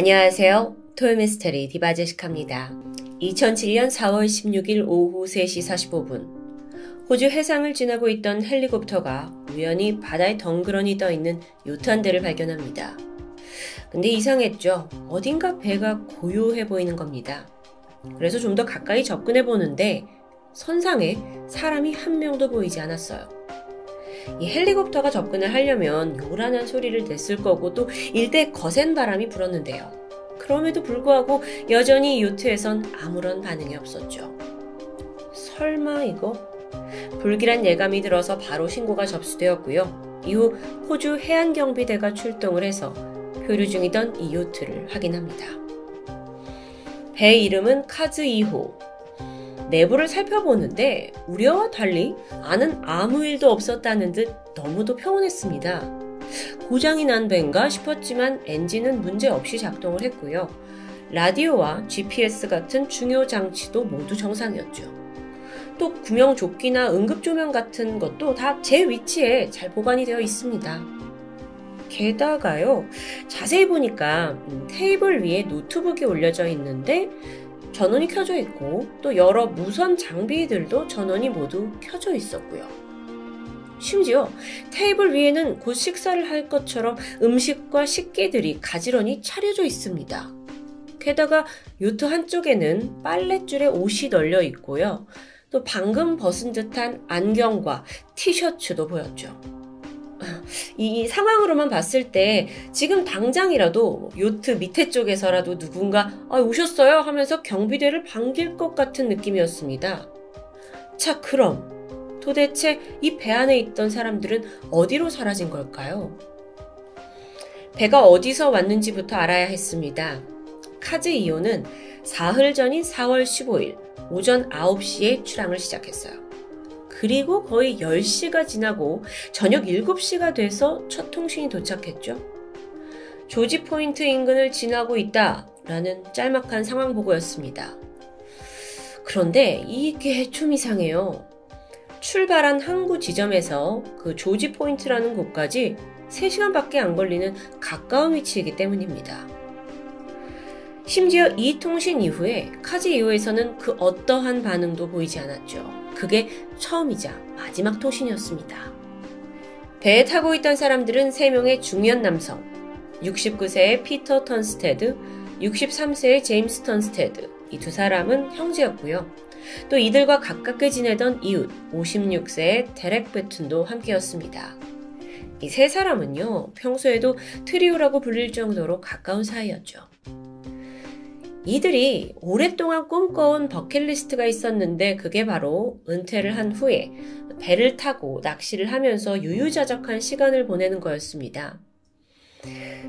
안녕하세요. 토요미스테리 디바제시카입니다. 2007년 4월 16일 오후 3시 45분. 호주 해상을 지나고 있던 헬리콥터가 우연히 바다에 덩그러니 떠 있는 요트 한 대를 발견합니다. 근데 이상했죠. 어딘가 배가 고요해 보이는 겁니다. 그래서 좀 더 가까이 접근해 보는데 선상에 사람이 한 명도 보이지 않았어요. 이 헬리콥터가 접근을 하려면 요란한 소리를 냈을 거고 또 일대 거센 바람이 불었는데요. 그럼에도 불구하고 여전히 요트에선 아무런 반응이 없었죠. 설마 이거? 불길한 예감이 들어서 바로 신고가 접수되었고요. 이후 호주 해안경비대가 출동을 해서 표류 중이던 이 요트를 확인합니다. 배 이름은 카즈 2호, 내부를 살펴보는데 우려와 달리 안은 아무 일도 없었다는 듯 너무도 평온했습니다. 고장이 난 배인가 싶었지만 엔진은 문제 없이 작동을 했고요. 라디오와 GPS 같은 중요 장치도 모두 정상이었죠. 또 구명조끼나 응급조명 같은 것도 다 제 위치에 잘 보관이 되어 있습니다. 게다가요, 자세히 보니까 음, 테이블 위에 노트북이 올려져 있는데 전원이 켜져 있고 또 여러 무선 장비들도 전원이 모두 켜져 있었고요. 심지어 테이블 위에는 곧 식사를 할 것처럼 음식과 식기들이 가지런히 차려져 있습니다. 게다가 요트 한쪽에는 빨랫줄에 옷이 널려 있고요. 또 방금 벗은 듯한 안경과 티셔츠도 보였죠. 이 상황으로만 봤을 때 지금 당장이라도 요트 밑에 쪽에서라도 누군가 아, 오셨어요 하면서 경비대를 반길 것 같은 느낌이었습니다. 자, 그럼 도대체 이 배 안에 있던 사람들은 어디로 사라진 걸까요? 배가 어디서 왔는지부터 알아야 했습니다. 카즈 이호는 사흘 전인 4월 15일 오전 9시에 출항을 시작했어요. 그리고 거의 10시가 지나고 저녁 7시가 돼서 첫 통신이 도착했죠. 조지 포인트 인근을 지나고 있다 라는 짤막한 상황 보고였습니다. 그런데 이게 좀 이상해요. 출발한 항구 지점에서 그 조지 포인트라는 곳까지 3시간밖에 안 걸리는 가까운 위치이기 때문입니다. 심지어 이 통신 이후에 카즈 2호에서는 그 어떠한 반응도 보이지 않았죠. 그게 처음이자 마지막 통신이었습니다. 배에 타고 있던 사람들은 3명의 중년 남성, 69세의 피터 턴스테드, 63세의 제임스 턴스테드, 이 두 사람은 형제였고요. 또 이들과 가깝게 지내던 이웃 56세의 데렉 베툰도 함께였습니다. 이 세 사람은요, 평소에도 트리오라고 불릴 정도로 가까운 사이였죠. 이들이 오랫동안 꿈꿔온 버킷리스트가 있었는데 그게 바로 은퇴를 한 후에 배를 타고 낚시를 하면서 유유자적한 시간을 보내는 거였습니다.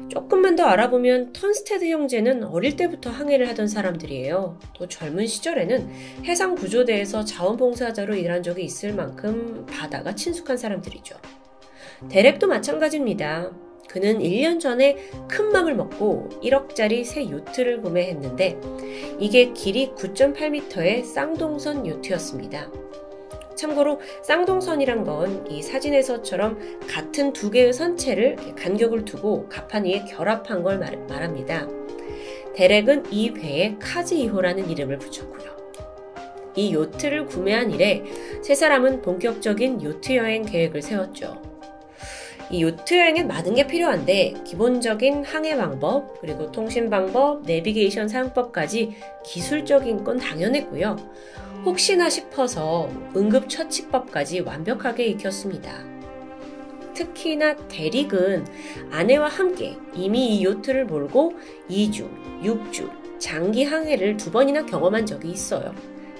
조금만 더 알아보면 턴스테드 형제는 어릴 때부터 항해를 하던 사람들이에요. 또 젊은 시절에는 해상 구조대에서 자원봉사자로 일한 적이 있을 만큼 바다가 친숙한 사람들이죠. 데렉도 마찬가지입니다. 그는 1년 전에 큰 맘을 먹고 1억짜리 새 요트를 구매했는데 이게 길이 9.8m의 쌍동선 요트였습니다. 참고로 쌍동선이란 건 이 사진에서처럼 같은 두 개의 선체를 간격을 두고 가판 위에 결합한 걸 말, 말합니다. 데렉은 이 배에 카즈 2호라는 이름을 붙였고요. 이 요트를 구매한 이래 세 사람은 본격적인 요트 여행 계획을 세웠죠. 이 요트 여행엔 많은 게 필요한데 기본적인 항해 방법, 그리고 통신 방법, 내비게이션 사용법까지 기술적인 건 당연했고요. 혹시나 싶어서 응급처치법까지 완벽하게 익혔습니다. 특히나 대릭은 아내와 함께 이미 이 요트를 몰고 2주, 6주, 장기 항해를 두 번이나 경험한 적이 있어요.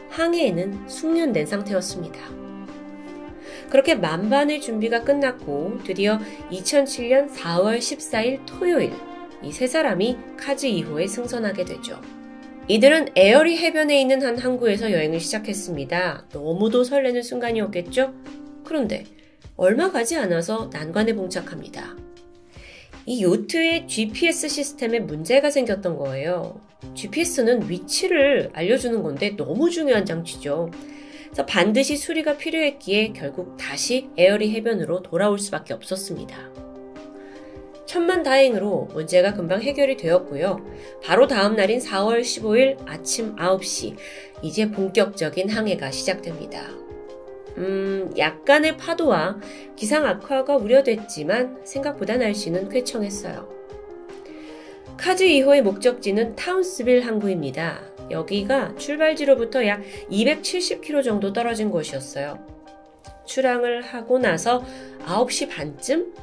항해에는 숙련된 상태였습니다. 그렇게 만반의 준비가 끝났고 드디어 2007년 4월 14일 토요일 이 세 사람이 카즈 2호에 승선하게 되죠. 이들은 에어리 해변에 있는 한 항구에서 여행을 시작했습니다. 너무도 설레는 순간이었겠죠? 그런데 얼마 가지 않아서 난관에 봉착합니다. 이 요트의 GPS 시스템에 문제가 생겼던 거예요. GPS는 위치를 알려주는 건데 너무 중요한 장치죠. 그래서 반드시 수리가 필요했기에 결국 다시 에어리 해변으로 돌아올 수밖에 없었습니다. 천만 다행으로 문제가 금방 해결이 되었고요. 바로 다음 날인 4월 15일 아침 9시 이제 본격적인 항해가 시작됩니다. 음, 약간의 파도와 기상 악화가 우려됐지만 생각보다 날씨는 쾌청했어요. 카즈 2호의 목적지는 타운스빌 항구입니다. 여기가 출발지로부터 약 270km 정도 떨어진 곳이었어요. 출항을 하고 나서 9시 반쯤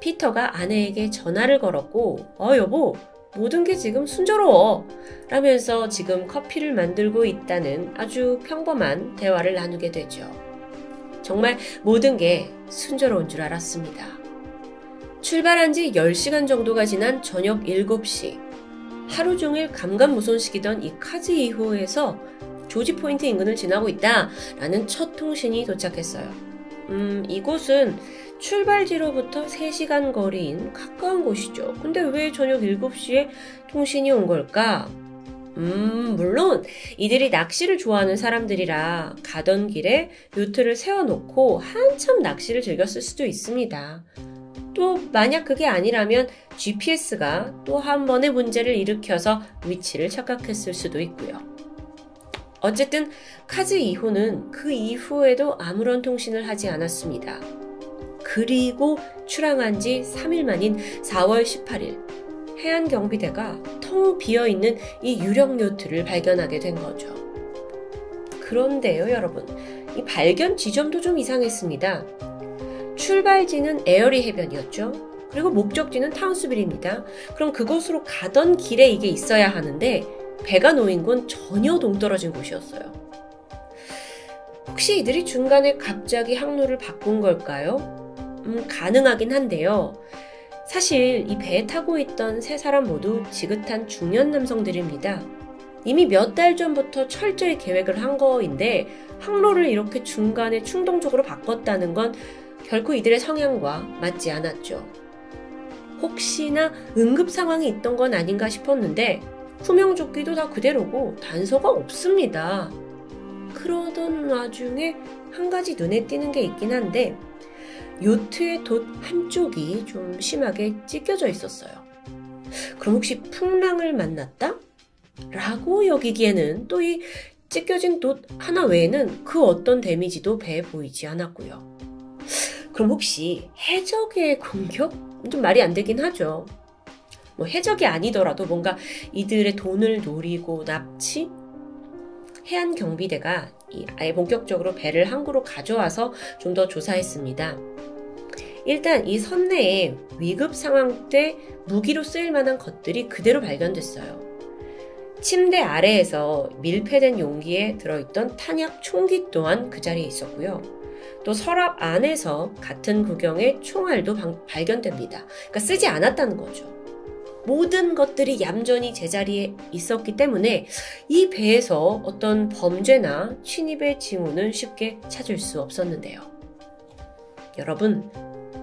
피터가 아내에게 전화를 걸었고, 어, 여보, 모든 게 지금 순조로워. 라면서 지금 커피를 만들고 있다는 아주 평범한 대화를 나누게 되죠. 정말 모든 게 순조로운 줄 알았습니다. 출발한 지 10시간 정도가 지난 저녁 7시. 하루 종일 감감무손식이던 이 카즈 이후에서 조지 포인트 인근을 지나고 있다. 라는 첫 통신이 도착했어요. 음, 이곳은 출발지로부터 3시간 거리인 가까운 곳이죠. 근데 왜 저녁 7시에 통신이 온 걸까? 음, 물론 이들이 낚시를 좋아하는 사람들이라 가던 길에 요트를 세워놓고 한참 낚시를 즐겼을 수도 있습니다. 또 만약 그게 아니라면 GPS가 또 한 번의 문제를 일으켜서 위치를 착각했을 수도 있고요. 어쨌든 카즈 2호는 그 이후에도 아무런 통신을 하지 않았습니다. 그리고 출항한 지 3일 만인 4월 18일 해안 경비대가 텅 비어 있는 이 유령 요트를 발견하게 된 거죠. 그런데요, 여러분. 이 발견 지점도 좀 이상했습니다. 출발지는 에어리 해변이었죠. 그리고 목적지는 타운스빌입니다. 그럼 그곳으로 가던 길에 이게 있어야 하는데 배가 놓인 곳 전혀 동떨어진 곳이었어요. 혹시 이들이 중간에 갑자기 항로를 바꾼 걸까요? 음, 가능하긴 한데요. 사실 이 배에 타고 있던 세 사람 모두 지긋한 중년 남성들입니다. 이미 몇 달 전부터 철저히 계획을 한 거인데 항로를 이렇게 중간에 충동적으로 바꿨다는 건 결코 이들의 성향과 맞지 않았죠. 혹시나 응급 상황이 있던 건 아닌가 싶었는데 후명조끼도 다 그대로고 단서가 없습니다. 그러던 와중에 한 가지 눈에 띄는 게 있긴 한데 요트의 돛 한쪽이 좀 심하게 찢겨져 있었어요. 그럼 혹시 풍랑을 만났다? 라고 여기기에는 또 이 찢겨진 돛 하나 외에는 그 어떤 데미지도 배에 보이지 않았고요. 그럼 혹시 해적의 공격? 좀 말이 안 되긴 하죠. 뭐 해적이 아니더라도 뭔가 이들의 돈을 노리고 납치? 해안 경비대가 아예 본격적으로 배를 항구로 가져와서 좀 더 조사했습니다. 일단 이 선내에 위급 상황 때 무기로 쓰일 만한 것들이 그대로 발견됐어요. 침대 아래에서 밀폐된 용기에 들어있던 탄약 총기 또한 그 자리에 있었고요. 또 서랍 안에서 같은 구경의 총알도 발견됩니다. 그러니까 쓰지 않았다는 거죠. 모든 것들이 얌전히 제자리에 있었기 때문에 이 배에서 어떤 범죄나 침입의 징후는 쉽게 찾을 수 없었는데요. 여러분,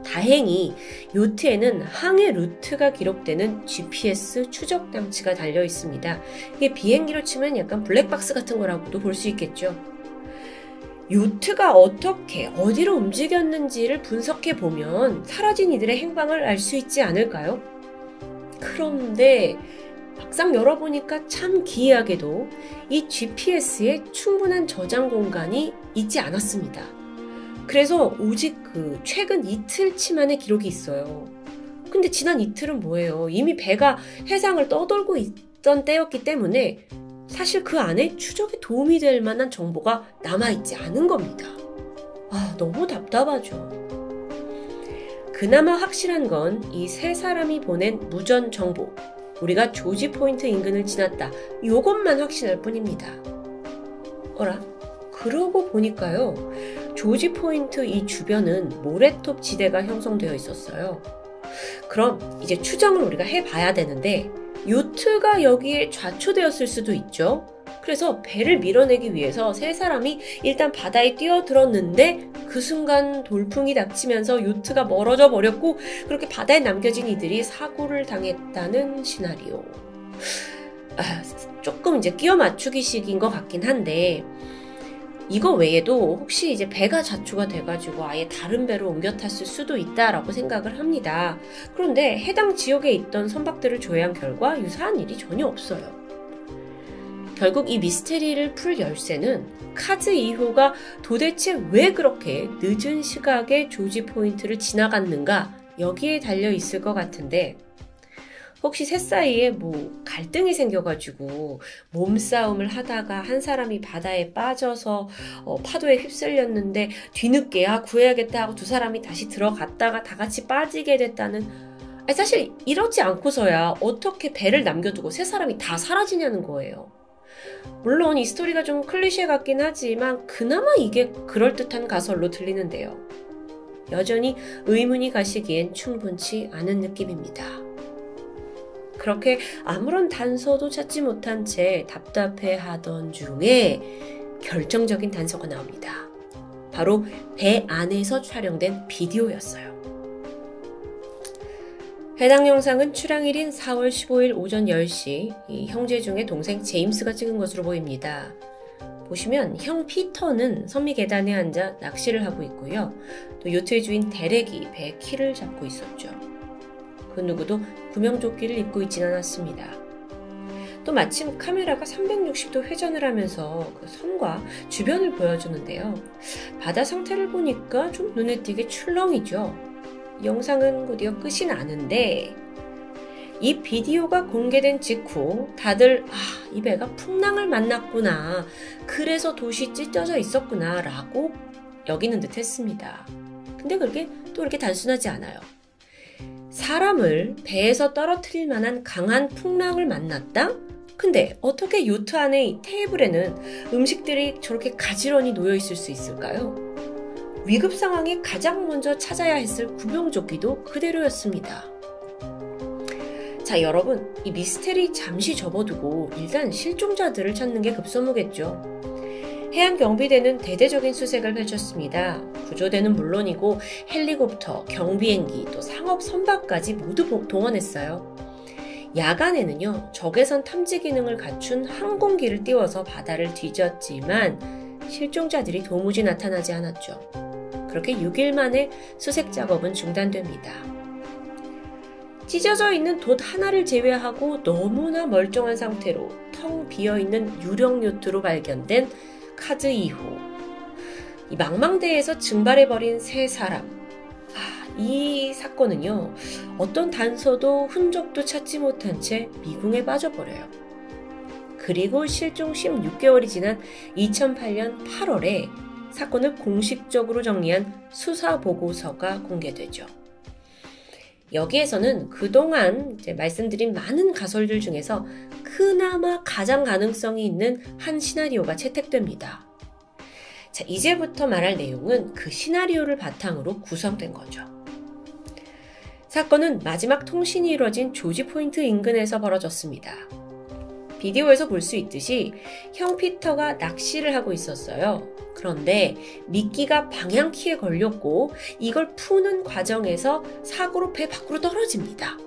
다행히 요트에는 항해 루트가 기록되는 GPS 추적 장치가 달려 있습니다. 이게 비행기로 치면 약간 블랙박스 같은 거라고도 볼 수 있겠죠. 요트가 어떻게 어디로 움직였는지를 분석해 보면 사라진 이들의 행방을 알 수 있지 않을까요? 그런데 막상 열어보니까 참 기이하게도 이 GPS에 충분한 저장 공간이 있지 않았습니다. 그래서 오직 그 최근 이틀치만의 기록이 있어요. 근데 지난 이틀은 뭐예요? 이미 배가 해상을 떠돌고 있던 때였기 때문에 사실 그 안에 추적에 도움이 될 만한 정보가 남아있지 않은 겁니다. 아, 너무 답답하죠. 그나마 확실한 건 이 세 사람이 보낸 무전 정보. 우리가 조지 포인트 인근을 지났다. 이것만 확신할 뿐입니다. 어라? 그러고 보니까요. 조지 포인트 이 주변은 모래톱 지대가 형성되어 있었어요. 그럼 이제 추정을 우리가 해봐야 되는데 요트가 여기에 좌초되었을 수도 있죠. 그래서 배를 밀어내기 위해서 세 사람이 일단 바다에 뛰어들었는데 그 순간 돌풍이 닥치면서 요트가 멀어져 버렸고 그렇게 바다에 남겨진 이들이 사고를 당했다는 시나리오. 아, 조금 이제 끼워 맞추기식인 것 같긴 한데 이거 외에도 혹시 이제 배가 자초가 돼가지고 아예 다른 배로 옮겨 탔을 수도 있다라고 생각을 합니다. 그런데 해당 지역에 있던 선박들을 조회한 결과 유사한 일이 전혀 없어요. 결국 이 미스테리를 풀 열쇠는 카즈 2호가 도대체 왜 그렇게 늦은 시각에 조지 포인트를 지나갔는가 여기에 달려 있을 것 같은데 혹시 셋 사이에 뭐 갈등이 생겨가지고 몸싸움을 하다가 한 사람이 바다에 빠져서 어, 파도에 휩쓸렸는데 뒤늦게 아 구해야겠다 하고 두 사람이 다시 들어갔다가 다 같이 빠지게 됐다는 사실 이렇지 않고서야 어떻게 배를 남겨두고 세 사람이 다 사라지냐는 거예요. 물론 이 스토리가 좀 클리셰 같긴 하지만 그나마 이게 그럴듯한 가설로 들리는데요. 여전히 의문이 가시기엔 충분치 않은 느낌입니다. 그렇게 아무런 단서도 찾지 못한 채 답답해 하던 중에 결정적인 단서가 나옵니다. 바로 배 안에서 촬영된 비디오였어요. 해당 영상은 출항일인 4월 15일 오전 10시 형제 중에 동생 제임스가 찍은 것으로 보입니다. 보시면 형 피터는 선미 계단에 앉아 낚시를 하고 있고요. 또 요트의 주인 데렉이 배 키를 잡고 있었죠. 그 누구도 구명조끼를 입고 있진 않았습니다. 또 마침 카메라가 360도 회전을 하면서 그 섬과 주변을 보여주는데요. 바다 상태를 보니까 좀 눈에 띄게 출렁이죠. 영상은 곧이어 끝이 나는데 이 비디오가 공개된 직후 다들 아, 이 배가 풍랑을 만났구나. 그래서 도시 찢어져 있었구나. 라고 여기는 듯 했습니다. 근데 그게 또 이렇게 단순하지 않아요. 사람을 배에서 떨어뜨릴 만한 강한 풍랑을 만났다? 근데 어떻게 요트 안에 이 테이블에는 음식들이 저렇게 가지런히 놓여 있을 수 있을까요? 위급 상황에 가장 먼저 찾아야 했을 구명조끼도 그대로였습니다. 자, 여러분, 이 미스테리 잠시 접어두고 일단 실종자들을 찾는 게 급선무겠죠. 해안 경비대는 대대적인 수색을 펼쳤습니다. 구조대는 물론이고 헬리콥터, 경비행기, 또 상업 선박까지 모두 동원했어요. 야간에는요, 적외선 탐지 기능을 갖춘 항공기를 띄워서 바다를 뒤졌지만 실종자들이 도무지 나타나지 않았죠. 그렇게 6일 만에 수색 작업은 중단됩니다. 찢어져 있는 돛 하나를 제외하고 너무나 멀쩡한 상태로 텅 비어 있는 유령 요트로 발견된 카드 2호. 이 망망대에서 증발해버린 세 사람. 아, 이 사건은요, 어떤 단서도 흔적도 찾지 못한 채 미궁에 빠져버려요. 그리고 실종 16개월이 지난 2008년 8월에 사건을 공식적으로 정리한 수사 보고서가 공개되죠. 여기에서는 그동안 말씀드린 많은 가설들 중에서 그나마 가장 가능성이 있는 한 시나리오가 채택됩니다. 자, 이제부터 말할 내용은 그 시나리오를 바탕으로 구성된 거죠. 사건은 마지막 통신이 이루어진 조지 포인트 인근에서 벌어졌습니다. 비디오에서 볼 수 있듯이 형 피터가 낚시를 하고 있었어요. 그런데 미끼가 방향키에 걸렸고 이걸 푸는 과정에서 사고로 배 밖으로 떨어집니다.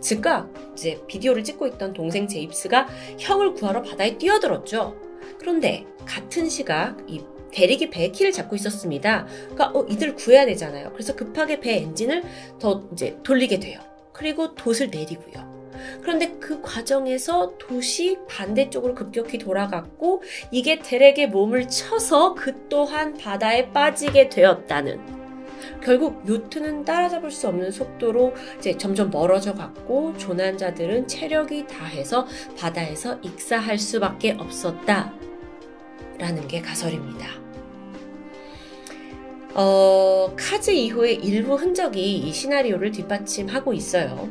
즉각 이제 비디오를 찍고 있던 동생 제입스가 형을 구하러 바다에 뛰어들었죠. 그런데 같은 시각 이 대리기 배 키를 잡고 있었습니다. 그러니까 어, 이들 구해야 되잖아요. 그래서 급하게 배 엔진을 더 이제 돌리게 돼요. 그리고 돛을 내리고요. 그런데 그 과정에서 돛이 반대쪽으로 급격히 돌아갔고 이게 데렉의 몸을 쳐서 그 또한 바다에 빠지게 되었다는 결국 요트는 따라잡을 수 없는 속도로 이제 점점 멀어져 갔고 조난자들은 체력이 다해서 바다에서 익사할 수밖에 없었다. 라는 게 가설입니다. 어, 카즈 2호의 일부 흔적이 이 시나리오를 뒷받침하고 있어요.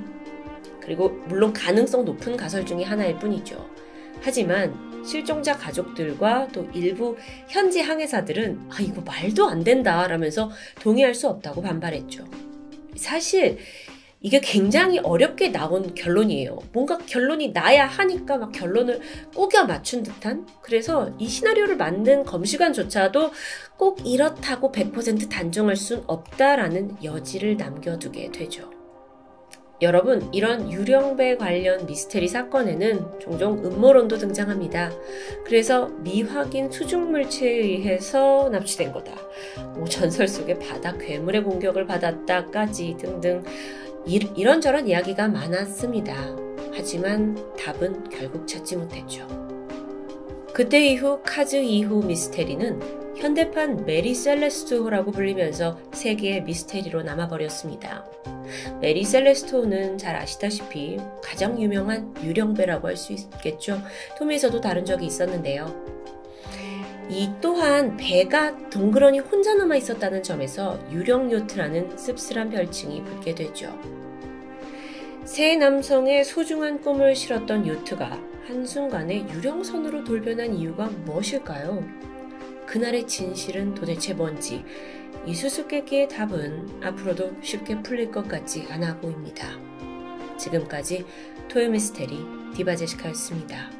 그리고 물론 가능성 높은 가설 중의 하나일 뿐이죠. 하지만 실종자 가족들과 또 일부 현지 항해사들은 아, 이거 말도 안 된다 라면서 동의할 수 없다고 반발했죠. 사실 이게 굉장히 어렵게 나온 결론이에요. 뭔가 결론이 나야 하니까 막 결론을 꾸겨 맞춘 듯한? 그래서 이 시나리오를 만든 검시관조차도 꼭 이렇다고 100% 단정할 순 없다라는 여지를 남겨두게 되죠. 여러분, 이런 유령배 관련 미스테리 사건에는 종종 음모론도 등장합니다. 그래서 미확인 수중 물체에 의해서 납치된 거다. 뭐 전설 속의 바다 괴물의 공격을 받았다까지 등등 이, 이런저런 이야기가 많았습니다. 하지만 답은 결국 찾지 못했죠. 그때 이후 카즈 2호 미스테리는 현대판 메리 셀레스토라고 불리면서 세계의 미스테리로 남아버렸습니다. 메리 셀레스토는 잘 아시다시피 가장 유명한 유령배라고 할 수 있겠죠. 톰에서도 다룬 적이 있었는데요. 이 또한 배가 덩그러니 혼자 남아 있었다는 점에서 유령 요트라는 씁쓸한 별칭이 붙게 되죠. 세 남성의 소중한 꿈을 실었던 요트가 한순간에 유령선으로 돌변한 이유가 무엇일까요? 그날의 진실은 도대체 뭔지 이 수수께끼의 답은 앞으로도 쉽게 풀릴 것 같지 않아 보입니다. 지금까지 토요미스테리 디바제시카였습니다.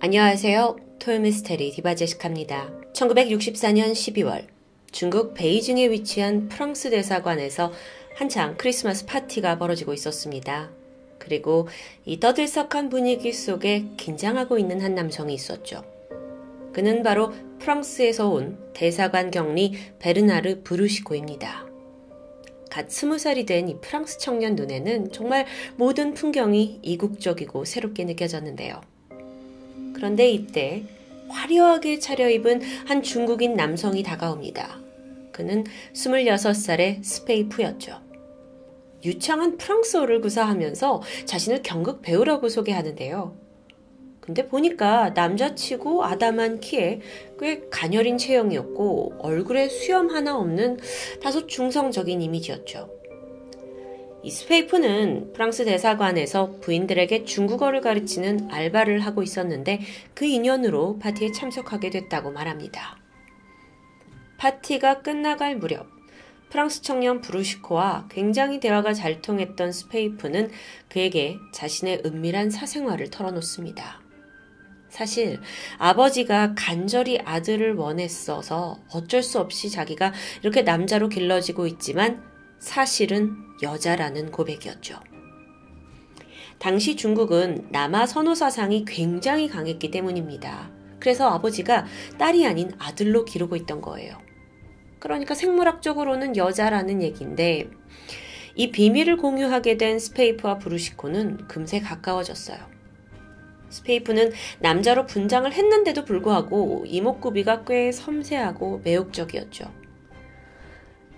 안녕하세요. 토요미스테리 디바제시카입니다. 1964년 12월 중국 베이징에 위치한 프랑스 대사관에서 한창 크리스마스 파티가 벌어지고 있었습니다. 그리고 이 떠들썩한 분위기 속에 긴장하고 있는 한 남성이 있었죠. 그는 바로 프랑스에서 온 대사관 격리 베르나르 브루시코입니다. 갓 스무 살이 된 이 프랑스 청년 눈에는 정말 모든 풍경이 이국적이고 새롭게 느껴졌는데요. 그런데 이때 화려하게 차려입은 한 중국인 남성이 다가옵니다. 그는 26살의 스페이프였죠. 유창한 프랑스어를 구사하면서 자신을 경극 배우라고 소개하는데요. 근데 보니까 남자치고 아담한 키에 꽤 가녀린 체형이었고 얼굴에 수염 하나 없는 다소 중성적인 이미지였죠. 이 스페이프는 프랑스 대사관에서 부인들에게 중국어를 가르치는 알바를 하고 있었는데 그 인연으로 파티에 참석하게 됐다고 말합니다. 파티가 끝나갈 무렵 프랑스 청년 브루시코와 굉장히 대화가 잘 통했던 스페이프는 그에게 자신의 은밀한 사생활을 털어놓습니다. 사실 아버지가 간절히 아들을 원했어서 어쩔 수 없이 자기가 이렇게 남자로 길러지고 있지만 사실은 여자라는 고백이었죠. 당시 중국은 남아 선호 사상이 굉장히 강했기 때문입니다. 그래서 아버지가 딸이 아닌 아들로 기르고 있던 거예요. 그러니까 생물학적으로는 여자라는 얘기인데 이 비밀을 공유하게 된 스페이프와 브루시코는 금세 가까워졌어요. 스페이프는 남자로 분장을 했는데도 불구하고 이목구비가 꽤 섬세하고 매혹적이었죠.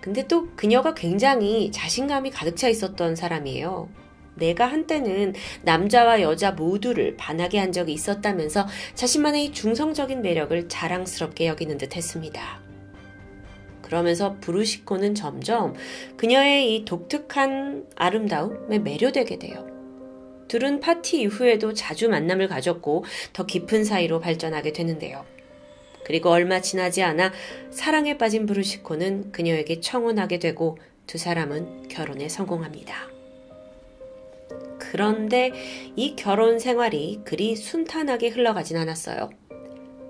근데 또 그녀가 굉장히 자신감이 가득 차 있었던 사람이에요. 내가 한때는 남자와 여자 모두를 반하게 한 적이 있었다면서 자신만의 중성적인 매력을 자랑스럽게 여기는 듯 했습니다. 그러면서 브루시코는 점점 그녀의 이 독특한 아름다움에 매료되게 돼요. 둘은 파티 이후에도 자주 만남을 가졌고 더 깊은 사이로 발전하게 되는데요. 그리고 얼마 지나지 않아 사랑에 빠진 브루시코는 그녀에게 청혼하게 되고 두 사람은 결혼에 성공합니다. 그런데 이 결혼 생활이 그리 순탄하게 흘러가진 않았어요.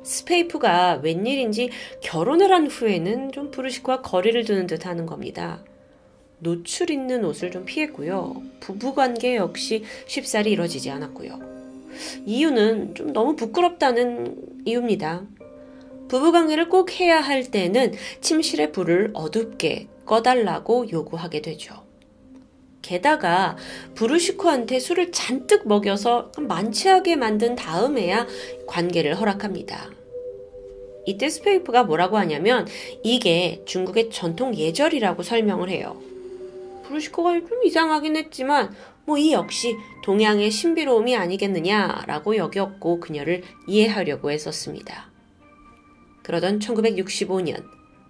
스페이프가 웬일인지 결혼을 한 후에는 좀 브루시코와 거리를 두는 듯 하는 겁니다. 노출 있는 옷을 좀 피했고요. 부부관계 역시 쉽사리 이뤄지지 않았고요. 이유는 좀 너무 부끄럽다는 이유입니다. 부부관계를 꼭 해야 할 때는 침실의 불을 어둡게 꺼달라고 요구하게 되죠. 게다가 브루시코한테 술을 잔뜩 먹여서 만취하게 만든 다음에야 관계를 허락합니다. 이때 스페이프가 뭐라고 하냐면 이게 중국의 전통 예절이라고 설명을 해요. 브루시코가 좀 이상하긴 했지만 뭐 이 역시 동양의 신비로움이 아니겠느냐라고 여겼고 그녀를 이해하려고 했었습니다. 그러던 1965년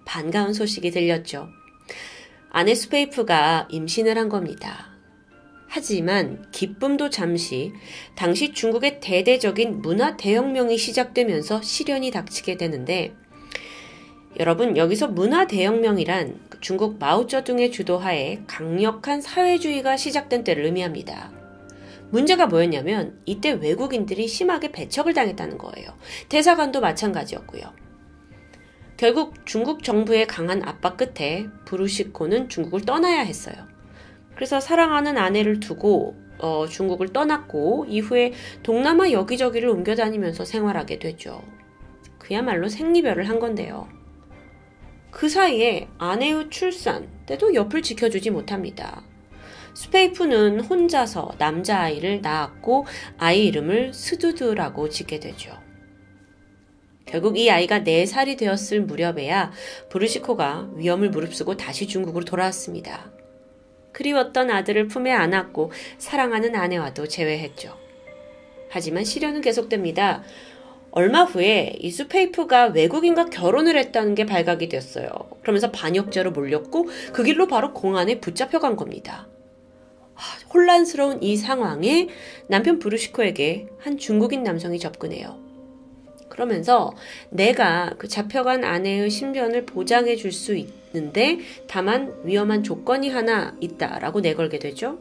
반가운 소식이 들렸죠. 아내 스페이프가 임신을 한 겁니다. 하지만 기쁨도 잠시 당시 중국의 대대적인 문화 대혁명이 시작되면서 시련이 닥치게 되는데 여러분 여기서 문화 대혁명이란 중국 마오쩌둥의 주도하에 강력한 사회주의가 시작된 때를 의미합니다. 문제가 뭐였냐면 이때 외국인들이 심하게 배척을 당했다는 거예요. 대사관도 마찬가지였고요. 결국 중국 정부의 강한 압박 끝에 브루시코는 중국을 떠나야 했어요. 그래서 사랑하는 아내를 두고 어, 중국을 떠났고 이후에 동남아 여기저기를 옮겨 다니면서 생활하게 되죠. 그야말로 생리별을 한 건데요. 그 사이에 아내의 출산 때도 옆을 지켜주지 못합니다. 스페이프는 혼자서 남자아이를 낳았고 아이 이름을 스두드라고 짓게 되죠. 결국 이 아이가 4살이 되었을 무렵에야 브루시코가 위험을 무릅쓰고 다시 중국으로 돌아왔습니다. 그리웠던 아들을 품에 안았고 사랑하는 아내와도 재회했죠. 하지만 시련은 계속됩니다. 얼마 후에 이 수페이프가 외국인과 결혼을 했다는 게 발각이 됐어요. 그러면서 반역죄로 몰렸고 그 길로 바로 공안에 붙잡혀 간 겁니다. 혼란스러운 이 상황에 남편 브루시코에게 한 중국인 남성이 접근해요. 그러면서 내가 그 잡혀간 아내의 신변을 보장해 줄 수 있는데 다만 위험한 조건이 하나 있다라고 내걸게 되죠.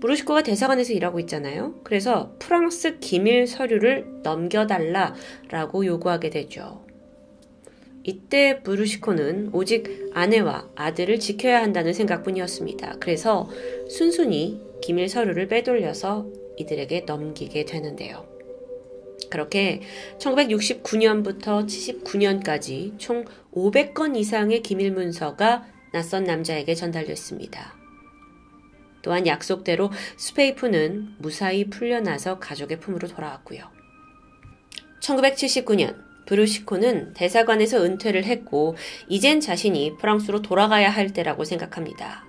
브루시코가 대사관에서 일하고 있잖아요. 그래서 프랑스 기밀 서류를 넘겨달라라고 요구하게 되죠. 이때 브루시코는 오직 아내와 아들을 지켜야 한다는 생각뿐이었습니다. 그래서 순순히 기밀 서류를 빼돌려서 이들에게 넘기게 되는데요. 그렇게 1969년부터 79년까지 총 500건 이상의 기밀 문서가 낯선 남자에게 전달됐습니다. 또한 약속대로 스페이프는 무사히 풀려나서 가족의 품으로 돌아왔고요. 1979년 브루시코는 대사관에서 은퇴를 했고 이젠 자신이 프랑스로 돌아가야 할 때라고 생각합니다.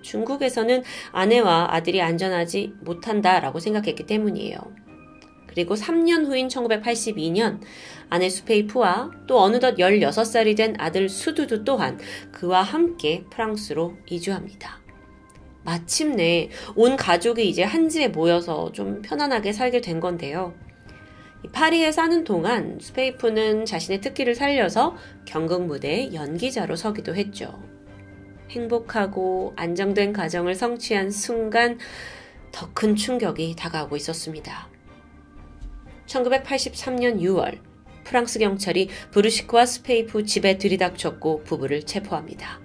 중국에서는 아내와 아들이 안전하지 못한다라고 생각했기 때문이에요. 그리고 3년 후인 1982년 아내 수페이프와 또 어느덧 16살이 된 아들 수두두 또한 그와 함께 프랑스로 이주합니다. 마침내 온 가족이 이제 한지에 모여서 좀 편안하게 살게 된 건데요. 파리에 사는 동안 스페이프는 자신의 특기를 살려서 경극 무대에 연기자로 서기도 했죠. 행복하고 안정된 가정을 성취한 순간 더 큰 충격이 다가오고 있었습니다. 1983년 6월 프랑스 경찰이 브루시코와 스페이프 집에 들이닥쳤고 부부를 체포합니다.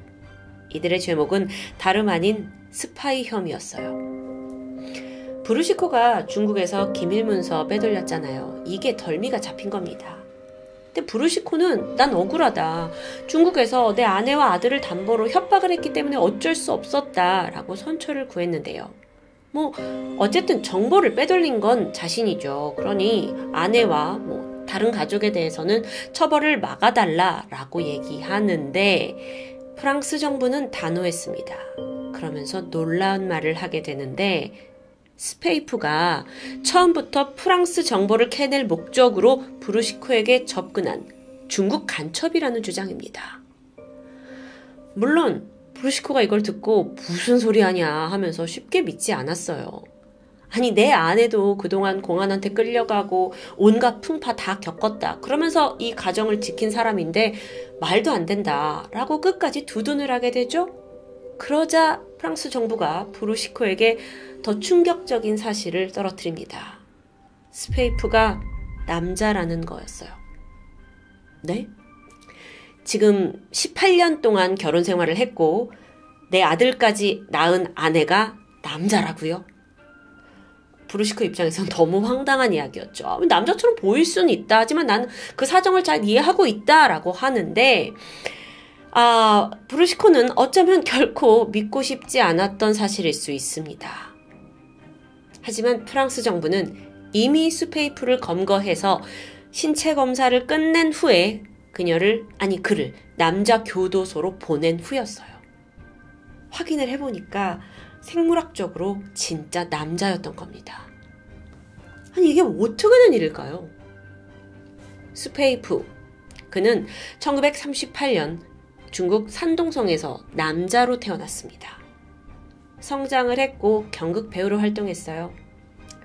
이들의 죄목은 다름 아닌 스파이 혐의였어요. 브루시코가 중국에서 기밀문서 빼돌렸잖아요. 이게 덜미가 잡힌 겁니다. 근데 브루시코는 난 억울하다. 중국에서 내 아내와 아들을 담보로 협박을 했기 때문에 어쩔 수 없었다. 라고 선처를 구했는데요. 뭐, 어쨌든 정보를 빼돌린 건 자신이죠. 그러니 아내와 뭐, 다른 가족에 대해서는 처벌을 막아달라. 라고 얘기하는데, 프랑스 정부는 단호했습니다. 그러면서 놀라운 말을 하게 되는데, 스페이프가 처음부터 프랑스 정보를 캐낼 목적으로 브루시코에게 접근한 중국 간첩이라는 주장입니다. 물론 브루시코가 이걸 듣고 무슨 소리 하냐 하면서 쉽게 믿지 않았어요. 아니 내 아내도 그동안 공안한테 끌려가고 온갖 풍파 다 겪었다. 그러면서 이 가정을 지킨 사람인데 말도 안 된다 라고 끝까지 두둔을 하게 되죠. 그러자 프랑스 정부가 브루시코에게 더 충격적인 사실을 떨어뜨립니다. 스페이프가 남자라는 거였어요. 네? 지금 18년 동안 결혼 생활을 했고 내 아들까지 낳은 아내가 남자라고요? 브루시코 입장에선 너무 황당한 이야기였죠. 남자처럼 보일 수는 있다. 하지만 나는 그 사정을 잘 이해하고 있다라고 하는데 아, 브루시코는 어쩌면 결코 믿고 싶지 않았던 사실일 수 있습니다. 하지만 프랑스 정부는 이미 수페이프를 검거해서 신체 검사를 끝낸 후에 그녀를, 아니, 그를 남자 교도소로 보낸 후였어요. 확인을 해보니까 생물학적으로 진짜 남자였던 겁니다. 아니, 이게 어떻게 된 일일까요? 스페이프. 그는 1938년 중국 산동성에서 남자로 태어났습니다. 성장을 했고 경극 배우로 활동했어요.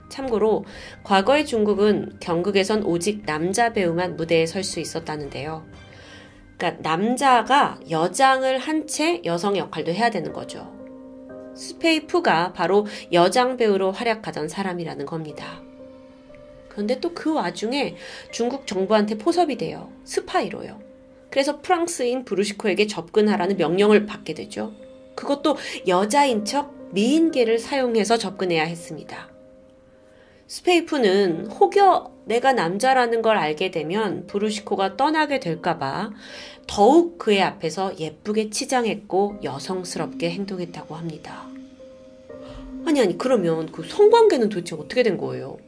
참고로 과거의 중국은 경극에선 오직 남자 배우만 무대에 설 수 있었다는데요. 그러니까 남자가 여장을 한 채 여성 역할도 해야 되는 거죠. 스페이프가 바로 여장 배우로 활약하던 사람이라는 겁니다. 그런데 또 그 와중에 중국 정부한테 포섭이 돼요. 스파이로요. 그래서 프랑스인 브루시코에게 접근하라는 명령을 받게 되죠. 그것도 여자인 척 미인계를 사용해서 접근해야 했습니다. 스페이프는 혹여 내가 남자라는 걸 알게 되면 브루시코가 떠나게 될까봐 더욱 그의 앞에서 예쁘게 치장했고 여성스럽게 행동했다고 합니다. 아니, 아니, 그러면 그 성관계는 도대체 어떻게 된 거예요?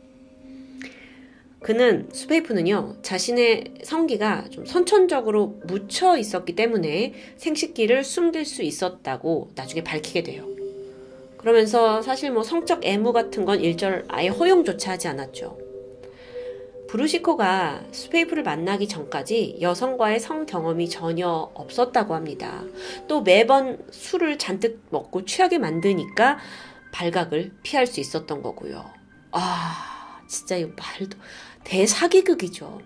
그는 스페이프는요, 자신의 성기가 좀 선천적으로 묻혀 있었기 때문에 생식기를 숨길 수 있었다고 나중에 밝히게 돼요. 그러면서 사실 뭐 성적 애무 같은 건 일절 아예 허용조차 하지 않았죠. 브루시코가 스페이프를 만나기 전까지 여성과의 성 경험이 전혀 없었다고 합니다. 또 매번 술을 잔뜩 먹고 취하게 만드니까 발각을 피할 수 있었던 거고요. 아, 진짜 이거 말도 대사기극이죠.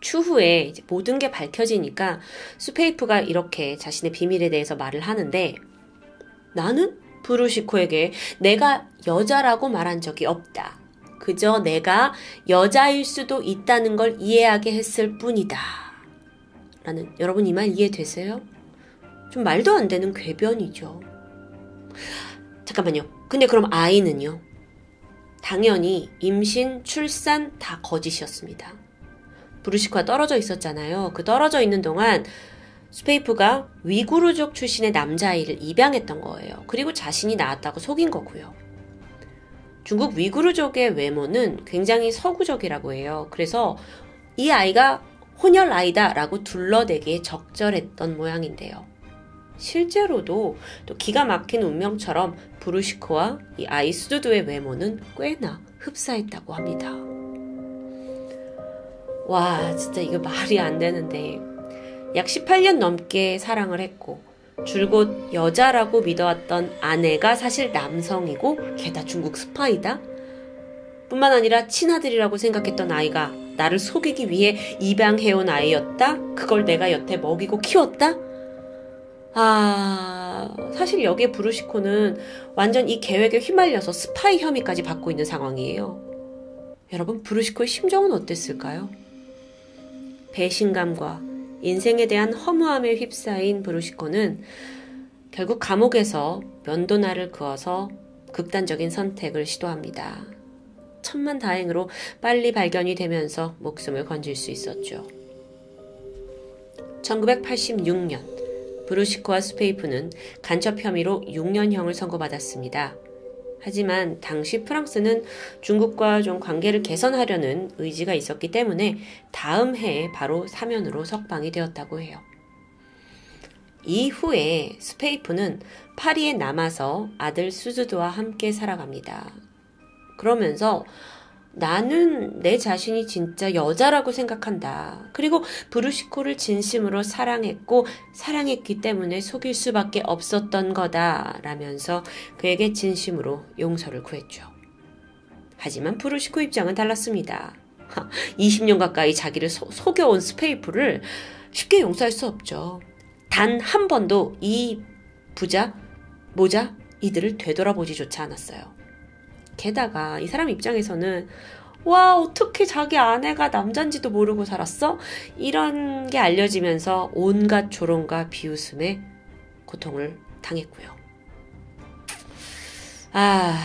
추후에 모든 게 밝혀지니까 스페이프가 이렇게 자신의 비밀에 대해서 말을 하는데 나는 브루시코에게 내가 여자라고 말한 적이 없다. 그저 내가 여자일 수도 있다는 걸 이해하게 했을 뿐이다. 라는 여러분 이 말 이해되세요? 좀 말도 안 되는 궤변이죠. 잠깐만요. 근데 그럼 아이는요? 당연히 임신, 출산 다 거짓이었습니다. 브루시코가 떨어져 있었잖아요. 그 떨어져 있는 동안 스페이프가 위구르족 출신의 남자아이를 입양했던 거예요. 그리고 자신이 낳았다고 속인 거고요. 중국 위구르족의 외모는 굉장히 서구적이라고 해요. 그래서 이 아이가 혼혈 아이다라고 둘러대기에 적절했던 모양인데요. 실제로도 또 기가 막힌 운명처럼 브루시코와 이 아이 수두두의 외모는 꽤나 흡사했다고 합니다. 와, 진짜 이거 말이 안 되는데 약 18년 넘게 사랑을 했고 줄곧 여자라고 믿어왔던 아내가 사실 남성이고 게다 중국 스파이다? 뿐만 아니라 친아들이라고 생각했던 아이가 나를 속이기 위해 입양해온 아이였다? 그걸 내가 여태 먹이고 키웠다? 아, 사실 여기에 브루시코는 완전 이 계획에 휘말려서 스파이 혐의까지 받고 있는 상황이에요. 여러분, 브루시코의 심정은 어땠을까요? 배신감과 인생에 대한 허무함에 휩싸인 브루시코는 결국 감옥에서 면도날을 그어서 극단적인 선택을 시도합니다. 천만 다행으로 빨리 발견이 되면서 목숨을 건질 수 있었죠. 1986년 브루시코와 스페이프는 간첩 혐의로 6년형을 선고받았습니다. 하지만 당시 프랑스는 중국과 좀 관계를 개선하려는 의지가 있었기 때문에 다음 해에 바로 사면으로 석방이 되었다고 해요. 이후에 스페이프는 파리에 남아서 아들 수즈드와 함께 살아갑니다. 그러면서 나는 내 자신이 진짜 여자라고 생각한다. 그리고 브루시코를 진심으로 사랑했고 사랑했기 때문에 속일 수밖에 없었던 거다. 라면서 그에게 진심으로 용서를 구했죠. 하지만 브루시코 입장은 달랐습니다. 20년 가까이 자기를 소, 속여온 스페이프를 쉽게 용서할 수 없죠. 단 한 번도 이 부자, 모자, 이들을 되돌아보지조차 않았어요. 게다가 이 사람 입장에서는 와, 어떻게 자기 아내가 남잔지도 모르고 살았어? 이런 게 알려지면서 온갖 조롱과 비웃음에 고통을 당했고요. 아,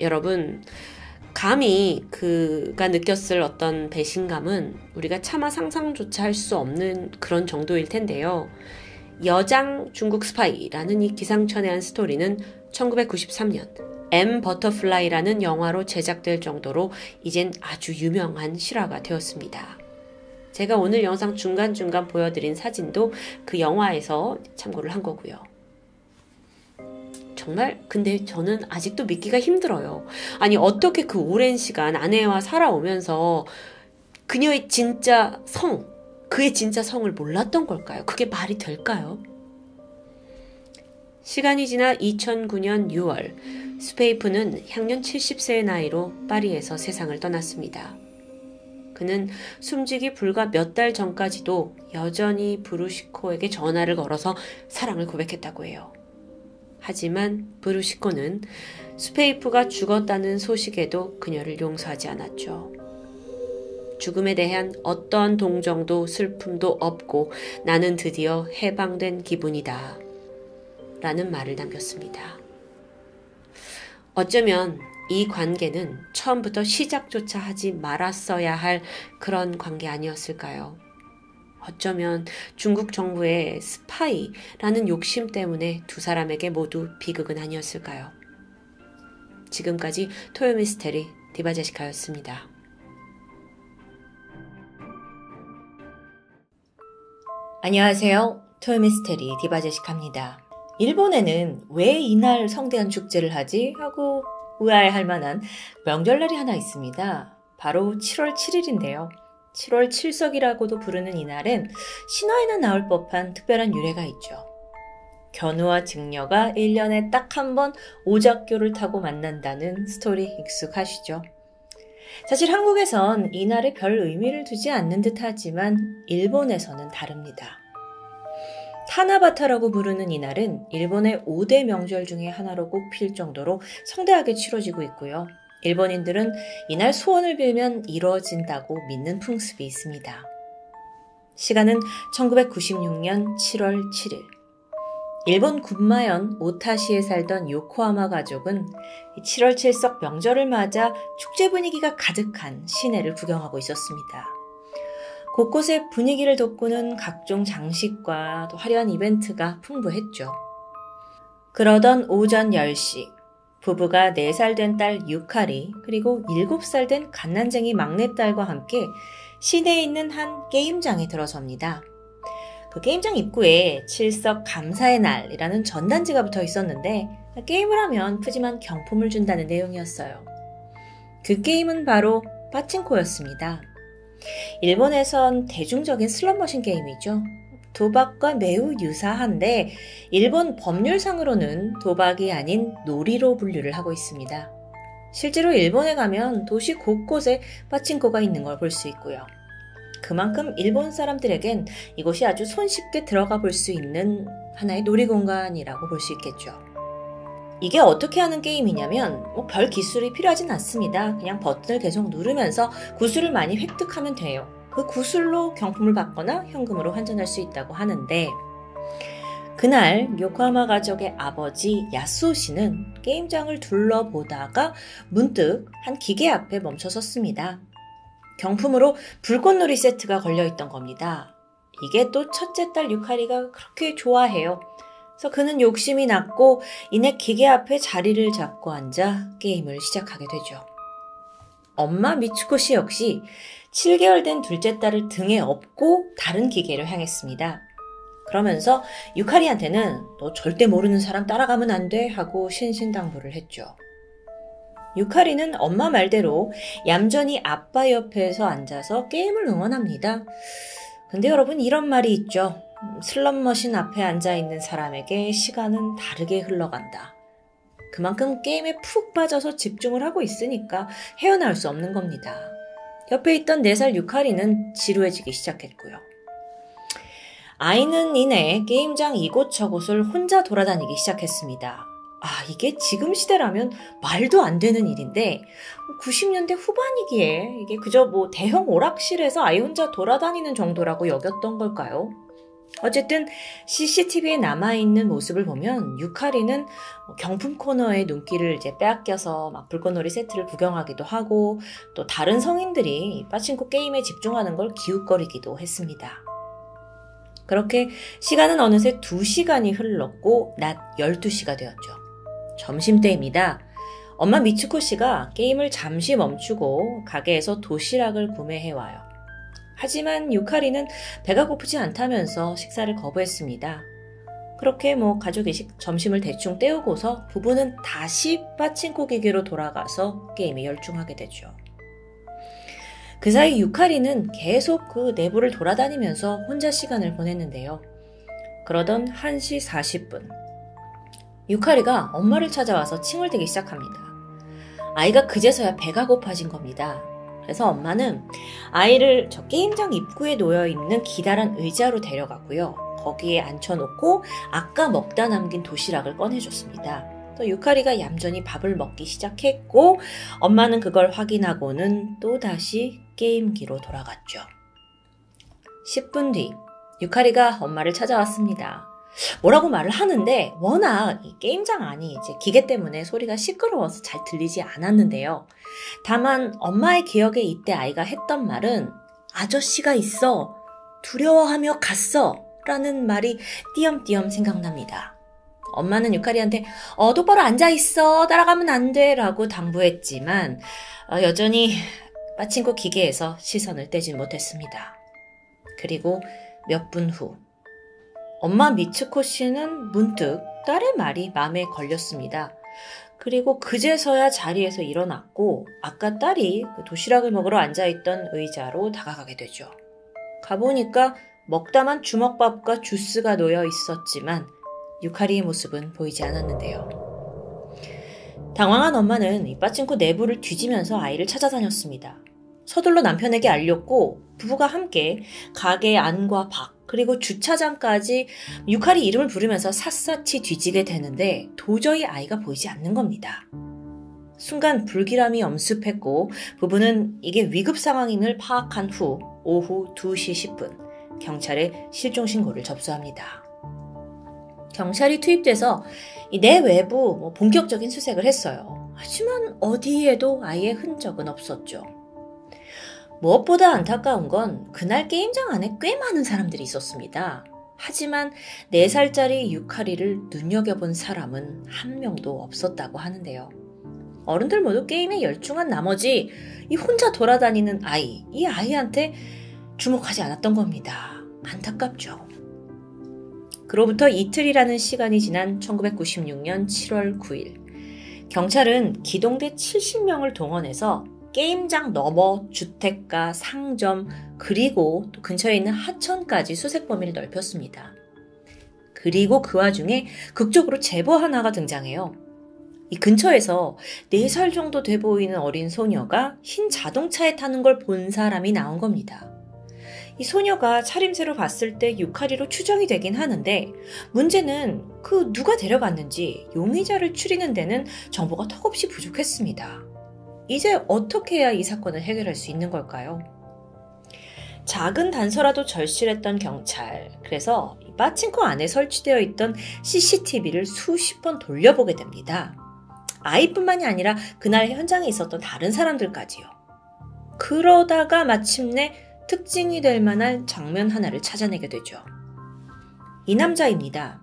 여러분, 감히 그가 느꼈을 어떤 배신감은 우리가 차마 상상조차 할 수 없는 그런 정도일 텐데요. 여장 중국 스파이라는 이 기상천외한 스토리는 1993년 M 버터플라이라는 영화로 제작될 정도로 이젠 아주 유명한 실화가 되었습니다. 제가 오늘 영상 중간중간 보여드린 사진도 그 영화에서 참고를 한 거고요. 정말 근데 저는 아직도 믿기가 힘들어요. 아니 어떻게 그 오랜 시간 아내와 살아오면서 그녀의 진짜 성, 그의 진짜 성을 몰랐던 걸까요? 그게 말이 될까요? 시간이 지나 2009년 6월 스페이푸는 향년 70세의 나이로 파리에서 세상을 떠났습니다. 그는 숨지기 불과 몇 달 전까지도 여전히 브루시코에게 전화를 걸어서 사랑을 고백했다고 해요. 하지만 브루시코는 스페이푸가 죽었다는 소식에도 그녀를 용서하지 않았죠. 죽음에 대한 어떠한 동정도 슬픔도 없고 나는 드디어 해방된 기분이다. 라는 말을 남겼습니다. 어쩌면 이 관계는 처음부터 시작조차 하지 말았어야 할 그런 관계 아니었을까요? 어쩌면 중국 정부의 스파이라는 욕심 때문에 두 사람에게 모두 비극은 아니었을까요? 지금까지 토요미스테리 디바제시카였습니다. 안녕하세요. 토요미스테리 디바제시카입니다. 일본에는 왜 이날 성대한 축제를 하지? 하고 의아해할 만한 명절날이 하나 있습니다. 바로 7월 7일인데요. 7월 7석이라고도 부르는 이날엔 신화에나 나올 법한 특별한 유래가 있죠. 견우와 증녀가 1년에 딱 한 번 오작교를 타고 만난다는 스토리 익숙하시죠? 사실 한국에선 이날에 별 의미를 두지 않는 듯 하지만 일본에서는 다릅니다. 타나바타라고 부르는 이날은 일본의 5대 명절 중에 하나로 꼽힐 정도로 성대하게 치러지고 있고요. 일본인들은 이날 소원을 빌면 이루어진다고 믿는 풍습이 있습니다. 시간은 1996년 7월 7일. 일본 군마현 오타시에 살던 요코하마 가족은 7월 7석 명절을 맞아 축제 분위기가 가득한 시내를 구경하고 있었습니다. 곳곳에 분위기를 돋구는 각종 장식과 또 화려한 이벤트가 풍부했죠. 그러던 오전 10시, 부부가 4살 된 딸 유카리, 그리고 7살 된 갓난쟁이 막내딸과 함께 시내에 있는 한 게임장에 들어섭니다. 그 게임장 입구에 칠석 감사의 날이라는 전단지가 붙어 있었는데 게임을 하면 푸짐한 경품을 준다는 내용이었어요. 그 게임은 바로 파친코였습니다. 일본에선 대중적인 슬롯머신 게임이죠. 도박과 매우 유사한데 일본 법률상으로는 도박이 아닌 놀이로 분류를 하고 있습니다. 실제로 일본에 가면 도시 곳곳에 파친코가 있는 걸 볼 수 있고요. 그만큼 일본 사람들에겐 이곳이 아주 손쉽게 들어가 볼 수 있는 하나의 놀이 공간이라고 볼 수 있겠죠. 이게 어떻게 하는 게임이냐면 뭐 별 기술이 필요하진 않습니다. 그냥 버튼을 계속 누르면서 구슬을 많이 획득하면 돼요. 그 구슬로 경품을 받거나 현금으로 환전할 수 있다고 하는데 그날 요코하마 가족의 아버지 야스오 씨는 게임장을 둘러보다가 문득 한 기계 앞에 멈춰 섰습니다. 경품으로 불꽃놀이 세트가 걸려 있던 겁니다. 이게 또 첫째 딸 유카리가 그렇게 좋아해요. 그래서 그는 욕심이 났고 이내 기계 앞에 자리를 잡고 앉아 게임을 시작하게 되죠. 엄마 미츠코 씨 역시 7개월 된 둘째 딸을 등에 업고 다른 기계를 향했습니다. 그러면서 유카리한테는 너 절대 모르는 사람 따라가면 안 돼 하고 신신당부를 했죠. 유카리는 엄마 말대로 얌전히 아빠 옆에서 앉아서 게임을 응원합니다. 근데 여러분 이런 말이 있죠. 슬럼머신 앞에 앉아 있는 사람에게 시간은 다르게 흘러간다. 그만큼 게임에 푹 빠져서 집중을 하고 있으니까 헤어나올 수 없는 겁니다. 옆에 있던 4살 유카리는 지루해지기 시작했고요. 아이는 이내 게임장 이곳저곳을 혼자 돌아다니기 시작했습니다. 아, 이게 지금 시대라면 말도 안 되는 일인데, 90년대 후반이기에 이게 그저 뭐 대형 오락실에서 아이 혼자 돌아다니는 정도라고 여겼던 걸까요? 어쨌든 CCTV에 남아있는 모습을 보면 유카리는 뭐 경품 코너에 눈길을 이제 빼앗겨서 막 불꽃놀이 세트를 구경하기도 하고 또 다른 성인들이 빠친코 게임에 집중하는 걸 기웃거리기도 했습니다. 그렇게 시간은 어느새 2시간이 흘렀고 낮 12시가 되었죠. 점심때입니다. 엄마 미츠코 씨가 게임을 잠시 멈추고 가게에서 도시락을 구매해 와요. 하지만 유카리는 배가 고프지 않다면서 식사를 거부했습니다. 그렇게 뭐 가족 이 식, 점심을 대충 때우고서 부부는 다시 빠친코 기계로 돌아가서 게임에 열중하게 되죠. 그 사이 유카리는 계속 그 내부를 돌아다니면서 혼자 시간을 보냈는데요. 그러던 1시 40분. 유카리가 엄마를 찾아와서 칭을 대기 시작합니다. 아이가 그제서야 배가 고파진 겁니다. 그래서 엄마는 아이를 저 게임장 입구에 놓여 있는 기다란 의자로 데려가고요. 거기에 앉혀놓고 아까 먹다 남긴 도시락을 꺼내줬습니다. 또 유카리가 얌전히 밥을 먹기 시작했고 엄마는 그걸 확인하고는 또다시 게임기로 돌아갔죠. 10분 뒤 유카리가 엄마를 찾아왔습니다. 뭐라고 말을 하는데 워낙 이 게임장 안이 이제 기계 때문에 소리가 시끄러워서 잘 들리지 않았는데요. 다만 엄마의 기억에 이때 아이가 했던 말은 아저씨가 있어 두려워하며 갔어 라는 말이 띄엄띄엄 생각납니다. 엄마는 유카리한테 어 똑바로 앉아 있어 따라가면 안 돼라고 당부했지만 어, 여전히 빠친코 기계에서 시선을 떼진 못했습니다. 그리고 몇 분 후, 엄마 미츠코 씨는 문득 딸의 말이 마음에 걸렸습니다. 그리고 그제서야 자리에서 일어났고 아까 딸이 그 도시락을 먹으러 앉아있던 의자로 다가가게 되죠. 가보니까 먹다만 주먹밥과 주스가 놓여 있었지만 유카리의 모습은 보이지 않았는데요. 당황한 엄마는 이 빠친코 내부를 뒤지면서 아이를 찾아다녔습니다. 서둘러 남편에게 알렸고 부부가 함께 가게 안과 밖 그리고 주차장까지 유카리 이름을 부르면서 샅샅이 뒤지게 되는데 도저히 아이가 보이지 않는 겁니다. 순간 불길함이 엄습했고 부부는 이게 위급 상황임을 파악한 후 오후 2시 10분 경찰에 실종 신고를 접수합니다. 경찰이 투입돼서 내 외부 뭐 본격적인 수색을 했어요. 하지만 어디에도 아예 흔적은 없었죠. 무엇보다 안타까운 건 그날 게임장 안에 꽤 많은 사람들이 있었습니다. 하지만 4살짜리 유카리를 눈여겨본 사람은 한 명도 없었다고 하는데요. 어른들 모두 게임에 열중한 나머지 이 혼자 돌아다니는 아이, 이 아이한테 주목하지 않았던 겁니다. 안타깝죠. 그로부터 이틀이라는 시간이 지난 1996년 7월 9일, 경찰은 기동대 70명을 동원해서 게임장 너머 주택가, 상점, 그리고 또 근처에 있는 하천까지 수색 범위를 넓혔습니다. 그리고 그 와중에 극적으로 제보 하나가 등장해요. 이 근처에서 4살 정도 돼 보이는 어린 소녀가 흰 자동차에 타는 걸 본 사람이 나온 겁니다. 이 소녀가 차림새로 봤을 때 유카리로 추정이 되긴 하는데 문제는 그 누가 데려갔는지 용의자를 추리는 데는 정보가 턱없이 부족했습니다. 이제 어떻게 해야 이 사건을 해결할 수 있는 걸까요? 작은 단서라도 절실했던 경찰. 그래서 빠친코 안에 설치되어 있던 CCTV를 수십 번 돌려보게 됩니다. 아이뿐만이 아니라 그날 현장에 있었던 다른 사람들까지요. 그러다가 마침내 특징이 될 만한 장면 하나를 찾아내게 되죠. 이 남자입니다.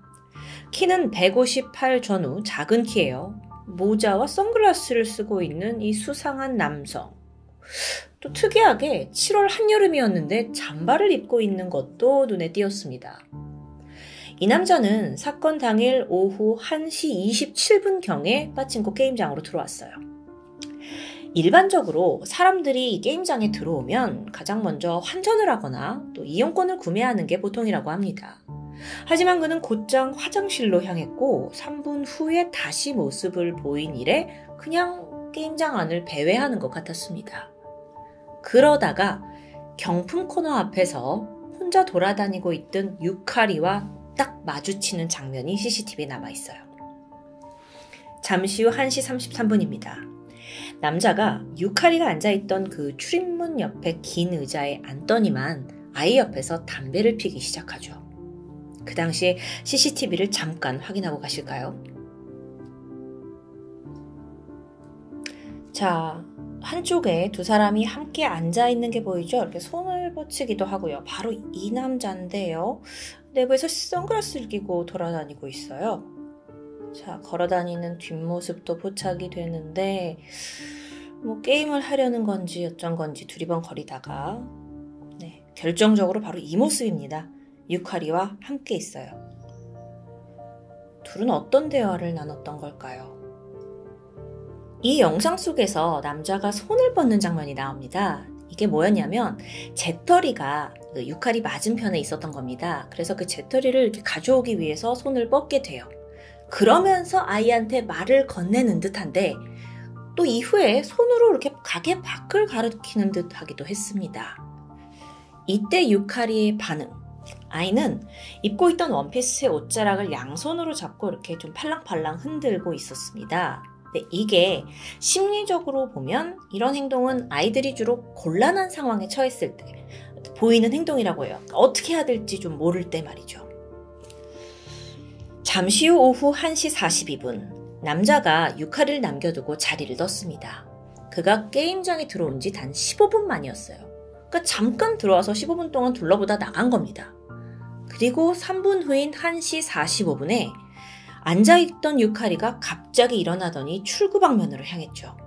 키는 158 전후 작은 키예요. 모자와 선글라스를 쓰고 있는 이 수상한 남성. 또 특이하게 7월 한여름이었는데 잠바를 입고 있는 것도 눈에 띄었습니다. 이 남자는 사건 당일 오후 1시 27분경에 빠친코 게임장으로 들어왔어요. 일반적으로 사람들이 게임장에 들어오면 가장 먼저 환전을 하거나 또 이용권을 구매하는 게 보통이라고 합니다. 하지만 그는 곧장 화장실로 향했고 3분 후에 다시 모습을 보인 이래 그냥 게임장 안을 배회하는 것 같았습니다. 그러다가 경품 코너 앞에서 혼자 돌아다니고 있던 유카리와 딱 마주치는 장면이 CCTV에 남아 있어요. 잠시 후 1시 33분입니다. 남자가 유카리가 앉아있던 그 출입문 옆에 긴 의자에 앉더니만 아이 옆에서 담배를 피기 시작하죠. 그 당시에 CCTV를 잠깐 확인하고 가실까요? 자, 한쪽에 두 사람이 함께 앉아 있는 게 보이죠? 이렇게 손을 뻗치기도 하고요. 바로 이 남자인데요. 내부에서 선글라스를 끼고 돌아다니고 있어요. 자, 걸어다니는 뒷모습도 포착이 되는데, 뭐, 게임을 하려는 건지 어쩐 건지 두리번거리다가, 네, 결정적으로 바로 이 모습입니다. 유카리와 함께 있어요. 둘은 어떤 대화를 나눴던 걸까요? 이 영상 속에서 남자가 손을 뻗는 장면이 나옵니다. 이게 뭐였냐면, 재떨이가 그 유카리 맞은편에 있었던 겁니다. 그래서 그 재떨이를 이렇게 가져오기 위해서 손을 뻗게 돼요. 그러면서 아이한테 말을 건네는 듯한데 또 이후에 손으로 이렇게 가게 밖을 가리키는 듯 하기도 했습니다. 이때 유카리의 반응. 아이는 입고 있던 원피스의 옷자락을 양손으로 잡고 이렇게 좀 팔랑팔랑 흔들고 있었습니다. 네, 이게 심리적으로 보면 이런 행동은 아이들이 주로 곤란한 상황에 처했을 때 보이는 행동이라고 해요. 어떻게 해야 될지 좀 모를 때 말이죠. 잠시 후 오후 1시 42분, 남자가 유카를 남겨두고 자리를 떴습니다. 그가 게임장에 들어온 지 단 15분 만이었어요. 그러니까 잠깐 들어와서 15분 동안 둘러보다 나간 겁니다. 그리고 3분 후인 1시 45분에 앉아있던 유카리가 갑자기 일어나더니 출구 방면으로 향했죠.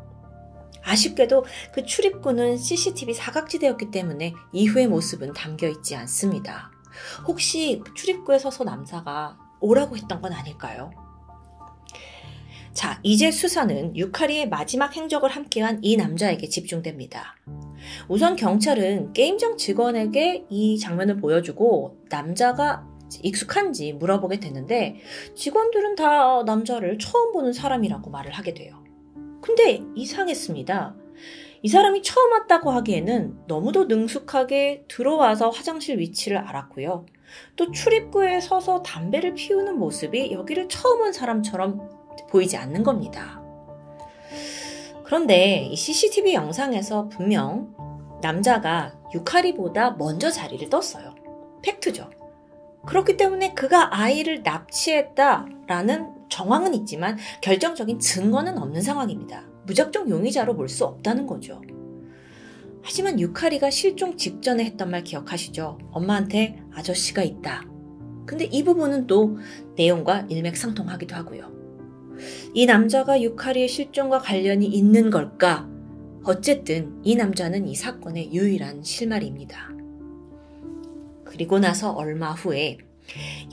아쉽게도 그 출입구는 CCTV 사각지대였기 때문에 이후의 모습은 담겨 있지 않습니다. 혹시 출입구에 서서 남자가 오라고 했던 건 아닐까요? 자, 이제 수사는 유카리의 마지막 행적을 함께한 이 남자에게 집중됩니다. 우선 경찰은 게임장 직원에게 이 장면을 보여주고 남자가 익숙한지 물어보게 되는데 직원들은 다 남자를 처음 보는 사람이라고 말을 하게 돼요. 근데 이상했습니다. 이 사람이 처음 왔다고 하기에는 너무도 능숙하게 들어와서 화장실 위치를 알았고요. 또 출입구에 서서 담배를 피우는 모습이 여기를 처음 온 사람처럼 보이지 않는 겁니다. 그런데 이 CCTV 영상에서 분명 남자가 유카리보다 먼저 자리를 떴어요. 팩트죠. 그렇기 때문에 그가 아이를 납치했다라는 정황은 있지만 결정적인 증거는 없는 상황입니다. 무작정 용의자로 볼 수 없다는 거죠. 하지만 유카리가 실종 직전에 했던 말 기억하시죠? 엄마한테 아저씨가 있다. 근데 이 부분은 또 내용과 일맥상통하기도 하고요. 이 남자가 유카리의 실종과 관련이 있는 걸까? 어쨌든 이 남자는 이 사건의 유일한 실마리입니다. 그리고 나서 얼마 후에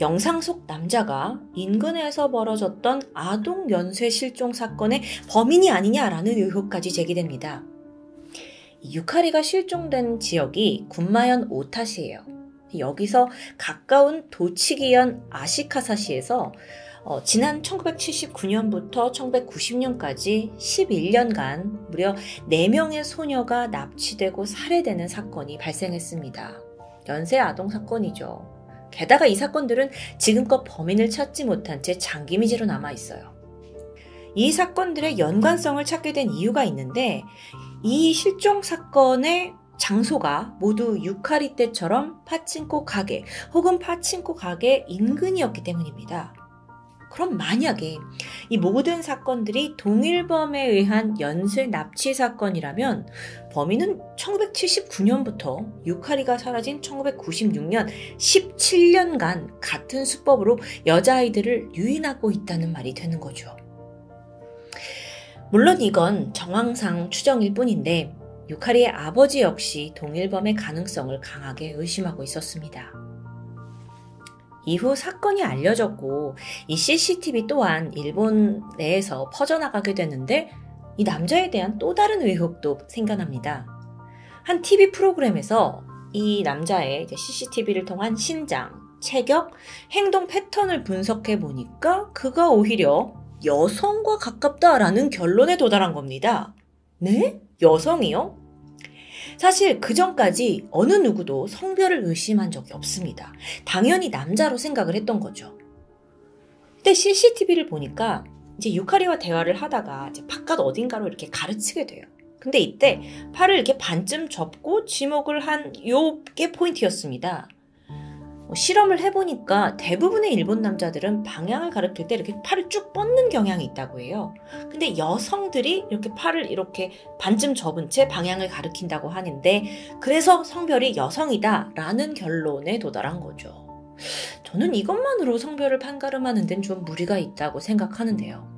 영상 속 남자가 인근에서 벌어졌던 아동 연쇄 실종 사건의 범인이 아니냐라는 의혹까지 제기됩니다. 유카리가 실종된 지역이 군마현 오타시예요. 여기서 가까운 도치기현 아시카사시에서 어, 지난 1979년부터 1990년까지 11년간 무려 4명의 소녀가 납치되고 살해되는 사건이 발생했습니다. 연쇄 아동 사건이죠. 게다가 이 사건들은 지금껏 범인을 찾지 못한 채 장기미지로 남아 있어요. 이 사건들의 연관성을 찾게 된 이유가 있는데 이 실종 사건의 장소가 모두 유카리 때처럼 파친코 가게 혹은 파친코 가게 인근이었기 때문입니다. 그럼 만약에 이 모든 사건들이 동일범에 의한 연쇄 납치 사건이라면 범인은 1979년부터 유카리가 사라진 1996년 17년간 같은 수법으로 여자아이들을 유인하고 있다는 말이 되는 거죠. 물론 이건 정황상 추정일 뿐인데 유카리의 아버지 역시 동일범의 가능성을 강하게 의심하고 있었습니다. 이후 사건이 알려졌고 이 CCTV 또한 일본 내에서 퍼져나가게 되는데 이 남자에 대한 또 다른 의혹도 생겨납니다. 한 TV 프로그램에서 이 남자의 CCTV를 통한 신장, 체격, 행동 패턴을 분석해 보니까 그가 오히려 여성과 가깝다라는 결론에 도달한 겁니다. 네? 여성이요? 사실 그 전까지 어느 누구도 성별을 의심한 적이 없습니다. 당연히 남자로 생각을 했던 거죠. 근데 CCTV를 보니까 이제 유카리와 대화를 하다가 이제 바깥 어딘가로 이렇게 가르치게 돼요. 근데 이때 팔을 이렇게 반쯤 접고 지목을 한 요게 포인트였습니다. 뭐 실험을 해보니까 대부분의 일본 남자들은 방향을 가르칠 때 이렇게 팔을 쭉 뻗는 경향이 있다고 해요. 근데 여성들이 이렇게 팔을 이렇게 반쯤 접은 채 방향을 가르킨다고 하는데 그래서 성별이 여성이다라는 결론에 도달한 거죠. 저는 이것만으로 성별을 판가름하는 데는 좀 무리가 있다고 생각하는데요.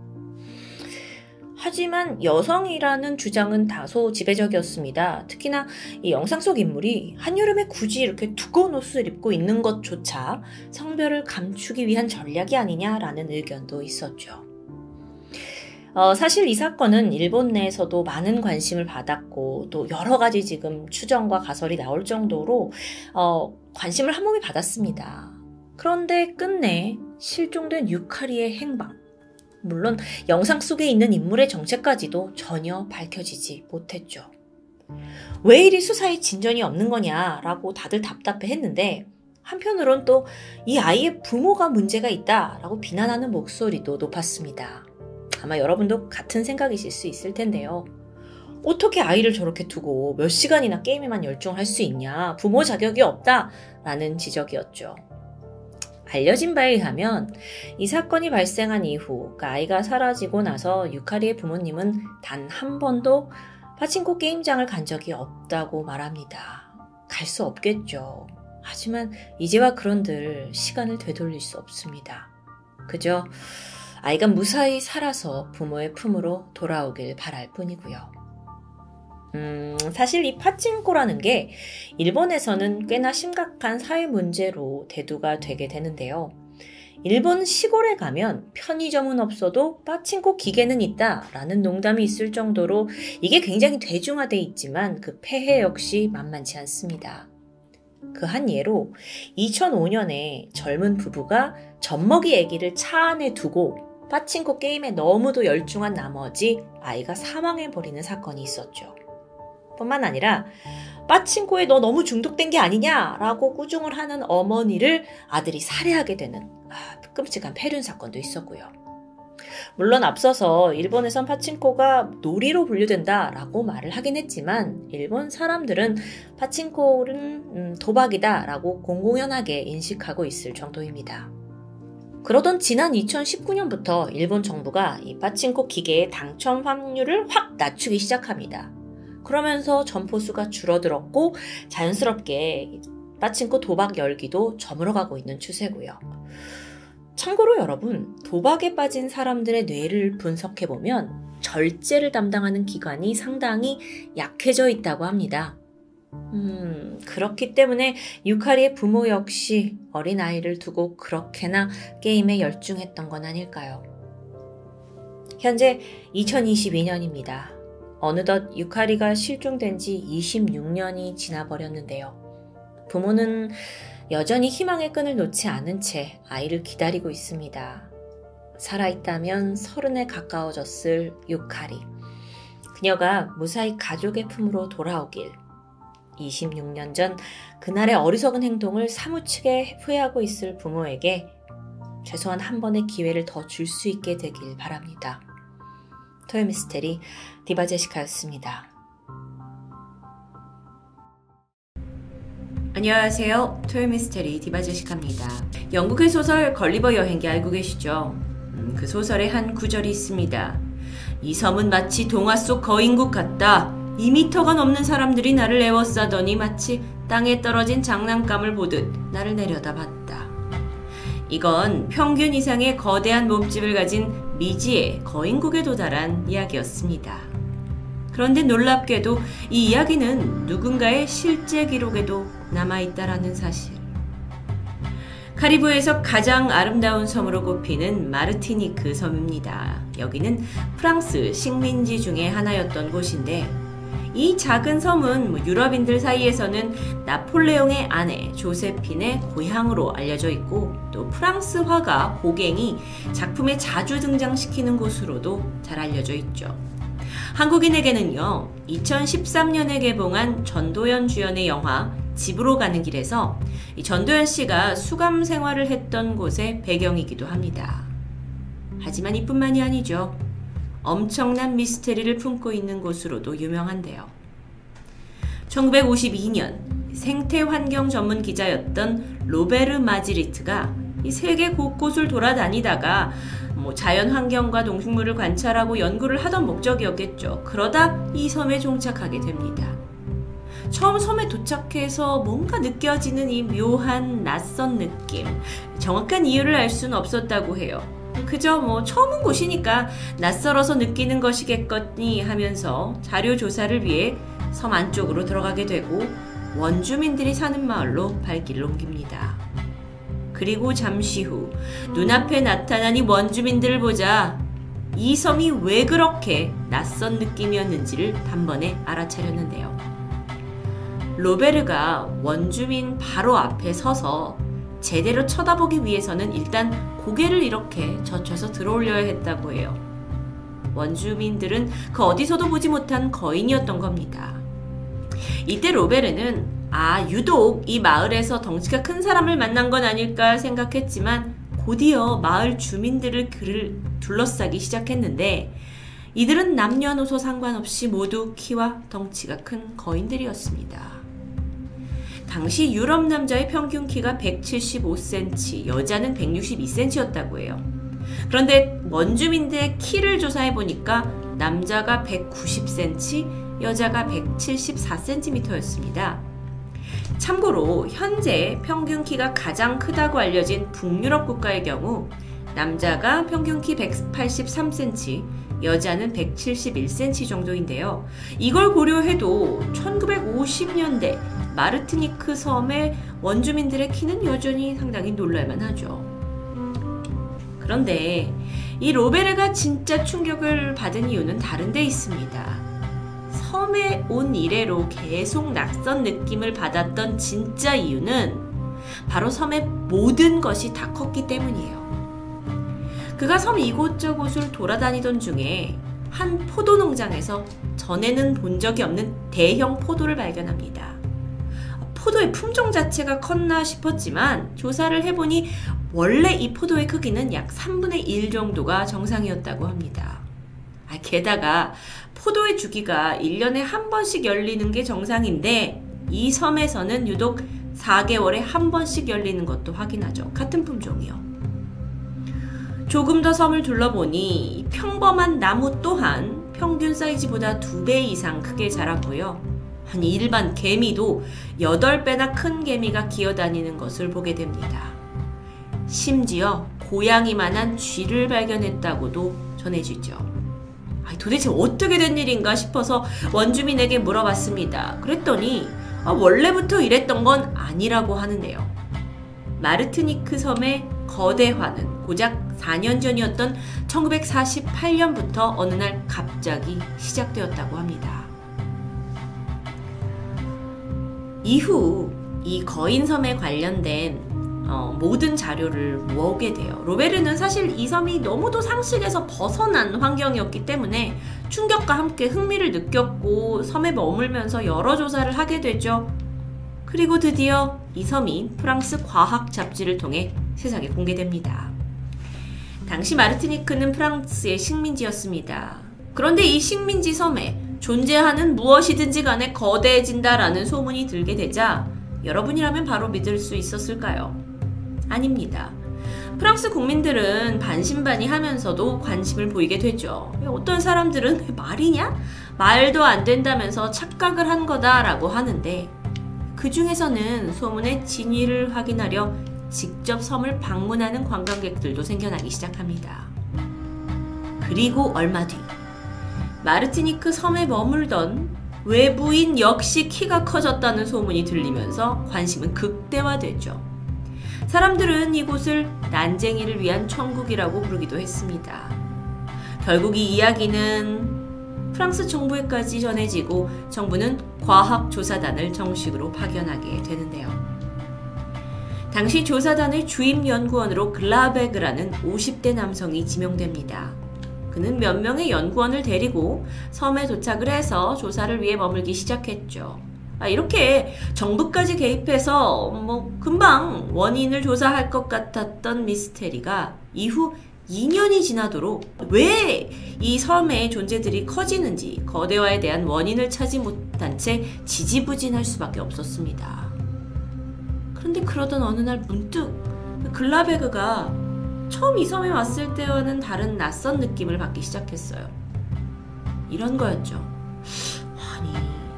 하지만 여성이라는 주장은 다소 지배적이었습니다. 특히나 이 영상 속 인물이 한여름에 굳이 이렇게 두꺼운 옷을 입고 있는 것조차 성별을 감추기 위한 전략이 아니냐라는 의견도 있었죠. 어, 사실 이 사건은 일본 내에서도 많은 관심을 받았고 또 여러 가지 지금 추정과 가설이 나올 정도로 어, 관심을 한 몸에 받았습니다. 그런데 끝내 실종된 유카리의 행방 물론 영상 속에 있는 인물의 정체까지도 전혀 밝혀지지 못했죠. 왜 이리 수사에 진전이 없는 거냐라고 다들 답답해 했는데 한편으론 또 이 아이의 부모가 문제가 있다라고 비난하는 목소리도 높았습니다. 아마 여러분도 같은 생각이실 수 있을 텐데요. 어떻게 아이를 저렇게 두고 몇 시간이나 게임에만 열중할 수 있냐? 부모 자격이 없다 라는 지적이었죠. 알려진 바에 의하면 이 사건이 발생한 이후 그 아이가 사라지고 나서 유카리의 부모님은 단 한 번도 파친코 게임장을 간 적이 없다고 말합니다. 갈 수 없겠죠. 하지만 이제와 그런들 시간을 되돌릴 수 없습니다. 그저 아이가 무사히 살아서 부모의 품으로 돌아오길 바랄 뿐이고요. 음, 사실 이 파친코라는 게 일본에서는 꽤나 심각한 사회 문제로 대두가 되게 되는데요. 일본 시골에 가면 편의점은 없어도 빠친코 기계는 있다 라는 농담이 있을 정도로 이게 굉장히 대중화돼 있지만 그 폐해 역시 만만치 않습니다. 그 한 예로 2005년에 젊은 부부가 젖먹이 아기를 차 안에 두고 빠친코 게임에 너무도 열중한 나머지 아이가 사망해버리는 사건이 있었죠. 뿐만 아니라 빠친코에 너 너무 중독된 게 아니냐라고 꾸중을 하는 어머니를 아들이 살해하게 되는 아, 끔찍한 폐륜 사건도 있었고요. 물론 앞서서 일본에선 파친코가 놀이로 분류된다라고 말을 하긴 했지만 일본 사람들은 파친코는 음, 도박이다라고 공공연하게 인식하고 있을 정도입니다. 그러던 지난 2019년부터 일본 정부가 이 파친코 기계의 당첨 확률을 확 낮추기 시작합니다. 그러면서 점포수가 줄어들었고 자연스럽게 빠친코 도박 열기도 저물어가고 있는 추세고요. 참고로 여러분, 도박에 빠진 사람들의 뇌를 분석해보면 절제를 담당하는 기관이 상당히 약해져 있다고 합니다. 음, 그렇기 때문에 유카리의 부모 역시 어린아이를 두고 그렇게나 게임에 열중했던 건 아닐까요? 현재 2022년입니다. 어느덧 유카리가 실종된 지 26년이 지나버렸는데요. 부모는 여전히 희망의 끈을 놓지 않은 채 아이를 기다리고 있습니다. 살아있다면 서른에 가까워졌을 유카리. 그녀가 무사히 가족의 품으로 돌아오길. 26년 전 그날의 어리석은 행동을 사무치게 후회하고 있을 부모에게 최소한 한 번의 기회를 더 줄 수 있게 되길 바랍니다. 토요미스테리 디바제시카였습니다. 안녕하세요. 토요미스테리 디바제시카입니다. 영국의 소설 걸리버 여행기 알고 계시죠? 음, 그 소설에 한 구절이 있습니다. 이 섬은 마치 동화 속 거인국 같다. 2미터가 넘는 사람들이 나를 에워싸더니 마치 땅에 떨어진 장난감을 보듯 나를 내려다봤다. 이건 평균 이상의 거대한 몸집을 가진 미지의 거인국에 도달한 이야기였습니다. 그런데 놀랍게도 이 이야기는 누군가의 실제 기록에도 남아있다라는 사실. 카리브에서 가장 아름다운 섬으로 꼽히는 마르티니크 섬입니다. 여기는 프랑스 식민지 중의 하나였던 곳인데 이 작은 섬은 뭐 유럽인들 사이에서는 나폴레옹의 아내 조세핀의 고향으로 알려져 있고 또 프랑스 화가 고갱이 작품에 자주 등장시키는 곳으로도 잘 알려져 있죠. 한국인에게는요, 2013년에 개봉한 전도연 주연의 영화 집으로 가는 길에서 전도연 씨가 수감 생활을 했던 곳의 배경이기도 합니다. 하지만 이뿐만이 아니죠. 엄청난 미스테리를 품고 있는 곳으로도 유명한데요. 1952년 생태 환경 전문 기자였던 로베르 마지리트가 이 세계 곳곳을 돌아다니다가 뭐 자연 환경과 동식물을 관찰하고 연구를 하던 목적이었겠죠. 그러다 이 섬에 종착하게 됩니다. 처음 섬에 도착해서 뭔가 느껴지는 이 묘한 낯선 느낌. 정확한 이유를 알 수는 없었다고 해요. 그저 뭐 처음 온 곳이니까 낯설어서 느끼는 것이겠거니 하면서 자료 조사를 위해 섬 안쪽으로 들어가게 되고 원주민들이 사는 마을로 발길을 옮깁니다. 그리고 잠시 후 눈앞에 나타난 이 원주민들을 보자 이 섬이 왜 그렇게 낯선 느낌이었는지를 단번에 알아차렸는데요. 로베르가 원주민 바로 앞에 서서 제대로 쳐다보기 위해서는 일단 고개를 이렇게 젖혀서 들어올려야 했다고 해요. 원주민들은 그 어디서도 보지 못한 거인이었던 겁니다. 이때 로베르는 아, 유독 이 마을에서 덩치가 큰 사람을 만난 건 아닐까 생각했지만 곧이어 마을 주민들을 그를 둘러싸기 시작했는데 이들은 남녀노소 상관없이 모두 키와 덩치가 큰 거인들이었습니다. 당시 유럽 남자의 평균 키가 175cm, 여자는 162cm였다고 해요. 그런데 원주민들의 키를 조사해 보니까 남자가 190cm, 여자가 174cm였습니다. 참고로 현재 평균 키가 가장 크다고 알려진 북유럽 국가의 경우 남자가 평균 키 183cm, 여자는 171cm 정도인데요. 이걸 고려해도 1950년대 마르티니크 섬의 원주민들의 키는 여전히 상당히 놀랄만 하죠. 그런데 이 로베르가 진짜 충격을 받은 이유는 다른 데 있습니다. 섬에 온 이래로 계속 낯선 느낌을 받았던 진짜 이유는 바로 섬의 모든 것이 다 컸기 때문이에요. 그가 섬 이곳저곳을 돌아다니던 중에 한 포도 농장에서 전에는 본 적이 없는 대형 포도를 발견합니다. 포도의 품종 자체가 컸나 싶었지만 조사를 해보니 원래 이 포도의 크기는 약 3분의 1 정도가 정상이었다고 합니다. 아, 게다가 포도의 주기가 1년에 한 번씩 열리는 게 정상인데 이 섬에서는 유독 4개월에 한 번씩 열리는 것도 확인하죠. 같은 품종이요. 조금 더 섬을 둘러보니 평범한 나무 또한 평균 사이즈보다 두배 이상 크게 자랐고요. 아니 일반 개미도 8배나 큰 개미가 기어다니는 것을 보게 됩니다. 심지어 고양이만한 쥐를 발견했다고도 전해지죠. 도대체 어떻게 된 일인가 싶어서 원주민에게 물어봤습니다. 그랬더니 아, 원래부터 이랬던 건 아니라고 하는데요. 마르트니크 섬의 거대화는 고작 4년 전이었던 1948년부터 어느 날 갑자기 시작되었다고 합니다. 이후 이 거인섬에 관련된 어, 모든 자료를 모으게 돼요. 로베르는 사실 이 섬이 너무도 상식에서 벗어난 환경이었기 때문에 충격과 함께 흥미를 느꼈고 섬에 머물면서 여러 조사를 하게 되죠. 그리고 드디어 이 섬이 프랑스 과학 잡지를 통해 세상에 공개됩니다. 당시 마르티니크는 프랑스의 식민지였습니다. 그런데 이 식민지 섬에 존재하는 무엇이든지 간에 거대해진다라는 소문이 들게 되자 여러분이라면 바로 믿을 수 있었을까요? 아닙니다. 프랑스 국민들은 반신반의 하면서도 관심을 보이게 되죠. 어떤 사람들은 말이냐? 말도 안 된다면서 착각을 한 거다라고 하는데 그 중에서는 소문의 진위를 확인하려 직접 섬을 방문하는 관광객들도 생겨나기 시작합니다. 그리고 얼마 뒤 마르티니크 섬에 머물던 외부인 역시 키가 커졌다는 소문이 들리면서 관심은 극대화되죠. 사람들은 이곳을 난쟁이를 위한 천국이라고 부르기도 했습니다. 결국 이 이야기는 프랑스 정부에까지 전해지고 정부는 과학조사단을 정식으로 파견하게 되는데요. 당시 조사단의 주임 연구원으로 글라베그라는 50대 남성이 지명됩니다. 그는 몇 명의 연구원을 데리고 섬에 도착을 해서 조사를 위해 머물기 시작했죠. 아, 이렇게 정부까지 개입해서 뭐 금방 원인을 조사할 것 같았던 미스테리가 이후 2년이 지나도록 왜 이 섬의 존재들이 커지는지 거대화에 대한 원인을 찾지 못한 채 지지부진할 수밖에 없었습니다. 그런데 그러던 어느 날 문득 글라베그가 처음 이 섬에 왔을 때와는 다른 낯선 느낌을 받기 시작했어요. 이런 거였죠. 아니,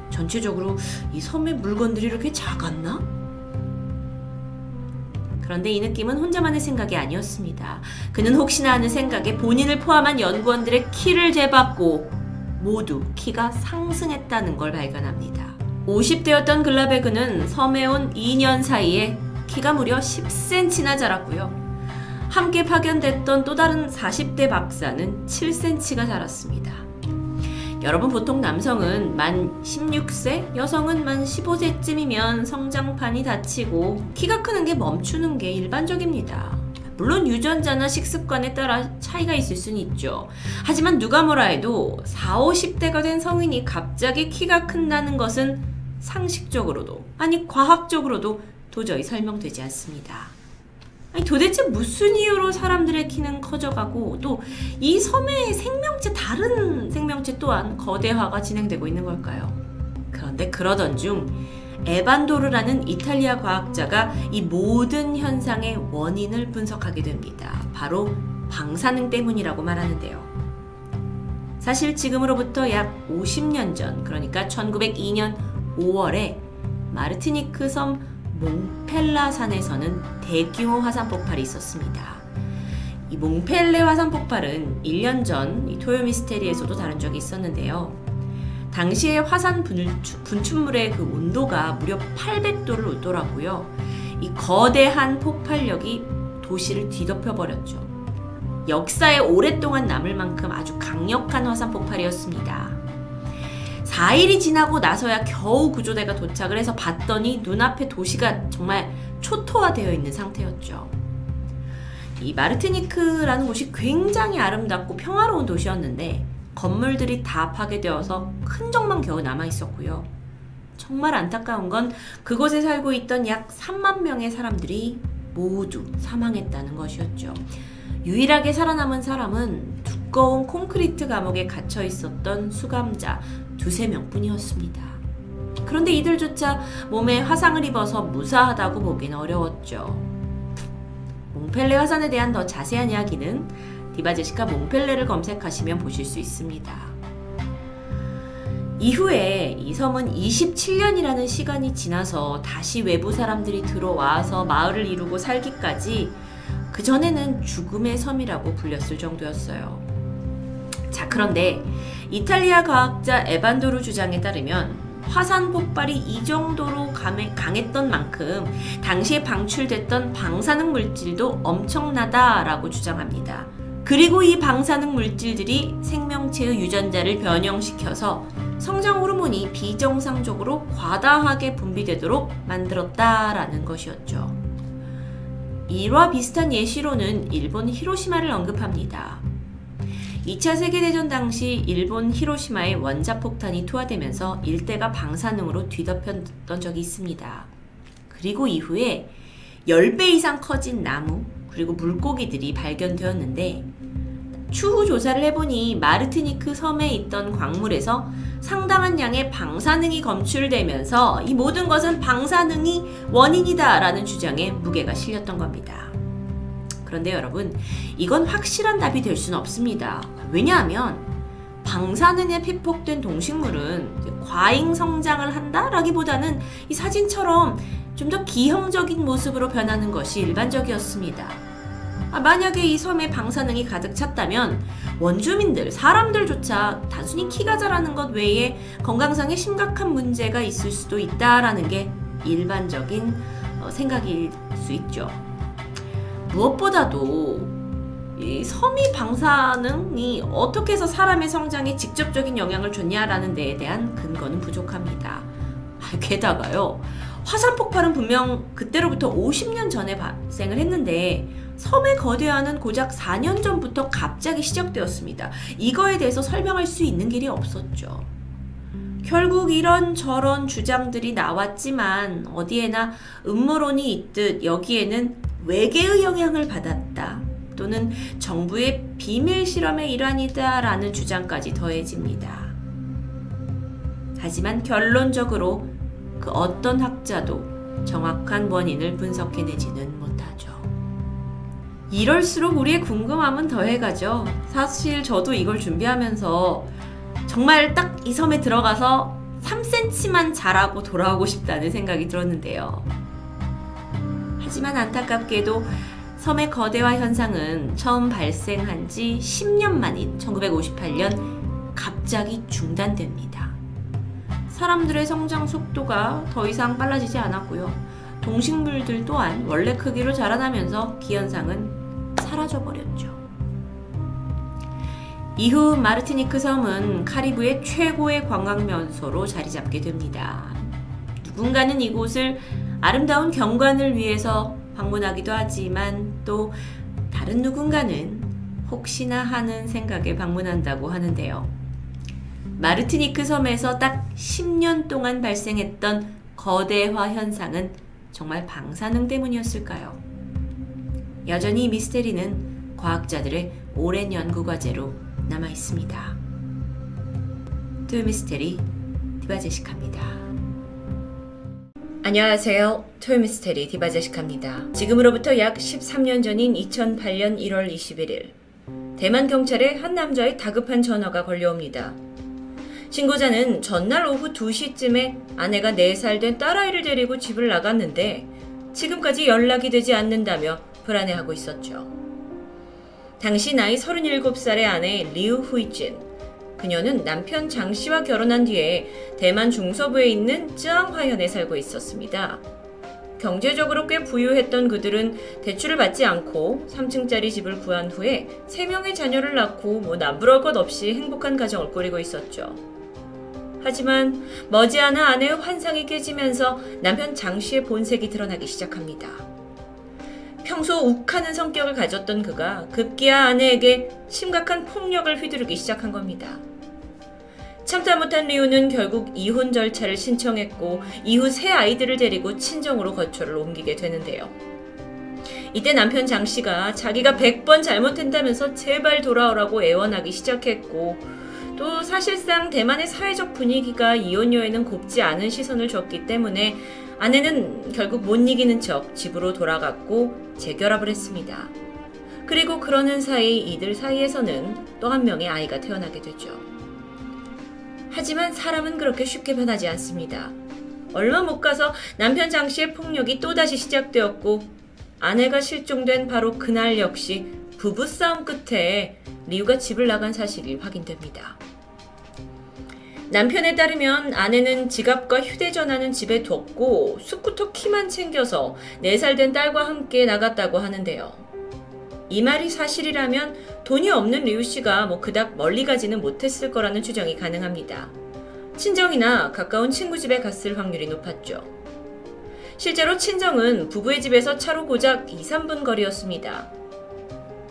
전체적으로 이 섬의 물건들이 이렇게 작았나? 그런데 이 느낌은 혼자만의 생각이 아니었습니다. 그는 혹시나 하는 생각에 본인을 포함한 연구원들의 키를 재봤고 모두 키가 상승했다는 걸 발견합니다. 50대였던 글라베그는 섬에 온 2년 사이에 키가 무려 10cm나 자랐고요. 함께 파견됐던 또 다른 40대 박사는 7cm가 자랐습니다. 여러분 보통 남성은 만 16세, 여성은 만 15세쯤이면 성장판이 닫히고 키가 크는 게 멈추는 게 일반적입니다. 물론 유전자나 식습관에 따라 차이가 있을 수는 있죠. 하지만 누가 뭐라 해도 4, 50대가 된 성인이 갑자기 키가 큰다는 것은 상식적으로도 아니 과학적으로도 도저히 설명되지 않습니다. 아니 도대체 무슨 이유로 사람들의 키는 커져가고 또 이 섬의 생명체 다른 생명체 또한 거대화가 진행되고 있는 걸까요? 그런데 그러던 중 에반도르라는 이탈리아 과학자가 이 모든 현상의 원인을 분석하게 됩니다. 바로 방사능 때문이라고 말하는데요. 사실 지금으로부터 약 50년 전, 그러니까 1902년 5월에 마르티니크 섬 몽펠라 산에서는 대규모 화산 폭발이 있었습니다. 이 몽펠레 화산 폭발은 1년 전 토요미스테리에서도 다룬 적이 있었는데요. 당시에 화산 분출 물의 그 온도가 무려 800도를 웃더라고요. 이 거대한 폭발력이 도시를 뒤덮여 버렸죠. 역사에 오랫동안 남을 만큼 아주 강력한 화산 폭발이었습니다. 4일이 지나고 나서야 겨우 구조대가 도착을 해서 봤더니 눈앞에 도시가 정말 초토화되어 있는 상태였죠. 이 마르티니크라는 곳이 굉장히 아름답고 평화로운 도시였는데 건물들이 다 파괴되어서 흔적만 겨우 남아 있었고요. 정말 안타까운 건 그곳에 살고 있던 약 3만 명의 사람들이 모두 사망했다는 것이었죠. 유일하게 살아남은 사람은 두꺼운 콘크리트 감옥에 갇혀 있었던 수감자 두세 명뿐이었습니다. 그런데 이들조차 몸에 화상을 입어서 무사하다고 보기는 어려웠죠. 몽펠레 화산에 대한 더 자세한 이야기는 디바제시카 몽펠레를 검색하시면 보실 수 있습니다. 이후에 이 섬은 27년이라는 시간이 지나서 다시 외부 사람들이 들어와서 마을을 이루고 살기까지 그전에는 죽음의 섬이라고 불렸을 정도였어요. 자, 그런데 이탈리아 과학자 에반도르 주장에 따르면 화산 폭발이 이 정도로 강했던 만큼 당시에 방출됐던 방사능 물질도 엄청나다라고 주장합니다. 그리고 이 방사능 물질들이 생명체의 유전자를 변형시켜서 성장 호르몬이 비정상적으로 과다하게 분비되도록 만들었다라는 것이었죠. 이와 비슷한 예시로는 일본 히로시마를 언급합니다. 2차 세계대전 당시 일본 히로시마에 원자폭탄이 투하되면서 일대가 방사능으로 뒤덮였던 적이 있습니다. 그리고 이후에 10배 이상 커진 나무, 그리고 물고기들이 발견되었는데 추후 조사를 해보니 마르티니크 섬에 있던 광물에서 상당한 양의 방사능이 검출되면서 이 모든 것은 방사능이 원인이다라는 주장에 무게가 실렸던 겁니다. 그런데 여러분, 이건 확실한 답이 될 수는 없습니다. 왜냐하면 방사능에 피폭된 동식물은 과잉 성장을 한다라기보다는 이 사진처럼 좀 더 기형적인 모습으로 변하는 것이 일반적이었습니다. 아, 만약에 이 섬에 방사능이 가득 찼다면 원주민들, 사람들조차 단순히 키가 자라는 것 외에 건강상에 심각한 문제가 있을 수도 있다라는 게 일반적인 어, 생각일 수 있죠. 무엇보다도 이 섬이 방사능이 어떻게 해서 사람의 성장에 직접적인 영향을 줬냐라는 데에 대한 근거는 부족합니다. 아, 게다가요, 화산 폭발은 분명 그때로부터 50년 전에 발생을 했는데 섬의 거대화는 고작 4년 전부터 갑자기 시작되었습니다. 이거에 대해서 설명할 수 있는 길이 없었죠. 결국 이런 저런 주장들이 나왔지만 어디에나 음모론이 있듯 여기에는 외계의 영향을 받았다 또는 정부의 비밀 실험의 일환이다 라는 주장까지 더해집니다. 하지만 결론적으로 그 어떤 학자도 정확한 원인을 분석해내지는 못하죠. 이럴수록 우리의 궁금함은 더해가죠. 사실 저도 이걸 준비하면서 정말 딱 이 섬에 들어가서 3cm만 자라고 돌아오고 싶다는 생각이 들었는데요. 하지만 안타깝게도 섬의 거대화 현상은 처음 발생한 지 10년 만인 1958년 갑자기 중단됩니다. 사람들의 성장 속도가 더 이상 빨라지지 않았고요. 동식물들 또한 원래 크기로 자라나면서 기현상은 사라져버렸죠. 이후 마르티니크 섬은 카리브의 최고의 관광명소로 자리 잡게 됩니다. 누군가는 이곳을 아름다운 경관을 위해서 방문하기도 하지만 또 다른 누군가는 혹시나 하는 생각에 방문한다고 하는데요. 마르티니크 섬에서 딱 10년 동안 발생했던 거대화 현상은 정말 방사능 때문이었을까요? 여전히 미스테리는 과학자들의 오랜 연구 과제로 남아 있습니다. 토요미스테리 디바제시카입니다. 안녕하세요. 토요미스테리 디바제시카입니다. 지금으로부터 약 13년 전인 2008년 1월 21일 대만 경찰에 한 남자의 다급한 전화가 걸려옵니다. 신고자는 전날 오후 2시쯤에 아내가 4살 된 딸아이를 데리고 집을 나갔는데 지금까지 연락이 되지 않는다며 불안해하고 있었죠. 당시 나이 37살의 아내 리우 후이진. 그녀는 남편 장 씨와 결혼한 뒤에 대만 중서부에 있는 쯔앙화현에 살고 있었습니다. 경제적으로 꽤 부유했던 그들은 대출을 받지 않고 3층짜리 집을 구한 후에 3명의 자녀를 낳고 뭐 남부러울 것 없이 행복한 가정을 꾸리고 있었죠. 하지만 머지않아 아내의 환상이 깨지면서 남편 장 씨의 본색이 드러나기 시작합니다. 평소 욱하는 성격을 가졌던 그가 급기야 아내에게 심각한 폭력을 휘두르기 시작한 겁니다. 참다 못한 리우는 결국 이혼 절차를 신청했고 이후 새 아이들을 데리고 친정으로 거처를 옮기게 되는데요. 이때 남편 장 씨가 자기가 100번 잘못했다면서 제발 돌아오라고 애원하기 시작했고 또 사실상 대만의 사회적 분위기가 이혼녀에는 곱지 않은 시선을 줬기 때문에 아내는 결국 못 이기는 척 집으로 돌아갔고 재결합을 했습니다. 그리고 그러는 사이 이들 사이에서는 또 한 명의 아이가 태어나게 되죠. 하지만 사람은 그렇게 쉽게 변하지 않습니다. 얼마 못 가서 남편 장 씨의 폭력이 또다시 시작되었고 아내가 실종된 바로 그날 역시 부부싸움 끝에 리우가 집을 나간 사실이 확인됩니다. 남편에 따르면 아내는 지갑과 휴대전화는 집에 뒀고 스쿠터 키만 챙겨서 4살 된 딸과 함께 나갔다고 하는데요. 이 말이 사실이라면 돈이 없는 리우 씨가 뭐 그닥 멀리 가지는 못했을 거라는 추정이 가능합니다. 친정이나 가까운 친구 집에 갔을 확률이 높았죠. 실제로 친정은 부부의 집에서 차로 고작 2, 3분 거리였습니다.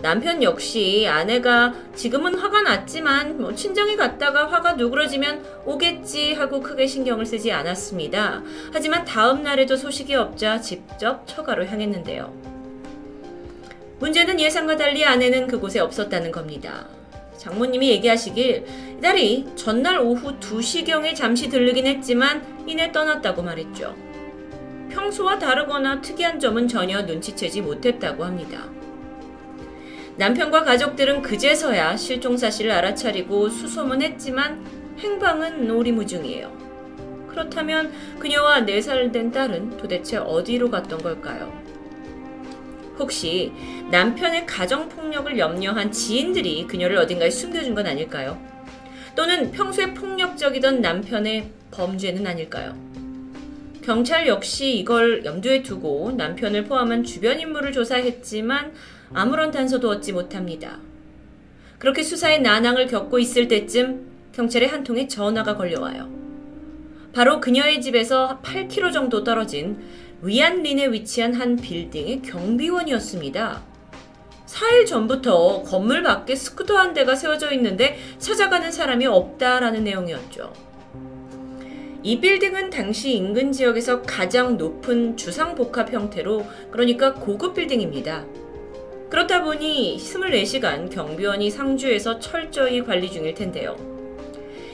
남편 역시 아내가 지금은 화가 났지만 뭐 친정에 갔다가 화가 누그러지면 오겠지 하고 크게 신경을 쓰지 않았습니다. 하지만 다음 날에도 소식이 없자 직접 처가로 향했는데요. 문제는 예상과 달리 아내는 그곳에 없었다는 겁니다. 장모님이 얘기하시길 딸이 전날 오후 2시경에 잠시 들르긴 했지만 이내 떠났다고 말했죠. 평소와 다르거나 특이한 점은 전혀 눈치채지 못했다고 합니다. 남편과 가족들은 그제서야 실종 사실을 알아차리고 수소문했지만 행방은 오리무중이에요. 그렇다면 그녀와 4살 된 딸은 도대체 어디로 갔던 걸까요? 혹시 남편의 가정폭력을 염려한 지인들이 그녀를 어딘가에 숨겨준 건 아닐까요? 또는 평소에 폭력적이던 남편의 범죄는 아닐까요? 경찰 역시 이걸 염두에 두고 남편을 포함한 주변 인물을 조사했지만 아무런 단서도 얻지 못합니다. 그렇게 수사에 난항을 겪고 있을 때쯤 경찰에 한 통의 전화가 걸려와요. 바로 그녀의 집에서 8km 정도 떨어진 위안린에 위치한 한 빌딩의 경비원이었습니다. 4일 전부터 건물 밖에 스쿠터 한 대가 세워져 있는데 찾아가는 사람이 없다라는 내용이었죠. 이 빌딩은 당시 인근 지역에서 가장 높은 주상복합 형태로 그러니까 고급 빌딩입니다. 그렇다 보니 24시간 경비원이 상주해서 철저히 관리 중일 텐데요.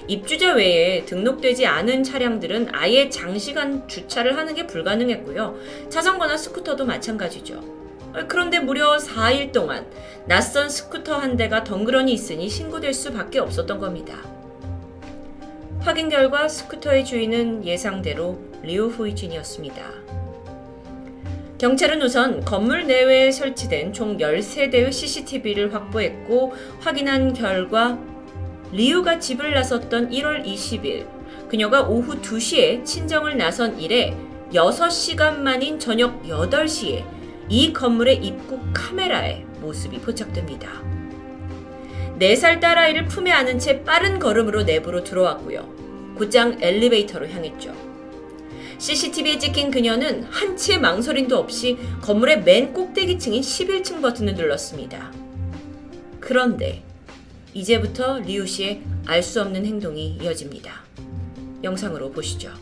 입주자 외에 등록되지 않은 차량들은 아예 장시간 주차를 하는 게 불가능했고요. 자전거나 스쿠터도 마찬가지죠. 그런데 무려 4일 동안 낯선 스쿠터 한 대가 덩그러니 있으니 신고될 수밖에 없었던 겁니다. 확인 결과 스쿠터의 주인은 예상대로 리우 후이진이었습니다. 경찰은 우선 건물 내외에 설치된 총 13대의 CCTV를 확보했고 확인한 결과 리우가 집을 나섰던 1월 20일 그녀가 오후 2시에 친정을 나선 이래 6시간 만인 저녁 8시에 이 건물의 입구 카메라에 모습이 포착됩니다. 4살 딸아이를 품에 안은 채 빠른 걸음으로 내부로 들어왔고요. 곧장 엘리베이터로 향했죠. CCTV에 찍힌 그녀는 한 치의 망설임도 없이 건물의 맨 꼭대기층인 11층 버튼을 눌렀습니다. 그런데 이제부터 리우 씨의 알 수 없는 행동이 이어집니다. 영상으로 보시죠.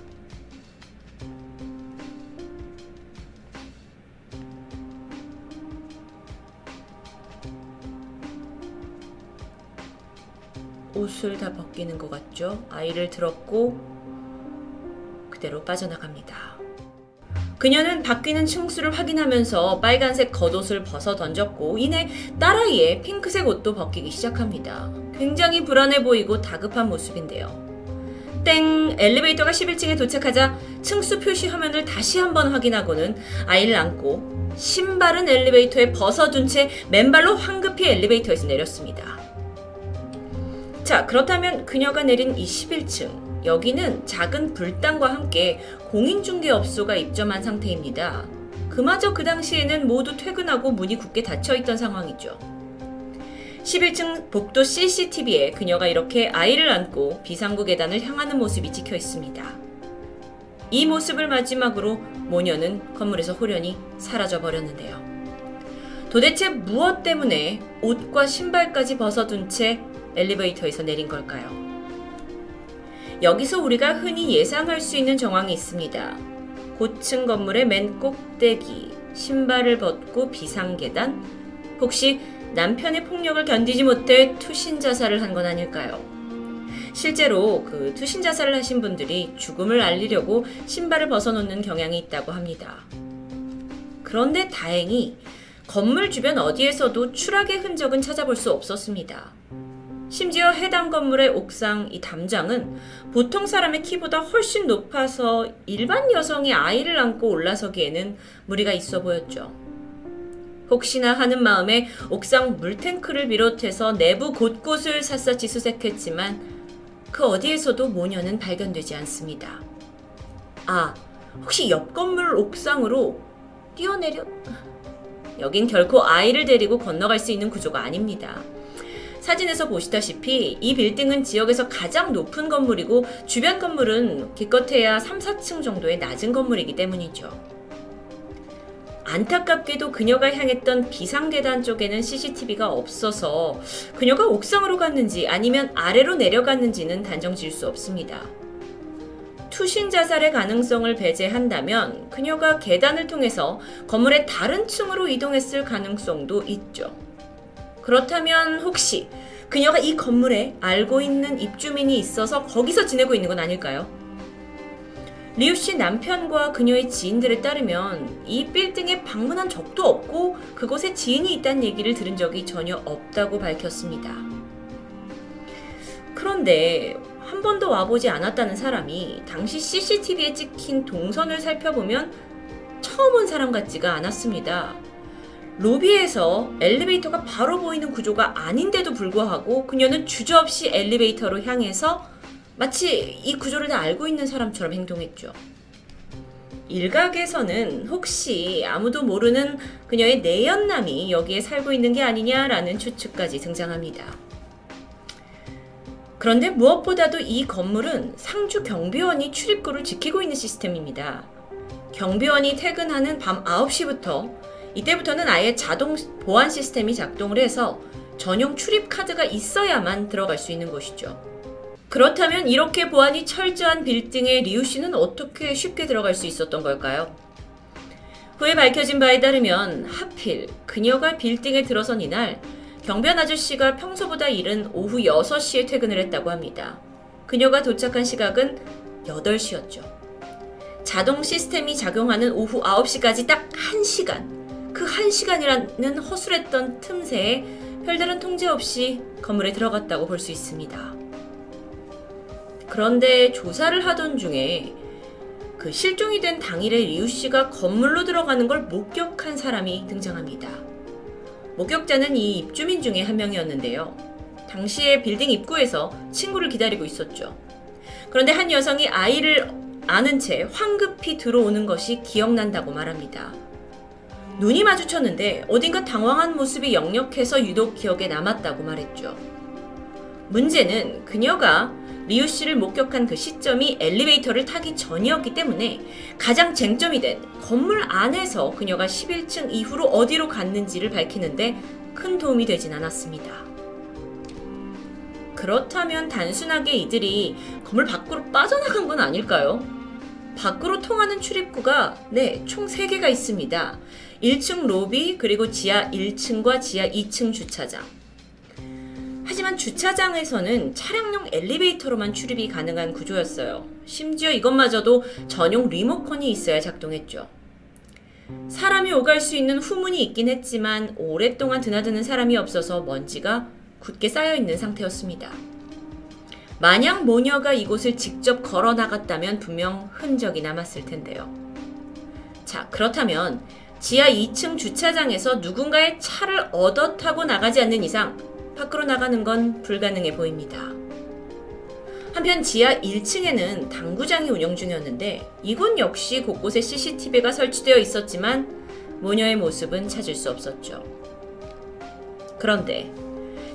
옷을 다 벗기는 것 같죠? 아이를 들었고 그대로 빠져나갑니다. 그녀는 바뀌는 층수를 확인하면서 빨간색 겉옷을 벗어 던졌고 이내 딸아이의 핑크색 옷도 벗기기 시작합니다. 굉장히 불안해 보이고 다급한 모습인데요. 땡! 엘리베이터가 11층에 도착하자 층수 표시 화면을 다시 한번 확인하고는 아이를 안고 신발은 엘리베이터에 벗어둔 채 맨발로 황급히 엘리베이터에서 내렸습니다. 자, 그렇다면 그녀가 내린 이 11층. 여기는 작은 불당과 함께 공인중개업소가 입점한 상태입니다. 그마저 그 당시에는 모두 퇴근하고 문이 굳게 닫혀 있던 상황이죠. 11층 복도 CCTV에 그녀가 이렇게 아이를 안고 비상구 계단을 향하는 모습이 찍혀 있습니다. 이 모습을 마지막으로 모녀는 건물에서 홀연히 사라져 버렸는데요. 도대체 무엇 때문에 옷과 신발까지 벗어둔 채 엘리베이터에서 내린 걸까요? 여기서 우리가 흔히 예상할 수 있는 정황이 있습니다. 고층 건물의 맨 꼭대기, 신발을 벗고 비상계단, 혹시 남편의 폭력을 견디지 못해 투신 자살을 한 건 아닐까요? 실제로 그 투신 자살을 하신 분들이 죽음을 알리려고 신발을 벗어놓는 경향이 있다고 합니다. 그런데 다행히 건물 주변 어디에서도 추락의 흔적은 찾아볼 수 없었습니다. 심지어 해당 건물의 옥상 이 담장은 보통 사람의 키보다 훨씬 높아서 일반 여성이 아이를 안고 올라서기에는 무리가 있어 보였죠. 혹시나 하는 마음에 옥상 물탱크를 비롯해서 내부 곳곳을 샅샅이 수색했지만 그 어디에서도 모녀는 발견되지 않습니다. 아, 혹시 옆 건물 옥상으로 뛰어내려? 여긴 결코 아이를 데리고 건너갈 수 있는 구조가 아닙니다. 사진에서 보시다시피 이 빌딩은 지역에서 가장 높은 건물이고 주변 건물은 기껏해야 3, 4층 정도의 낮은 건물이기 때문이죠. 안타깝게도 그녀가 향했던 비상계단 쪽에는 CCTV가 없어서 그녀가 옥상으로 갔는지 아니면 아래로 내려갔는지는 단정 지을 수 없습니다. 투신 자살의 가능성을 배제한다면 그녀가 계단을 통해서 건물의 다른 층으로 이동했을 가능성도 있죠. 그렇다면 혹시 그녀가 이 건물에 알고 있는 입주민이 있어서 거기서 지내고 있는 건 아닐까요? 리우 씨 남편과 그녀의 지인들에 따르면 이 빌딩에 방문한 적도 없고 그곳에 지인이 있다는 얘기를 들은 적이 전혀 없다고 밝혔습니다. 그런데 한 번도 와보지 않았다는 사람이 당시 CCTV에 찍힌 동선을 살펴보면 처음 온 사람 같지가 않았습니다. 로비에서 엘리베이터가 바로 보이는 구조가 아닌데도 불구하고 그녀는 주저없이 엘리베이터로 향해서 마치 이 구조를 다 알고 있는 사람처럼 행동했죠. 일각에서는 혹시 아무도 모르는 그녀의 내연남이 여기에 살고 있는 게 아니냐라는 추측까지 등장합니다. 그런데 무엇보다도 이 건물은 상주 경비원이 출입구를 지키고 있는 시스템입니다. 경비원이 퇴근하는 밤 9시부터 이때부터는 아예 자동 보안 시스템이 작동을 해서 전용 출입 카드가 있어야만 들어갈 수 있는 곳이죠. 그렇다면 이렇게 보안이 철저한 빌딩에 리우 씨는 어떻게 쉽게 들어갈 수 있었던 걸까요? 후에 밝혀진 바에 따르면 하필 그녀가 빌딩에 들어선 이날 경비원 아저씨가 평소보다 이른 오후 6시에 퇴근을 했다고 합니다. 그녀가 도착한 시각은 8시였죠. 자동 시스템이 작용하는 오후 9시까지 딱 1시간. 그 1시간이라는 허술했던 틈새에 별다른 통제 없이 건물에 들어갔다고 볼 수 있습니다. 그런데 조사를 하던 중에 그 실종이 된 당일에 리우 씨가 건물로 들어가는 걸 목격한 사람이 등장합니다. 목격자는 이 입주민 중에 한 명이었는데요. 당시에 빌딩 입구에서 친구를 기다리고 있었죠. 그런데 한 여성이 아이를 아는 채 황급히 들어오는 것이 기억난다고 말합니다. 눈이 마주쳤는데 어딘가 당황한 모습이 역력해서 유독 기억에 남았다고 말했죠. 문제는 그녀가 리우 씨를 목격한 그 시점이 엘리베이터를 타기 전이었기 때문에 가장 쟁점이 된 건물 안에서 그녀가 11층 이후로 어디로 갔는지를 밝히는데 큰 도움이 되진 않았습니다. 그렇다면 단순하게 이들이 건물 밖으로 빠져나간 건 아닐까요? 밖으로 통하는 출입구가 네, 총 3개가 있습니다. 1층 로비, 그리고 지하 1층과 지하 2층 주차장. 하지만 주차장에서는 차량용 엘리베이터로만 출입이 가능한 구조였어요. 심지어 이것마저도 전용 리모컨이 있어야 작동했죠. 사람이 오갈 수 있는 후문이 있긴 했지만 오랫동안 드나드는 사람이 없어서 먼지가 굳게 쌓여 있는 상태였습니다. 만약 모녀가 이곳을 직접 걸어 나갔다면 분명 흔적이 남았을 텐데요. 자, 그렇다면 지하 2층 주차장에서 누군가의 차를 얻어 타고 나가지 않는 이상 밖으로 나가는 건 불가능해 보입니다. 한편 지하 1층에는 당구장이 운영 중이었는데 이곳 역시 곳곳에 CCTV가 설치되어 있었지만 모녀의 모습은 찾을 수 없었죠. 그런데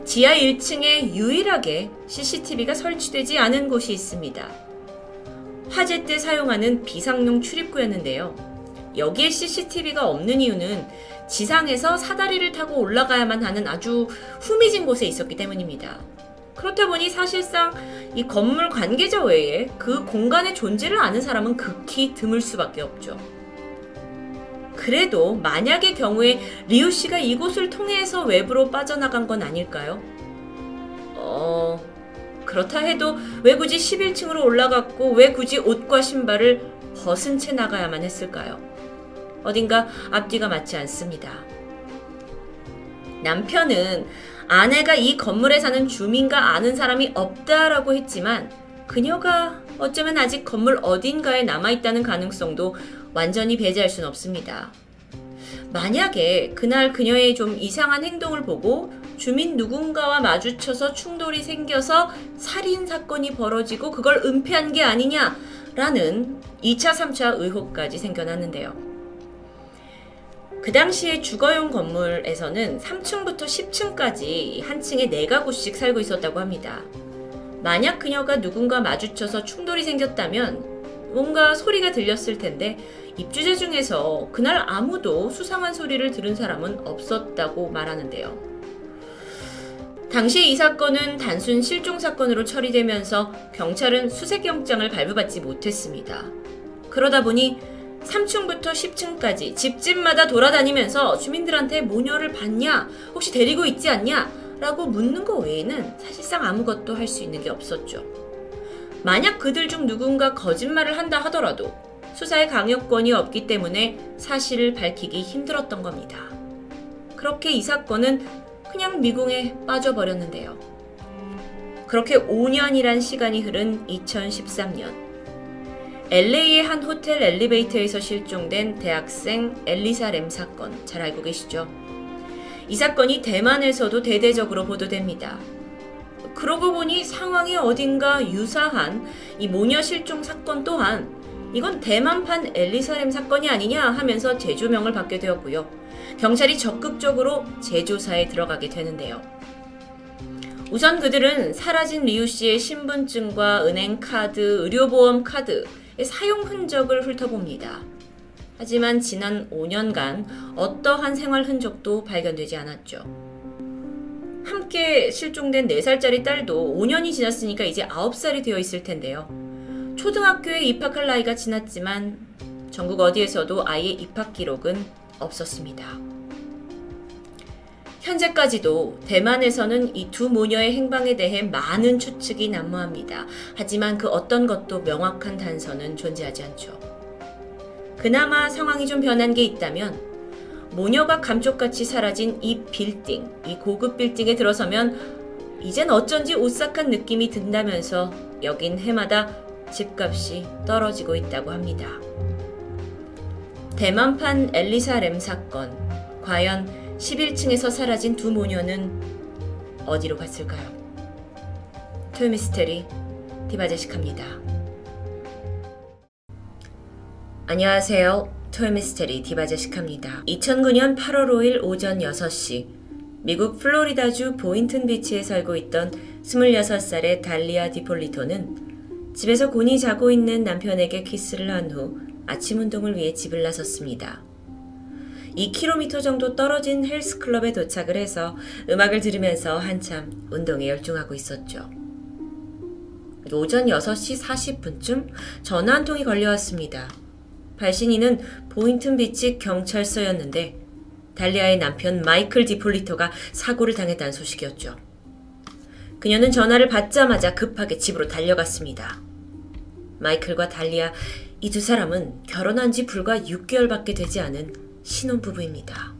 지하 1층에 유일하게 CCTV가 설치되지 않은 곳이 있습니다. 화재 때 사용하는 비상용 출입구였는데요. 여기에 CCTV가 없는 이유는 지상에서 사다리를 타고 올라가야만 하는 아주 후미진 곳에 있었기 때문입니다. 그렇다 보니 사실상 이 건물 관계자 외에 그 공간의 존재를 아는 사람은 극히 드물 수밖에 없죠. 그래도 만약의 경우에 리우 씨가 이곳을 통해서 외부로 빠져나간 건 아닐까요? 어, 그렇다 해도 왜 굳이 11층으로 올라갔고 왜 굳이 옷과 신발을 벗은 채 나가야만 했을까요? 어딘가 앞뒤가 맞지 않습니다. 남편은 아내가 이 건물에 사는 주민과 아는 사람이 없다라고 했지만 그녀가 어쩌면 아직 건물 어딘가에 남아있다는 가능성도 완전히 배제할 순 없습니다. 만약에 그날 그녀의 좀 이상한 행동을 보고 주민 누군가와 마주쳐서 충돌이 생겨서 살인 사건이 벌어지고 그걸 은폐한 게 아니냐라는 2차, 3차 의혹까지 생겨났는데요. 그 당시에 주거용 건물에서는 3층부터 10층까지 한 층에 4가구씩 살고 있었다고 합니다. 만약 그녀가 누군가 마주쳐서 충돌이 생겼다면 뭔가 소리가 들렸을 텐데 입주자 중에서 그날 아무도 수상한 소리를 들은 사람은 없었다고 말하는데요. 당시 이 사건은 단순 실종 사건으로 처리되면서 경찰은 수색영장을 발부받지 못했습니다. 그러다 보니 3층부터 10층까지 집집마다 돌아다니면서 주민들한테 모녀를 봤냐? 혹시 데리고 있지 않냐? 라고 묻는 것 외에는 사실상 아무것도 할 수 있는 게 없었죠. 만약 그들 중 누군가 거짓말을 한다 하더라도 수사의 강요권이 없기 때문에 사실을 밝히기 힘들었던 겁니다. 그렇게 이 사건은 그냥 미궁에 빠져버렸는데요. 그렇게 5년이란 시간이 흐른 2013년. LA의 한 호텔 엘리베이터에서 실종된 대학생 엘리사 램 사건 잘 알고 계시죠? 이 사건이 대만에서도 대대적으로 보도됩니다. 그러고 보니 상황이 어딘가 유사한 이 모녀 실종 사건 또한 이건 대만판 엘리사렘 사건이 아니냐 하면서 재조명을 받게 되었고요. 경찰이 적극적으로 재조사에 들어가게 되는데요. 우선 그들은 사라진 리우 씨의 신분증과 은행 카드, 의료보험 카드의 사용 흔적을 훑어봅니다. 하지만 지난 5년간 어떠한 생활 흔적도 발견되지 않았죠. 함께 실종된 4살짜리 딸도 5년이 지났으니까 이제 9살이 되어 있을 텐데요. 초등학교에 입학할 나이가 지났지만 전국 어디에서도 아이의 입학 기록은 없었습니다. 현재까지도 대만에서는 이 두 모녀의 행방에 대해 많은 추측이 난무합니다. 하지만 그 어떤 것도 명확한 단서는 존재하지 않죠. 그나마 상황이 좀 변한 게 있다면 모녀가 감쪽같이 사라진 이 빌딩, 이 고급 빌딩에 들어서면 이젠 어쩐지 오싹한 느낌이 든다면서 여긴 해마다 집값이 떨어지고 있다고 합니다. 대만판 엘리사 램 사건. 과연 11층에서 사라진 두 모녀는 어디로 갔을까요? 토요미스테리 디바제식합니다. 안녕하세요. 토요미스테리 디바제식합니다. 2009년 8월 5일 오전 6시 미국 플로리다주 보인튼 비치에 살고 있던 26살의 달리아 디폴리토는 집에서 곤히 자고 있는 남편에게 키스를 한 후 아침 운동을 위해 집을 나섰습니다. 2km 정도 떨어진 헬스클럽에 도착을 해서 음악을 들으면서 한참 운동에 열중하고 있었죠. 오전 6시 40분쯤 전화 한 통이 걸려왔습니다. 발신인은 보인튼 비치 경찰서였는데 달리아의 남편 마이클 디폴리토가 사고를 당했다는 소식이었죠. 그녀는 전화를 받자마자 급하게 집으로 달려갔습니다. 마이클과 달리아 이 두 사람은 결혼한 지 불과 6개월밖에 되지 않은 신혼부부입니다.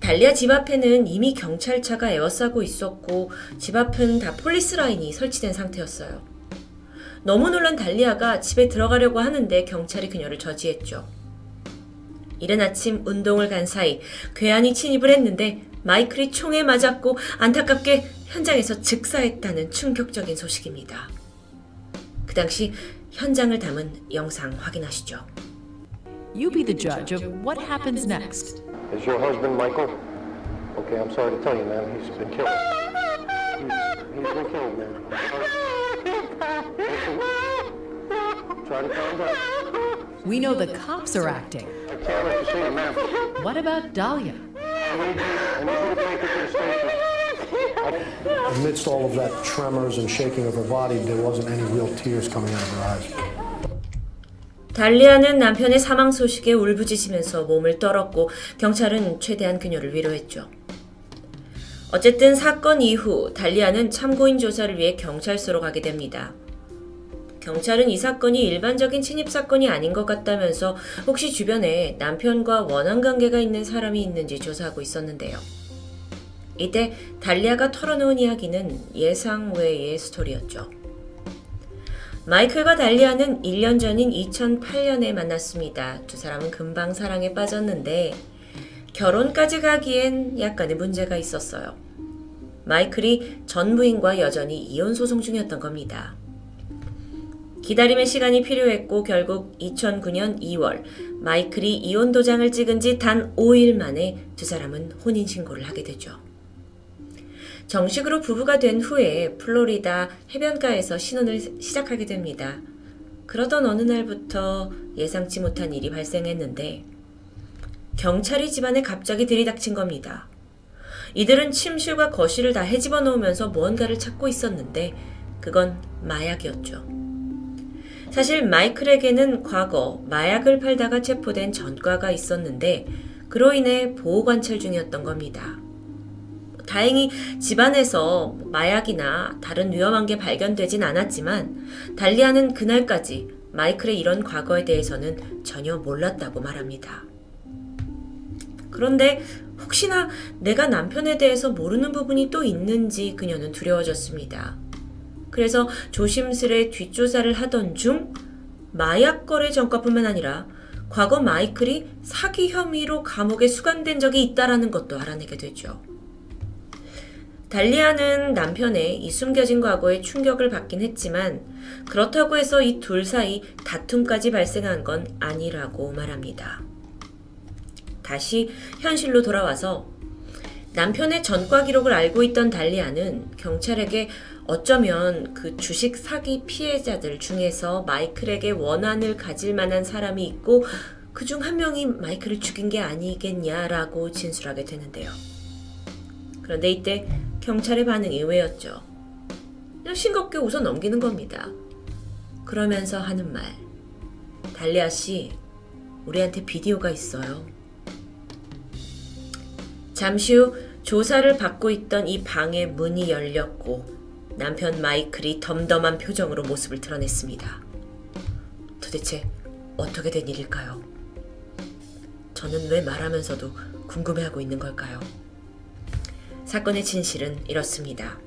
달리아 집 앞에는 이미 경찰차가 에워싸고 있었고 집 앞은 다 폴리스 라인이 설치된 상태였어요. 너무 놀란 달리아가 집에 들어가려고 하는데 경찰이 그녀를 저지했죠. 이른 아침 운동을 간 사이 괴한이 침입을 했는데 마이클이 총에 맞았고 안타깝게 현장에서 즉사했다는 충격적인 소식입니다. 그 당시 현장을 담은 영상 확인하시죠. You be the judge of what happens next. Is your husband Michael? Okay, I'm sorry to tell you, man. He's been killed. He's, he's been killed, man. Try to calm down. We know the cops are acting. I can't let you see him, man. What about Dahlia? I need you, I need you to take her to the station. Amidst all of that tremors and shaking of her body, there wasn't any real tears coming out of her eyes. 달리아는 남편의 사망 소식에 울부짖으면서 몸을 떨었고 경찰은 최대한 그녀를 위로했죠. 어쨌든 사건 이후 달리아는 참고인 조사를 위해 경찰서로 가게 됩니다. 경찰은 이 사건이 일반적인 침입 사건이 아닌 것 같다면서 혹시 주변에 남편과 원한 관계가 있는 사람이 있는지 조사하고 있었는데요. 이때 달리아가 털어놓은 이야기는 예상 외의 스토리였죠. 마이클과 달리아는 1년 전인 2008년에 만났습니다. 두 사람은 금방 사랑에 빠졌는데 결혼까지 가기엔 약간의 문제가 있었어요. 마이클이 전 부인과 여전히 이혼 소송 중이었던 겁니다. 기다림의 시간이 필요했고 결국 2009년 2월 마이클이 이혼 도장을 찍은 지 단 5일 만에 두 사람은 혼인 신고를 하게 되죠. 정식으로 부부가 된 후에 플로리다 해변가에서 신혼을 시작하게 됩니다. 그러던 어느 날부터 예상치 못한 일이 발생했는데 경찰이 집안에 갑자기 들이닥친 겁니다. 이들은 침실과 거실을 다 헤집어 놓으면서 무언가를 찾고 있었는데 그건 마약이었죠. 사실 마이클에게는 과거 마약을 팔다가 체포된 전과가 있었는데 그로 인해 보호 관찰 중이었던 겁니다. 다행히 집안에서 마약이나 다른 위험한 게 발견되진 않았지만 달리아는 그날까지 마이클의 이런 과거에 대해서는 전혀 몰랐다고 말합니다. 그런데 혹시나 내가 남편에 대해서 모르는 부분이 또 있는지 그녀는 두려워졌습니다. 그래서 조심스레 뒷조사를 하던 중 마약 거래 전과뿐만 아니라 과거 마이클이 사기 혐의로 감옥에 수감된 적이 있다라는 것도 알아내게 되죠. 달리아는 남편의 이 숨겨진 과거에 충격을 받긴 했지만 그렇다고 해서 이 둘 사이 다툼까지 발생한 건 아니라고 말합니다. 다시 현실로 돌아와서 남편의 전과 기록을 알고 있던 달리아는 경찰에게 어쩌면 그 주식 사기 피해자들 중에서 마이클에게 원한을 가질 만한 사람이 있고 그 중 한 명이 마이클을 죽인 게 아니겠냐라고 진술하게 되는데요. 그런데 이때 경찰의 반응이 의외였죠. 그냥 싱겁게 웃어 넘기는 겁니다. 그러면서 하는 말. 달리아 씨, 우리한테 비디오가 있어요. 잠시 후 조사를 받고 있던 이 방의 문이 열렸고 남편 마이클이 덤덤한 표정으로 모습을 드러냈습니다. 도대체 어떻게 된 일일까요? 저는 왜 말하면서도 궁금해하고 있는 걸까요? 사건의 진실은 이렇습니다.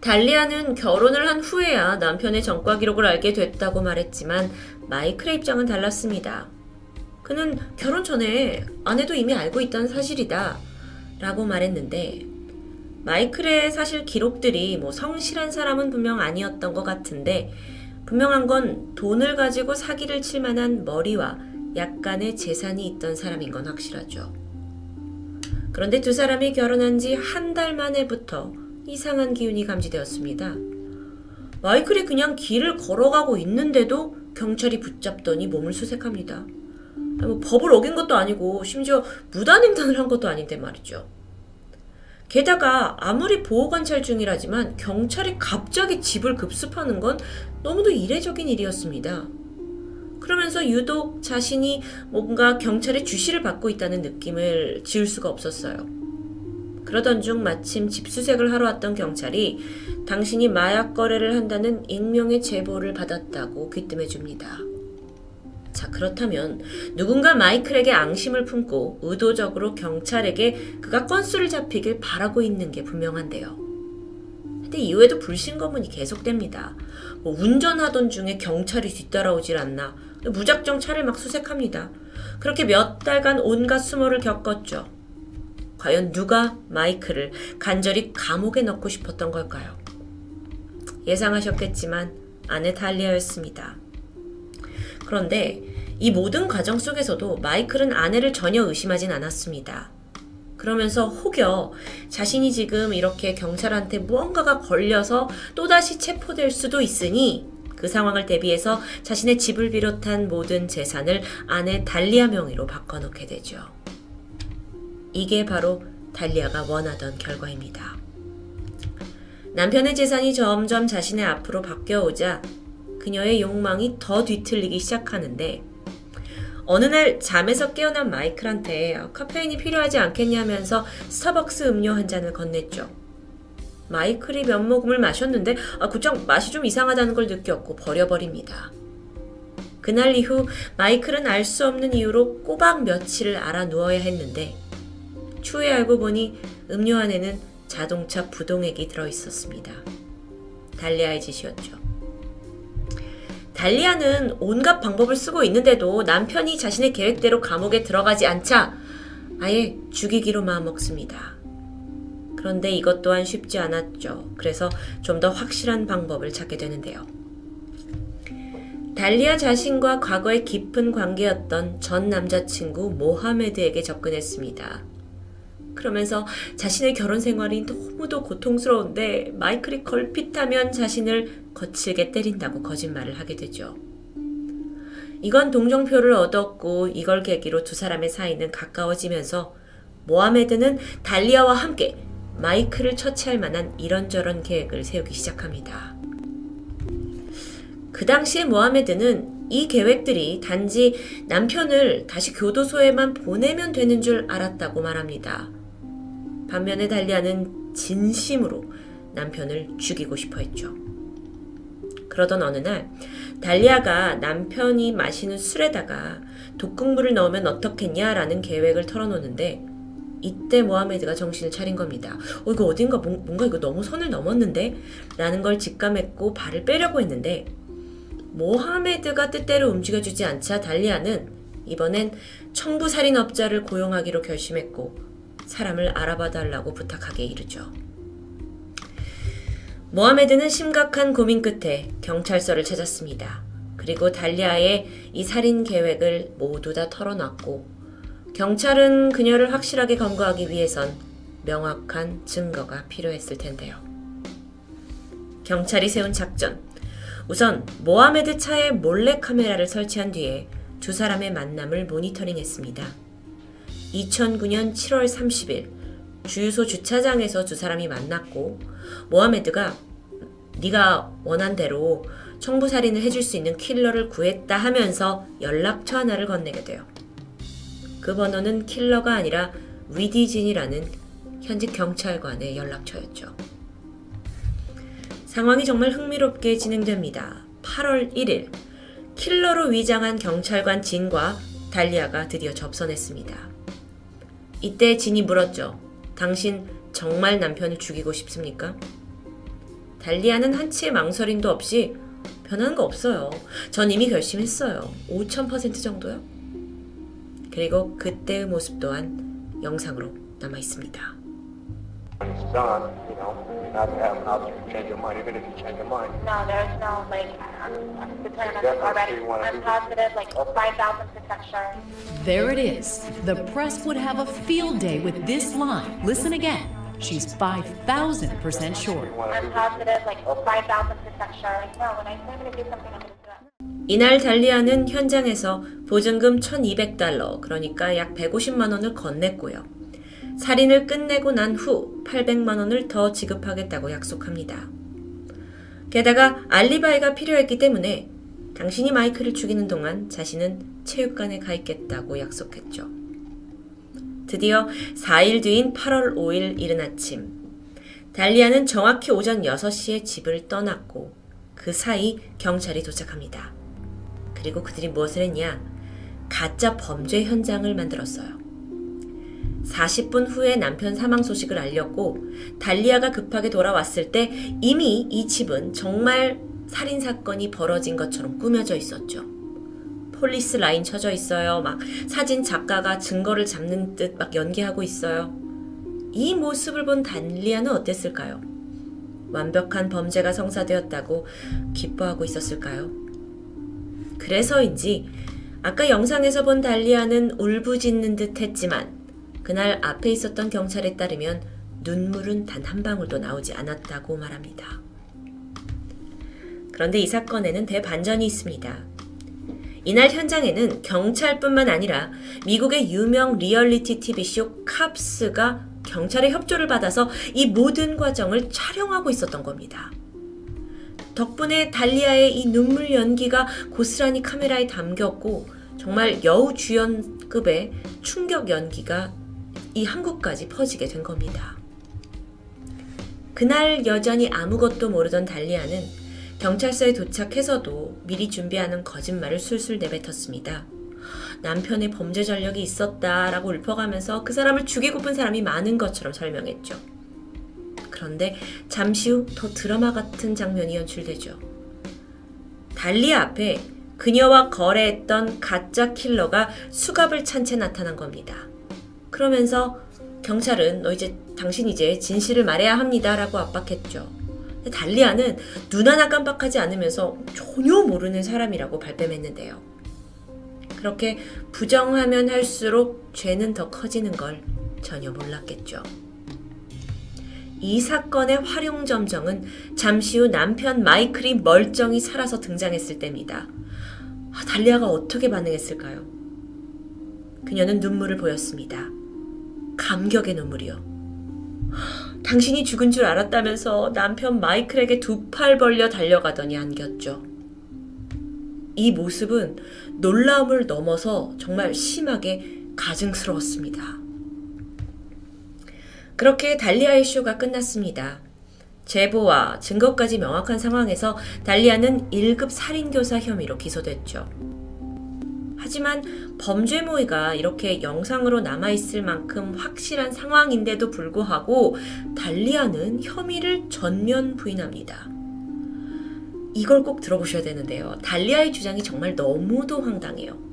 달리아는 결혼을 한 후에야 남편의 전과 기록을 알게 됐다고 말했지만 마이클의 입장은 달랐습니다. 그는 결혼 전에 아내도 이미 알고 있다는 사실이다. 라고 말했는데 마이클의 사실 기록들이 뭐 성실한 사람은 분명 아니었던 것 같은데 분명한 건 돈을 가지고 사기를 칠 만한 머리와 약간의 재산이 있던 사람인 건 확실하죠. 그런데 두 사람이 결혼한 지 한 달 만에부터 이상한 기운이 감지되었습니다. 마이클이 그냥 길을 걸어가고 있는데도 경찰이 붙잡더니 몸을 수색합니다. 뭐 법을 어긴 것도 아니고 심지어 무단횡단을 한 것도 아닌데 말이죠. 게다가 아무리 보호관찰 중이라지만 경찰이 갑자기 집을 급습하는 건 너무도 이례적인 일이었습니다. 그러면서 유독 자신이 뭔가 경찰의 주시를 받고 있다는 느낌을 지울 수가 없었어요. 그러던 중 마침 집수색을 하러 왔던 경찰이 당신이 마약 거래를 한다는 익명의 제보를 받았다고 귀뜸해 줍니다. 자, 그렇다면 누군가 마이클에게 앙심을 품고 의도적으로 경찰에게 그가 건수를 잡히길 바라고 있는 게 분명한데요. 근데 이후에도 불신검문이 계속됩니다. 뭐 운전하던 중에 경찰이 뒤따라오질 않나. 무작정 차를 막 수색합니다. 그렇게 몇 달간 온갖 수모를 겪었죠. 과연 누가 마이클을 간절히 감옥에 넣고 싶었던 걸까요? 예상하셨겠지만 아내 달리아였습니다. 그런데 이 모든 과정 속에서도 마이클은 아내를 전혀 의심하진 않았습니다. 그러면서 혹여 자신이 지금 이렇게 경찰한테 무언가가 걸려서 또다시 체포될 수도 있으니 그 상황을 대비해서 자신의 집을 비롯한 모든 재산을 아내 달리아 명의로 바꿔놓게 되죠. 이게 바로 달리아가 원하던 결과입니다. 남편의 재산이 점점 자신의 앞으로 바뀌어오자 그녀의 욕망이 더 뒤틀리기 시작하는데 어느 날 잠에서 깨어난 마이클한테 카페인이 필요하지 않겠냐면서 스타벅스 음료 한 잔을 건넸죠. 마이클이 몇 모금을 마셨는데 아, 그쪽 맛이 좀 이상하다는 걸 느꼈고 버려버립니다. 그날 이후 마이클은 알 수 없는 이유로 꼬박 며칠을 알아 누워야 했는데 추후에 알고 보니 음료 안에는 자동차 부동액이 들어 있었습니다. 달리아의 짓이었죠. 달리아는 온갖 방법을 쓰고 있는데도 남편이 자신의 계획대로 감옥에 들어가지 않자 아예 죽이기로 마음먹습니다. 그런데 이것 또한 쉽지 않았죠. 그래서 좀 더 확실한 방법을 찾게 되는데요. 달리아 자신과 과거의 깊은 관계였던 전 남자친구 모하메드에게 접근했습니다. 그러면서 자신의 결혼 생활이 너무도 고통스러운데 마이클이 걸핏하면 자신을 거칠게 때린다고 거짓말을 하게 되죠. 이건 동정표를 얻었고 이걸 계기로 두 사람의 사이는 가까워지면서 모하메드는 달리아와 함께 마이클을 처치할 만한 이런저런 계획을 세우기 시작합니다. 그 당시에 모하메드는 이 계획들이 단지 남편을 다시 교도소에만 보내면 되는 줄 알았다고 말합니다. 반면에 달리아는 진심으로 남편을 죽이고 싶어 했죠. 그러던 어느 날 달리아가 남편이 마시는 술에다가 독극물을 넣으면 어떻겠냐라는 계획을 털어놓는데 이때 모하메드가 정신을 차린 겁니다. 어, 이거 어딘가 뭔가 이거 너무 선을 넘었는데? 라는 걸 직감했고 발을 빼려고 했는데 모하메드가 뜻대로 움직여주지 않자 달리아는 이번엔 청부 살인업자를 고용하기로 결심했고 사람을 알아봐 달라고 부탁하게 이르죠. 모하메드는 심각한 고민 끝에 경찰서를 찾았습니다. 그리고 달리아의 이 살인 계획을 모두 다 털어놨고 경찰은 그녀를 확실하게 검거하기 위해선 명확한 증거가 필요했을 텐데요. 경찰이 세운 작전. 우선 모하메드 차에 몰래 카메라를 설치한 뒤에 두 사람의 만남을 모니터링했습니다. 2009년 7월 30일 주유소 주차장에서 두 사람이 만났고 모하메드가 네가 원한 대로 청부살인을 해줄 수 있는 킬러를 구했다 하면서 연락처 하나를 건네게 돼요. 그 번호는 킬러가 아니라 위디진이라는 현직 경찰관의 연락처였죠. 상황이 정말 흥미롭게 진행됩니다. 8월 1일 킬러로 위장한 경찰관 진과 달리아가 드디어 접선했습니다. 이때 진이 물었죠. 당신 정말 남편을 죽이고 싶습니까? 달리아는 한치의 망설임도 없이 변하는 거 없어요. 전 이미 결심했어요. 5000% 정도요? 그리고 그때의 모습 또한 영상으로 남아 있습니다. not have an option to change your mind, even if you change your mind. No, there's no, like, I'm determined already. I'm positive, like, 5,000% sure. There it is. The press would have a field day with this line. Listen again. She's 5,000% sure. I'm positive, like, 5,000% sure. No, when I say I'm going to do something, I'm going to do it. 이날 달리아는 현장에서 보증금 1,200달러, 그러니까 약 150만 원을 건넸고요. 살인을 끝내고 난 후 800만 원을 더 지급하겠다고 약속합니다. 게다가 알리바이가 필요했기 때문에 당신이 마이클을 죽이는 동안 자신은 체육관에 가 있겠다고 약속했죠. 드디어 4일 뒤인 8월 5일 이른 아침 달리아는 정확히 오전 6시에 집을 떠났고 그 사이 경찰이 도착합니다. 그리고 그들이 무엇을 했냐? 가짜 범죄 현장을 만들었어요. 40분 후에 남편 사망 소식을 알렸고 달리아가 급하게 돌아왔을 때 이미 이 집은 정말 살인 사건이 벌어진 것처럼 꾸며져 있었죠. 폴리스 라인 쳐져 있어요. 막 사진 작가가 증거를 잡는 듯 막 연기하고 있어요. 이 모습을 본 달리아는 어땠을까요? 완벽한 범죄가 성사되었다고 기뻐하고 있었을까요? 그래서인지 아까 영상에서 본 달리아는 울부짖는 듯 했지만 그날 앞에 있었던 경찰에 따르면 눈물은 단 한 방울도 나오지 않았다고 말합니다. 그런데 이 사건에는 대반전이 있습니다. 이날 현장에는 경찰뿐만 아니라 미국의 유명 리얼리티 TV쇼 캅스가 경찰의 협조를 받아서 이 모든 과정을 촬영하고 있었던 겁니다. 덕분에 달리아의 이 눈물 연기가 고스란히 카메라에 담겼고 정말 여우 주연급의 충격 연기가 이 한국까지 퍼지게 된 겁니다. 그날 여전히 아무것도 모르던 달리아는 경찰서에 도착해서도 미리 준비하는 거짓말을 술술 내뱉었습니다. 남편의 범죄 전력이 있었다라고 울퍼가면서 그 사람을 죽이고픈 사람이 많은 것처럼 설명했죠. 그런데 잠시 후 더 드라마 같은 장면이 연출되죠. 달리 앞에 그녀와 거래했던 가짜 킬러가 수갑을 찬 채 나타난 겁니다. 그러면서 경찰은 너 이제 당신 이제 진실을 말해야 합니다라고 압박했죠. 달리아는 눈 하나 깜빡하지 않으면서 전혀 모르는 사람이라고 발뺌했는데요. 그렇게 부정하면 할수록 죄는 더 커지는 걸 전혀 몰랐겠죠. 이 사건의 활용점정은 잠시 후 남편 마이클이 멀쩡히 살아서 등장했을 때입니다. 아, 달리아가 어떻게 반응했을까요? 그녀는 눈물을 보였습니다. 감격의 눈물이요. 당신이 죽은 줄 알았다면서 남편 마이클에게 두 팔 벌려 달려가더니 안겼죠. 이 모습은 놀라움을 넘어서 정말 심하게 가증스러웠습니다. 그렇게 달리아의 쇼가 끝났습니다. 제보와 증거까지 명확한 상황에서 달리아는 1급 살인교사 혐의로 기소됐죠. 하지만 범죄 모의가 이렇게 영상으로 남아있을 만큼 확실한 상황인데도 불구하고 달리아는 혐의를 전면 부인합니다. 이걸 꼭 들어보셔야 되는데요. 달리아의 주장이 정말 너무도 황당해요.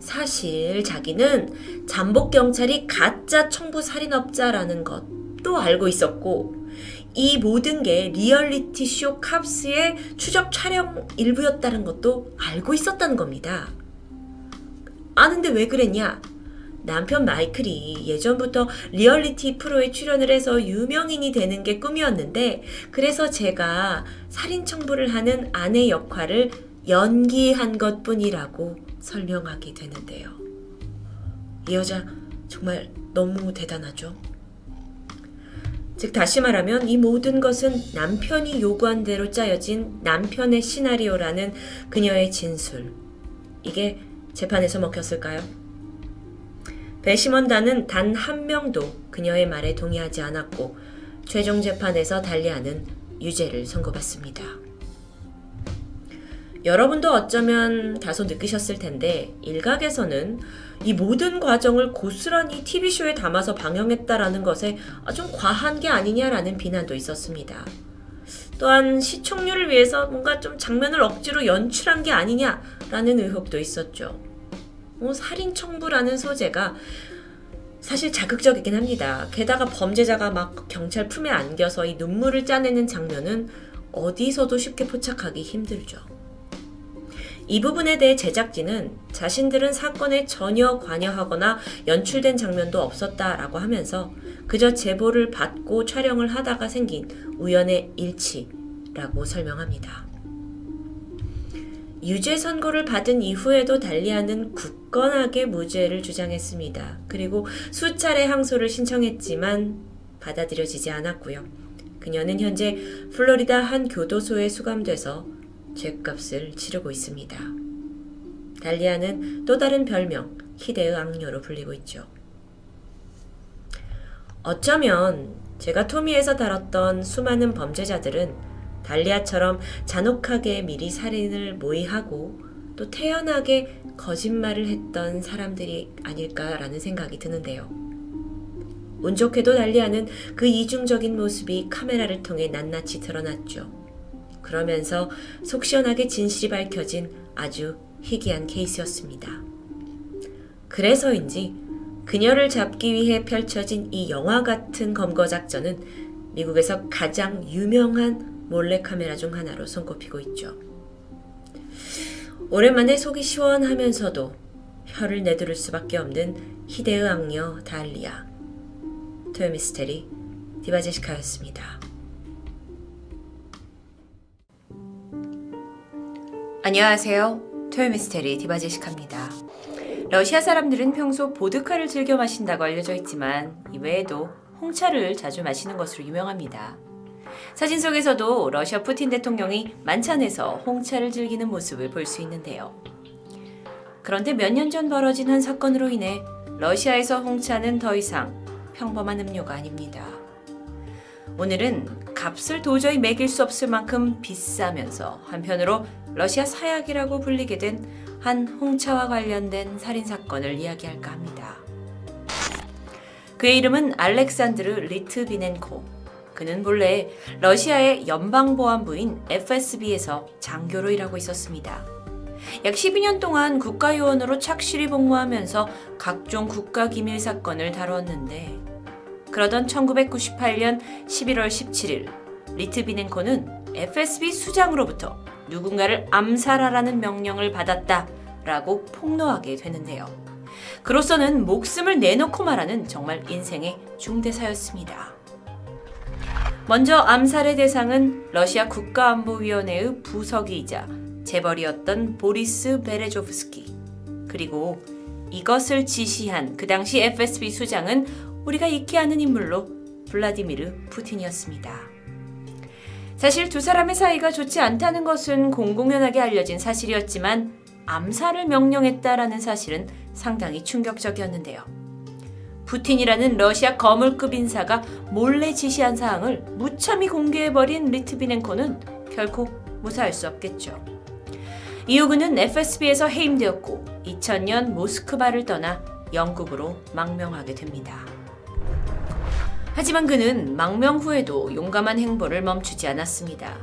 사실 자기는 잠복 경찰이 가짜 청부 살인업자라는 것도 알고 있었고 이 모든 게 리얼리티 쇼 캅스의 추적 촬영 일부였다는 것도 알고 있었다는 겁니다. 아는데 왜 그랬냐? 남편 마이클이 예전부터 리얼리티 프로에 출연을 해서 유명인이 되는 게 꿈이었는데 그래서 제가 살인 청부를 하는 아내 역할을 연기한 것 뿐이라고 설명하게 되는데요. 이 여자 정말 너무 대단하죠. 즉, 다시 말하면 이 모든 것은 남편이 요구한 대로 짜여진 남편의 시나리오라는 그녀의 진술. 이게 재판에서 먹혔을까요? 배심원단은 단 한 명도 그녀의 말에 동의하지 않았고 최종 재판에서 달리아는 유죄를 선고받습니다. 여러분도 어쩌면 다소 느끼셨을 텐데 일각에서는 이 모든 과정을 고스란히 TV쇼에 담아서 방영했다라는 것에 좀 과한 게 아니냐라는 비난도 있었습니다. 또한 시청률을 위해서 뭔가 좀 장면을 억지로 연출한 게 아니냐라는 의혹도 있었죠. 뭐 살인 청부라는 소재가 사실 자극적이긴 합니다. 게다가 범죄자가 막 경찰 품에 안겨서 이 눈물을 짜내는 장면은 어디서도 쉽게 포착하기 힘들죠. 이 부분에 대해 제작진은 자신들은 사건에 전혀 관여하거나 연출된 장면도 없었다라고 하면서 그저 제보를 받고 촬영을 하다가 생긴 우연의 일치라고 설명합니다. 유죄 선고를 받은 이후에도 달리아는 굳건하게 무죄를 주장했습니다. 그리고 수차례 항소를 신청했지만 받아들여지지 않았고요. 그녀는 현재 플로리다 한 교도소에 수감돼서 죄값을 치르고 있습니다. 달리아는 또 다른 별명 히데의 악녀로 불리고 있죠. 어쩌면 제가 토미에서 다뤘던 수많은 범죄자들은 달리아처럼 잔혹하게 미리 살인을 모의하고 또 태연하게 거짓말을 했던 사람들이 아닐까라는 생각이 드는데요. 운 좋게도 달리아는 그 이중적인 모습이 카메라를 통해 낱낱이 드러났죠. 그러면서 속 시원하게 진실이 밝혀진 아주 희귀한 케이스였습니다. 그래서인지 그녀를 잡기 위해 펼쳐진 이 영화 같은 검거 작전은 미국에서 가장 유명한 몰래카메라 중 하나로 손꼽히고 있죠. 오랜만에 속이 시원하면서도 혀를 내두를 수밖에 없는 희대의 악녀 달리아. 토요미스테리 디바제시카였습니다. 안녕하세요. 토요미스테리 디바제시카입니다. 러시아 사람들은 평소 보드카를 즐겨 마신다고 알려져 있지만 이 외에도 홍차를 자주 마시는 것으로 유명합니다. 사진 속에서도 러시아 푸틴 대통령이 만찬에서 홍차를 즐기는 모습을 볼 수 있는데요. 그런데 몇 년 전 벌어진 한 사건으로 인해 러시아에서 홍차는 더 이상 평범한 음료가 아닙니다. 오늘은 값을 도저히 매길 수 없을 만큼 비싸면서 한편으로 러시아 사약이라고 불리게 된 한 홍차와 관련된 살인 사건을 이야기할까 합니다. 그의 이름은 알렉산드르 리트비넨코. 그는 본래 러시아의 연방보안부인 FSB에서 장교로 일하고 있었습니다. 약 12년 동안 국가요원으로 착실히 복무하면서 각종 국가기밀 사건을 다루었는데 그러던 1998년 11월 17일 리트비넨코는 FSB 수장으로부터 누군가를 암살하라는 명령을 받았다 라고 폭로하게 되는데요. 그로서는 목숨을 내놓고 말하는 정말 인생의 중대사였습니다. 먼저 암살의 대상은 러시아 국가안보위원회의 부서기이자 재벌이었던 보리스 베레조프스키 그리고 이것을 지시한 그 당시 FSB 수장은 우리가 익히 아는 인물로 블라디미르 푸틴이었습니다. 사실 두 사람의 사이가 좋지 않다는 것은 공공연하게 알려진 사실이었지만 암살을 명령했다라는 사실은 상당히 충격적이었는데요. 푸틴이라는 러시아 거물급 인사가 몰래 지시한 사항을 무참히 공개해버린 리트비넨코는 결코 무사할 수 없겠죠. 이후 그는 FSB에서 해임되었고 2000년 모스크바를 떠나 영국으로 망명하게 됩니다. 하지만 그는 망명 후에도 용감한 행보를 멈추지 않았습니다.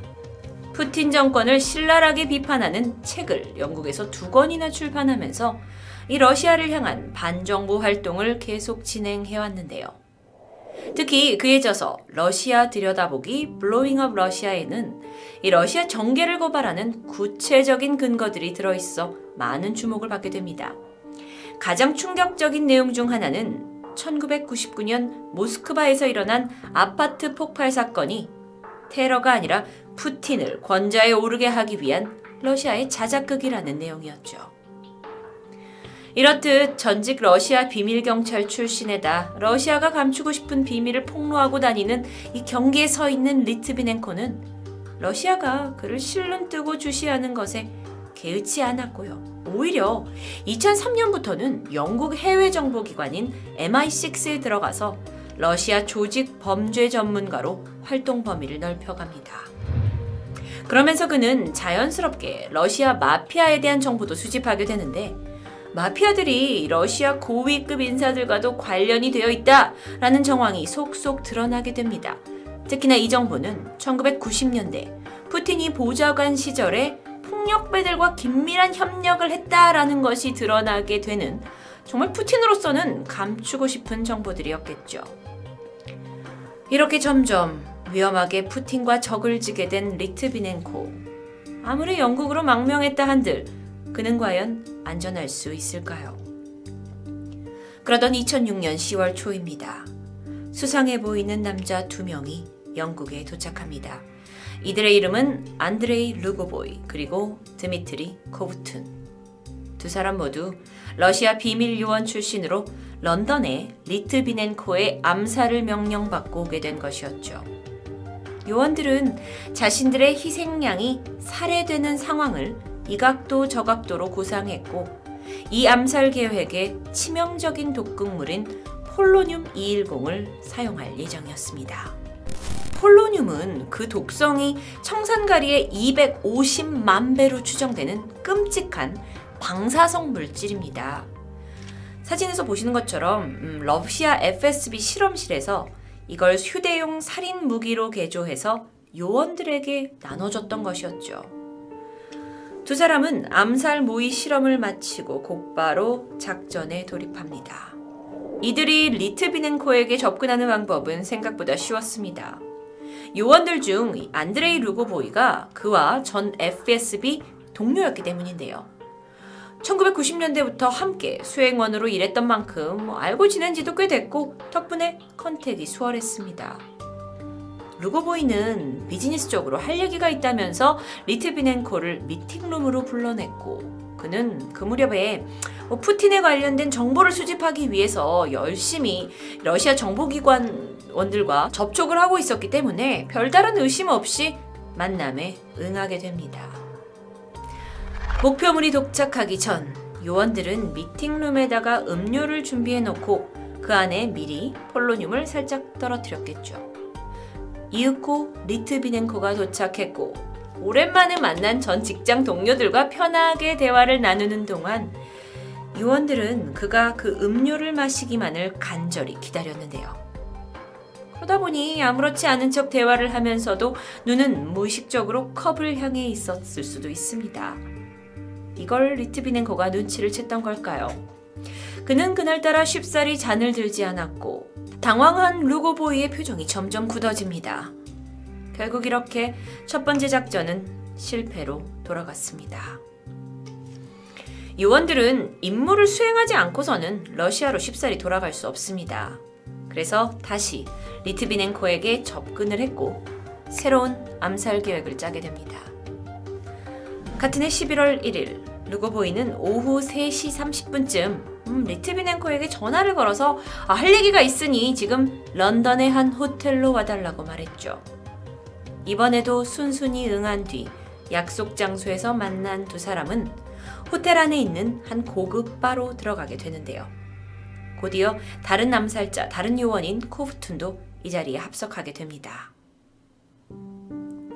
푸틴 정권을 신랄하게 비판하는 책을 영국에서 두 권이나 출판하면서 이 러시아를 향한 반정부 활동을 계속 진행해 왔는데요. 특히 그의 저서 러시아 들여다보기 Blowing Up Russia에는 이 러시아 정계를 고발하는 구체적인 근거들이 들어있어 많은 주목을 받게 됩니다. 가장 충격적인 내용 중 하나는 1999년 모스크바에서 일어난 아파트 폭발 사건이 테러가 아니라 푸틴을 권좌에 오르게 하기 위한 러시아의 자작극이라는 내용이었죠. 이렇듯 전직 러시아 비밀경찰 출신에다 러시아가 감추고 싶은 비밀을 폭로하고 다니는 이 경계에 서 있는 리트비넨코는 러시아가 그를 실눈 뜨고 주시하는 것에 개의치 않았고요. 오히려 2003년부터는 영국 해외 정보기관인 MI6에 들어가서 러시아 조직 범죄 전문가로 활동 범위를 넓혀갑니다. 그러면서 그는 자연스럽게 러시아 마피아에 대한 정보도 수집하게 되는데 마피아들이 러시아 고위급 인사들과도 관련이 되어 있다라는 정황이 속속 드러나게 됩니다. 특히나 이 정보는 1990년대 푸틴이 보좌관 시절에 폭력배들과 긴밀한 협력을 했다라는 것이 드러나게 되는 정말 푸틴으로서는 감추고 싶은 정보들이었겠죠. 이렇게 점점 위험하게 푸틴과 적을 지게 된 리트비넨코. 아무리 영국으로 망명했다 한들 그는 과연 안전할 수 있을까요? 그러던 2006년 10월 초입니다. 수상해 보이는 남자 두 명이 영국에 도착합니다. 이들의 이름은 안드레이 루고보이 그리고 드미트리 코브툰. 두 사람 모두 러시아 비밀 요원 출신으로 런던의 리트비넨코의 암살을 명령받고 오게 된 것이었죠. 요원들은 자신들의 희생양이 살해되는 상황을 이 각도 저 각도로 구상했고 이 암살 계획의 치명적인 독극물인 폴로늄 210을 사용할 예정이었습니다. 폴로늄은 그 독성이 청산가리의 250만 배로 추정되는 끔찍한 방사성 물질입니다. 사진에서 보시는 것처럼 음, 러시아 FSB 실험실에서 이걸 휴대용 살인 무기로 개조해서 요원들에게 나눠줬던 것이었죠. 두 사람은 암살 모의 실험을 마치고 곧바로 작전에 돌입합니다. 이들이 리트비넨코에게 접근하는 방법은 생각보다 쉬웠습니다. 요원들 중 안드레이 루고보이가 그와 전 FSB 동료였기 때문인데요. 1990년대부터 함께 수행원으로 일했던 만큼 뭐 알고 지낸 지도 꽤 됐고 덕분에 컨택이 수월했습니다. 루고보이는 비즈니스적으로 할 얘기가 있다면서 리트비넨코를 미팅룸으로 불러냈고 그는 그 무렵에 뭐 푸틴에 관련된 정보를 수집하기 위해서 열심히 러시아 정보기관원들과 접촉을 하고 있었기 때문에 별다른 의심 없이 만남에 응하게 됩니다. 목표물이 도착하기 전 요원들은 미팅룸에다가 음료를 준비해 놓고 그 안에 미리 폴로늄을 살짝 떨어뜨렸겠죠. 이윽고 리트비넨코가 도착했고 오랜만에 만난 전 직장 동료들과 편하게 대화를 나누는 동안 요원들은 그가 그 음료를 마시기만을 간절히 기다렸는데요. 그러다 보니 아무렇지 않은 척 대화를 하면서도 눈은 무의식적으로 컵을 향해 있었을 수도 있습니다. 이걸 리트비넨코가 눈치를 챘던 걸까요? 그는 그날따라 쉽사리 잔을 들지 않았고 당황한 루고보이의 표정이 점점 굳어집니다. 결국 이렇게 첫 번째 작전은 실패로 돌아갔습니다. 요원들은 임무를 수행하지 않고서는 러시아로 쉽사리 돌아갈 수 없습니다. 그래서 다시 리트비넨코에게 접근을 했고 새로운 암살 계획을 짜게 됩니다. 같은 해 11월 1일 루고보이는 오후 3시 30분쯤 음, 리트비넨코에게 전화를 걸어서 아, 할 얘기가 있으니 지금 런던의 한 호텔로 와달라고 말했죠. 이번에도 순순히 응한 뒤 약속 장소에서 만난 두 사람은 호텔 안에 있는 한 고급 바로 들어가게 되는데요. 곧이어 다른 암살자, 다른 요원인 코브툰도 이 자리에 합석하게 됩니다.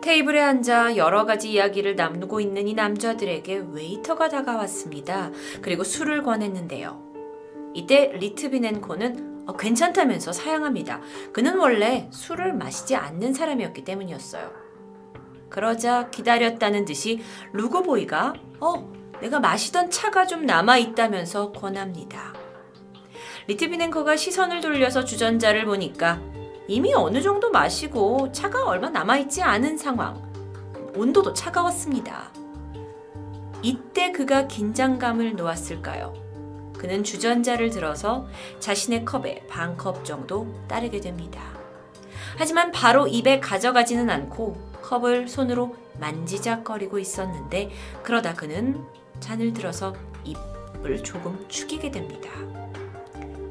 테이블에 앉아 여러 가지 이야기를 나누고 있는 이 남자들에게 웨이터가 다가왔습니다. 그리고 술을 권했는데요. 이때 리트비넨코는 어, 괜찮다면서 사양합니다. 그는 원래 술을 마시지 않는 사람이었기 때문이었어요. 그러자 기다렸다는 듯이 루고보이가 어, 내가 마시던 차가 좀 남아있다면서 권합니다. 리트비넨코가 시선을 돌려서 주전자를 보니까 이미 어느 정도 마시고 차가 얼마 남아있지 않은 상황. 온도도 차가웠습니다. 이때 그가 긴장감을 놓았을까요? 그는 주전자를 들어서 자신의 컵에 반 컵 정도 따르게 됩니다. 하지만 바로 입에 가져가지는 않고 컵을 손으로 만지작거리고 있었는데 그러다 그는 잔을 들어서 입을 조금 축이게 됩니다.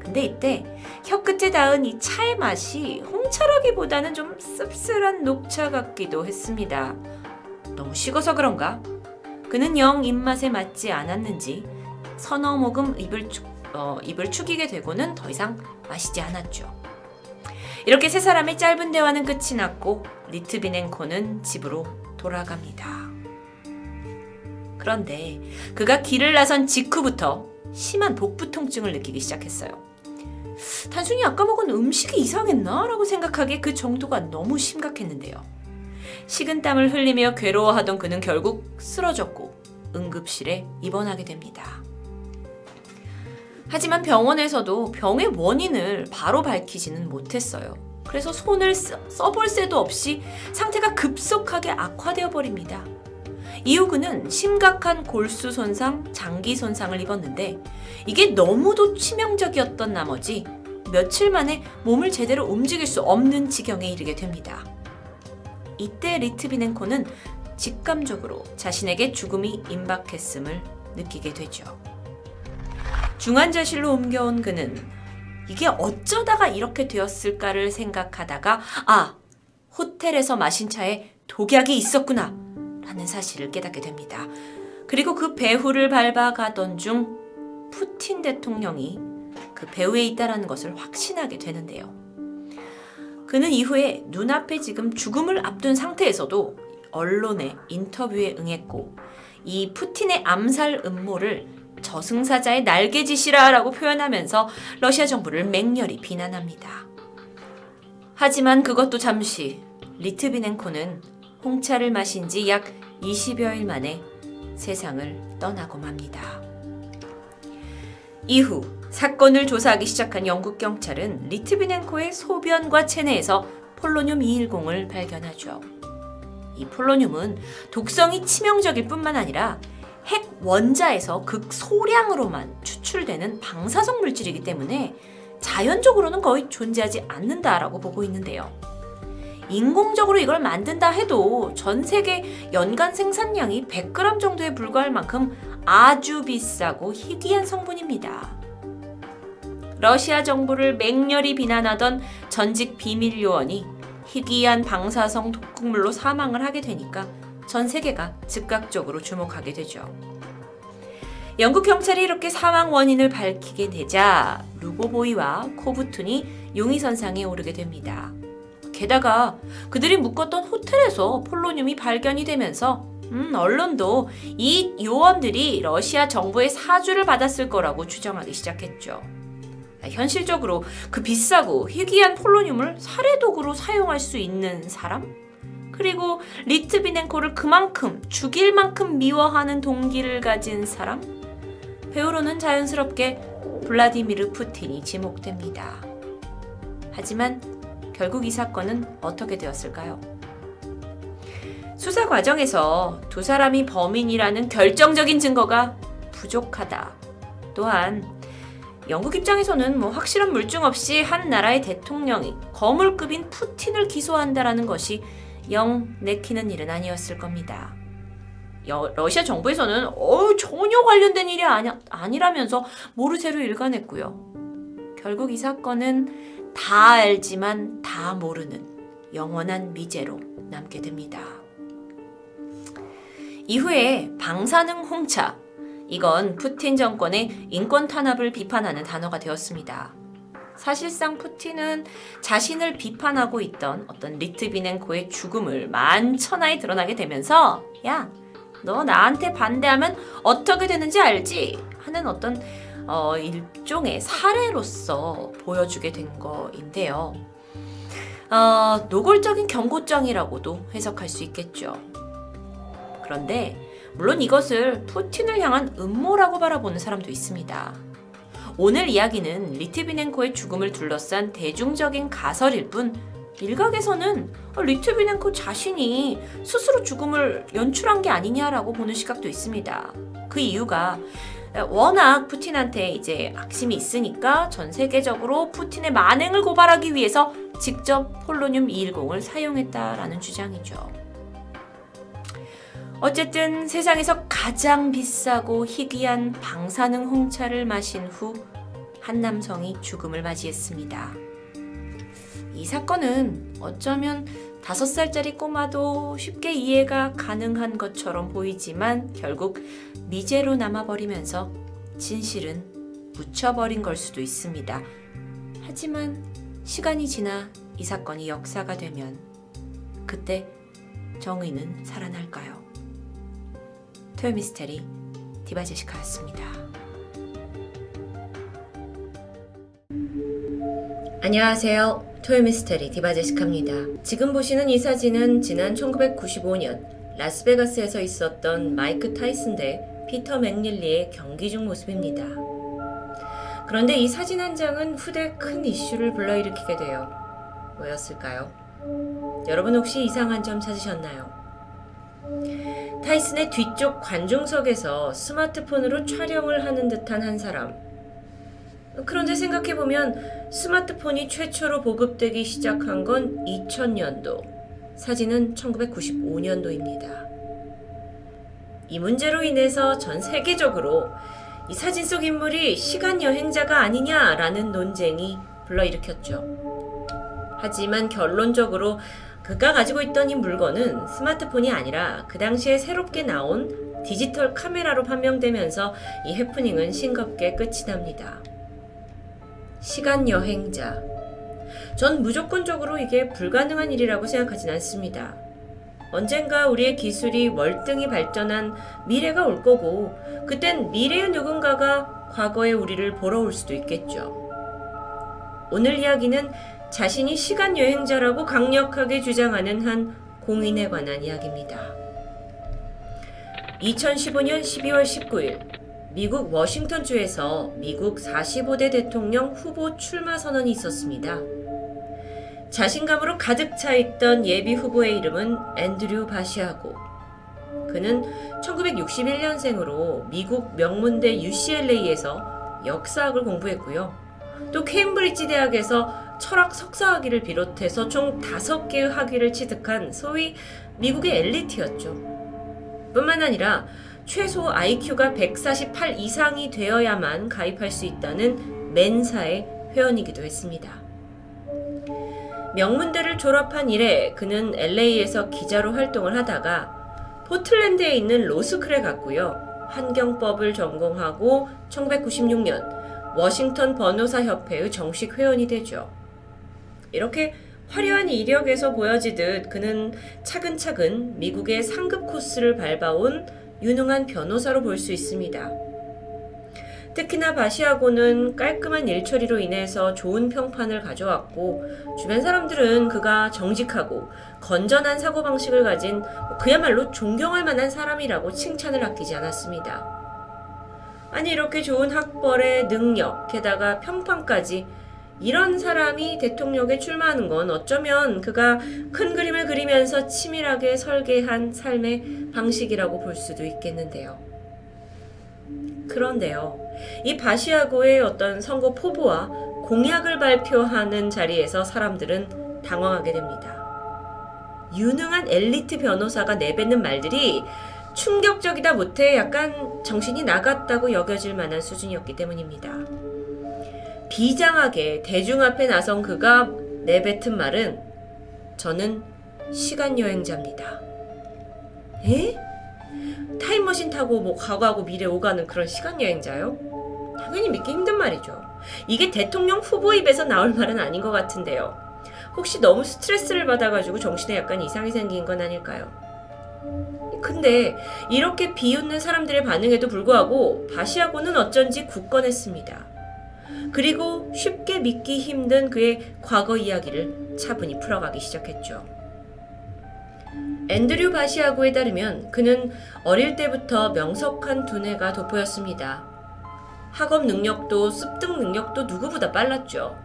근데 이때 혀끝에 닿은 이 차의 맛이 홍차라기보다는 좀 씁쓸한 녹차 같기도 했습니다. 너무 식어서 그런가? 그는 영 입맛에 맞지 않았는지 서너 모금 입을, 축, 어, 입을 축이게 되고는 더 이상 마시지 않았죠. 이렇게 세 사람의 짧은 대화는 끝이 났고 리트비넨코는 집으로 돌아갑니다. 그런데 그가 길을 나선 직후부터 심한 복부 통증을 느끼기 시작했어요. 단순히 아까 먹은 음식이 이상했나? 라고 생각하기에 그 정도가 너무 심각했는데요. 식은땀을 흘리며 괴로워하던 그는 결국 쓰러졌고 응급실에 입원하게 됩니다. 하지만 병원에서도 병의 원인을 바로 밝히지는 못했어요. 그래서 손을 써 볼 새도 없이 상태가 급속하게 악화되어 버립니다. 그는 심각한 골수 손상, 장기 손상을 입었는데 이게 너무도 치명적이었던 나머지 며칠 만에 몸을 제대로 움직일 수 없는 지경에 이르게 됩니다. 이때 리트비넨코는 직감적으로 자신에게 죽음이 임박했음을 느끼게 되죠. 중환자실로 옮겨온 그는 이게 어쩌다가 이렇게 되었을까를 생각하다가 아, 호텔에서 마신 차에 독약이 있었구나 라는 사실을 깨닫게 됩니다. 그리고 그 배후를 밟아가던 중 푸틴 대통령이 그 배후에 있다라는 것을 확신하게 되는데요. 그는 이후에 눈앞에 지금 죽음을 앞둔 상태에서도 언론의 인터뷰에 응했고 이 푸틴의 암살 음모를 저승사자의 날개짓이라라고 표현하면서 러시아 정부를 맹렬히 비난합니다. 하지만 그것도 잠시 리트비넨코는 홍차를 마신 지 약 20여일 만에 세상을 떠나고 맙니다. 이후 사건을 조사하기 시작한 영국 경찰은 리트비넨코의 소변과 체내에서 폴로늄 210을 발견하죠. 이 폴로늄은 독성이 치명적일 뿐만 아니라 핵 원자에서 극소량으로만 추출되는 방사성 물질이기 때문에 자연적으로는 거의 존재하지 않는다라고 보고 있는데요. 인공적으로 이걸 만든다 해도 전 세계 연간 생산량이 100g 정도에 불과할 만큼 아주 비싸고 희귀한 성분입니다. 러시아 정부를 맹렬히 비난하던 전직 비밀 요원이 희귀한 방사성 독극물로 사망을 하게 되니까 전 세계가 즉각적으로 주목하게 되죠. 영국 경찰이 이렇게 사망 원인을 밝히게 되자 루보보이와 코브툰이 용의선상에 오르게 됩니다. 게다가 그들이 묵었던 호텔에서 폴로늄이 발견이 되면서 음, 언론도 이 요원들이 러시아 정부의 사주를 받았을 거라고 추정하기 시작했죠. 현실적으로 그 비싸고 희귀한 폴로늄을 살해도구로 사용할 수 있는 사람? 그리고 리트비넨코를 그만큼 죽일 만큼 미워하는 동기를 가진 사람? 배우로는 자연스럽게 블라디미르 푸틴이 지목됩니다. 하지만 결국 이 사건은 어떻게 되었을까요? 수사 과정에서 두 사람이 범인이라는 결정적인 증거가 부족하다. 또한 영국 입장에서는 뭐 확실한 물증 없이 한 나라의 대통령이 거물급인 푸틴을 기소한다라는 것이 영 내키는 일은 아니었을 겁니다. 여, 러시아 정부에서는 어, 전혀 관련된 일이 아니, 아니라면서 모르쇠로 일관했고요. 결국 이 사건은 다 알지만 다 모르는 영원한 미제로 남게 됩니다. 이후에 방사능 홍차, 이건 푸틴 정권의 인권 탄압을 비판하는 단어가 되었습니다. 사실상 푸틴은 자신을 비판하고 있던 어떤 리트비넨코의 죽음을 만천하에 드러나게 되면서 야, 너 나한테 반대하면 어떻게 되는지 알지? 하는 어떤 어, 일종의 사례로서 보여주게 된 거인데요. 어, 노골적인 경고장이라고도 해석할 수 있겠죠. 그런데 물론 이것을 푸틴을 향한 음모라고 바라보는 사람도 있습니다. 오늘 이야기는 리트비넨코의 죽음을 둘러싼 대중적인 가설일 뿐 일각에서는 리트비넨코 자신이 스스로 죽음을 연출한 게 아니냐라고 보는 시각도 있습니다. 그 이유가 워낙 푸틴한테 이제 앙심이 있으니까 전 세계적으로 푸틴의 만행을 고발하기 위해서 직접 폴로늄 210을 사용했다라는 주장이죠. 어쨌든 세상에서 가장 비싸고 희귀한 방사능 홍차를 마신 후 한 남성이 죽음을 맞이했습니다. 이 사건은 어쩌면 다섯 살짜리 꼬마도 쉽게 이해가 가능한 것처럼 보이지만 결국 미제로 남아버리면서 진실은 묻혀버린 걸 수도 있습니다. 하지만 시간이 지나 이 사건이 역사가 되면 그때 정의는 살아날까요? 토요미스테리 디바제시카였습니다. 안녕하세요. 토요미스테리 디바제시카입니다. 지금 보시는 이 사진은 지난 1995년 라스베가스에서 있었던 마이크 타이슨 대 피터 맥릴리의 경기 중 모습입니다. 그런데 이 사진 한 장은 후대 큰 이슈를 불러일으키게 돼요. 뭐였을까요? 여러분 혹시 이상한 점 찾으셨나요? 타이슨의 뒤쪽 관중석에서 스마트폰으로 촬영을 하는 듯한 한 사람. 그런데 생각해보면 스마트폰이 최초로 보급되기 시작한 건 2000년도, 사진은 1995년도입니다. 이 문제로 인해서 전 세계적으로 이 사진 속 인물이 시간 여행자가 아니냐라는 논쟁이 불러일으켰죠. 하지만 결론적으로 그가 가지고 있던 이 물건은 스마트폰이 아니라 그 당시에 새롭게 나온 디지털 카메라로 판명되면서 이 해프닝은 싱겁게 끝이 납니다. 시간 여행자. 전 무조건적으로 이게 불가능한 일이라고 생각하진 않습니다. 언젠가 우리의 기술이 월등히 발전한 미래가 올 거고, 그땐 미래의 누군가가 과거의 우리를 보러 올 수도 있겠죠. 오늘 이야기는 자신이 시간 여행자라고 강력하게 주장하는 한 공인에 관한 이야기입니다. 2015년 12월 19일, 미국 워싱턴주에서 미국 45대 대통령 후보 출마 선언이 있었습니다. 자신감으로 가득 차 있던 예비 후보의 이름은 앤드류 바시아고. 그는 1961년생으로 미국 명문대 UCLA에서 역사학을 공부했고요. 또 케임브리지 대학에서 철학 석사학위를 비롯해서 총 5개의 학위를 취득한 소위 미국의 엘리트였죠. 뿐만 아니라 최소 IQ가 148 이상이 되어야만 가입할 수 있다는 멘사의 회원이기도 했습니다. 명문대를 졸업한 이래 그는 LA에서 기자로 활동을 하다가 포틀랜드에 있는 로스쿨에 갔고요. 환경법을 전공하고 1996년 워싱턴 변호사협회의 정식 회원이 되죠. 이렇게 화려한 이력에서 보여지듯 그는 차근차근 미국의 상급 코스를 밟아온 유능한 변호사로 볼 수 있습니다. 특히나 바시아고는 깔끔한 일처리로 인해서 좋은 평판을 가져왔고 주변 사람들은 그가 정직하고 건전한 사고방식을 가진 그야말로 존경할 만한 사람이라고 칭찬을 아끼지 않았습니다. 아니 이렇게 좋은 학벌의 능력 게다가 평판까지 이런 사람이 대통령에 출마하는 건 어쩌면 그가 큰 그림을 그리면서 치밀하게 설계한 삶의 방식이라고 볼 수도 있겠는데요. 그런데요. 이 바시아고의 어떤 선거 포부와 공약을 발표하는 자리에서 사람들은 당황하게 됩니다. 유능한 엘리트 변호사가 내뱉는 말들이 충격적이다 못해 약간 정신이 나갔다고 여겨질 만한 수준이었기 때문입니다. 비장하게 대중 앞에 나선 그가 내뱉은 말은 저는 시간 여행자입니다. 에? 타임머신 타고 뭐 과거하고 미래 오가는 그런 시간 여행자요? 당연히 믿기 힘든 말이죠. 이게 대통령 후보 입에서 나올 말은 아닌 것 같은데요. 혹시 너무 스트레스를 받아가지고 정신에 약간 이상이 생긴 건 아닐까요? 근데 이렇게 비웃는 사람들의 반응에도 불구하고 바시아고는 어쩐지 굳건했습니다. 그리고 쉽게 믿기 힘든 그의 과거 이야기를 차분히 풀어가기 시작했죠. 앤드류 바시아고에 따르면 그는 어릴 때부터 명석한 두뇌가 돋보였습니다. 학업 능력도 습득 능력도 누구보다 빨랐죠.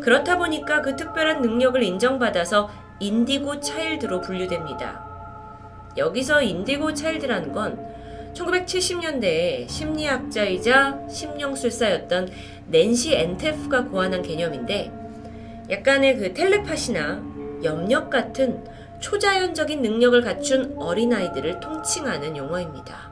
그렇다 보니까 그 특별한 능력을 인정받아서 인디고 차일드로 분류됩니다. 여기서 인디고 차일드라는 건 1970년대에 심리학자이자 심령술사였던 낸시 엔테프가 고안한 개념인데 약간의 그 텔레파시나 염력 같은 초자연적인 능력을 갖춘 어린아이들을 통칭하는 용어입니다.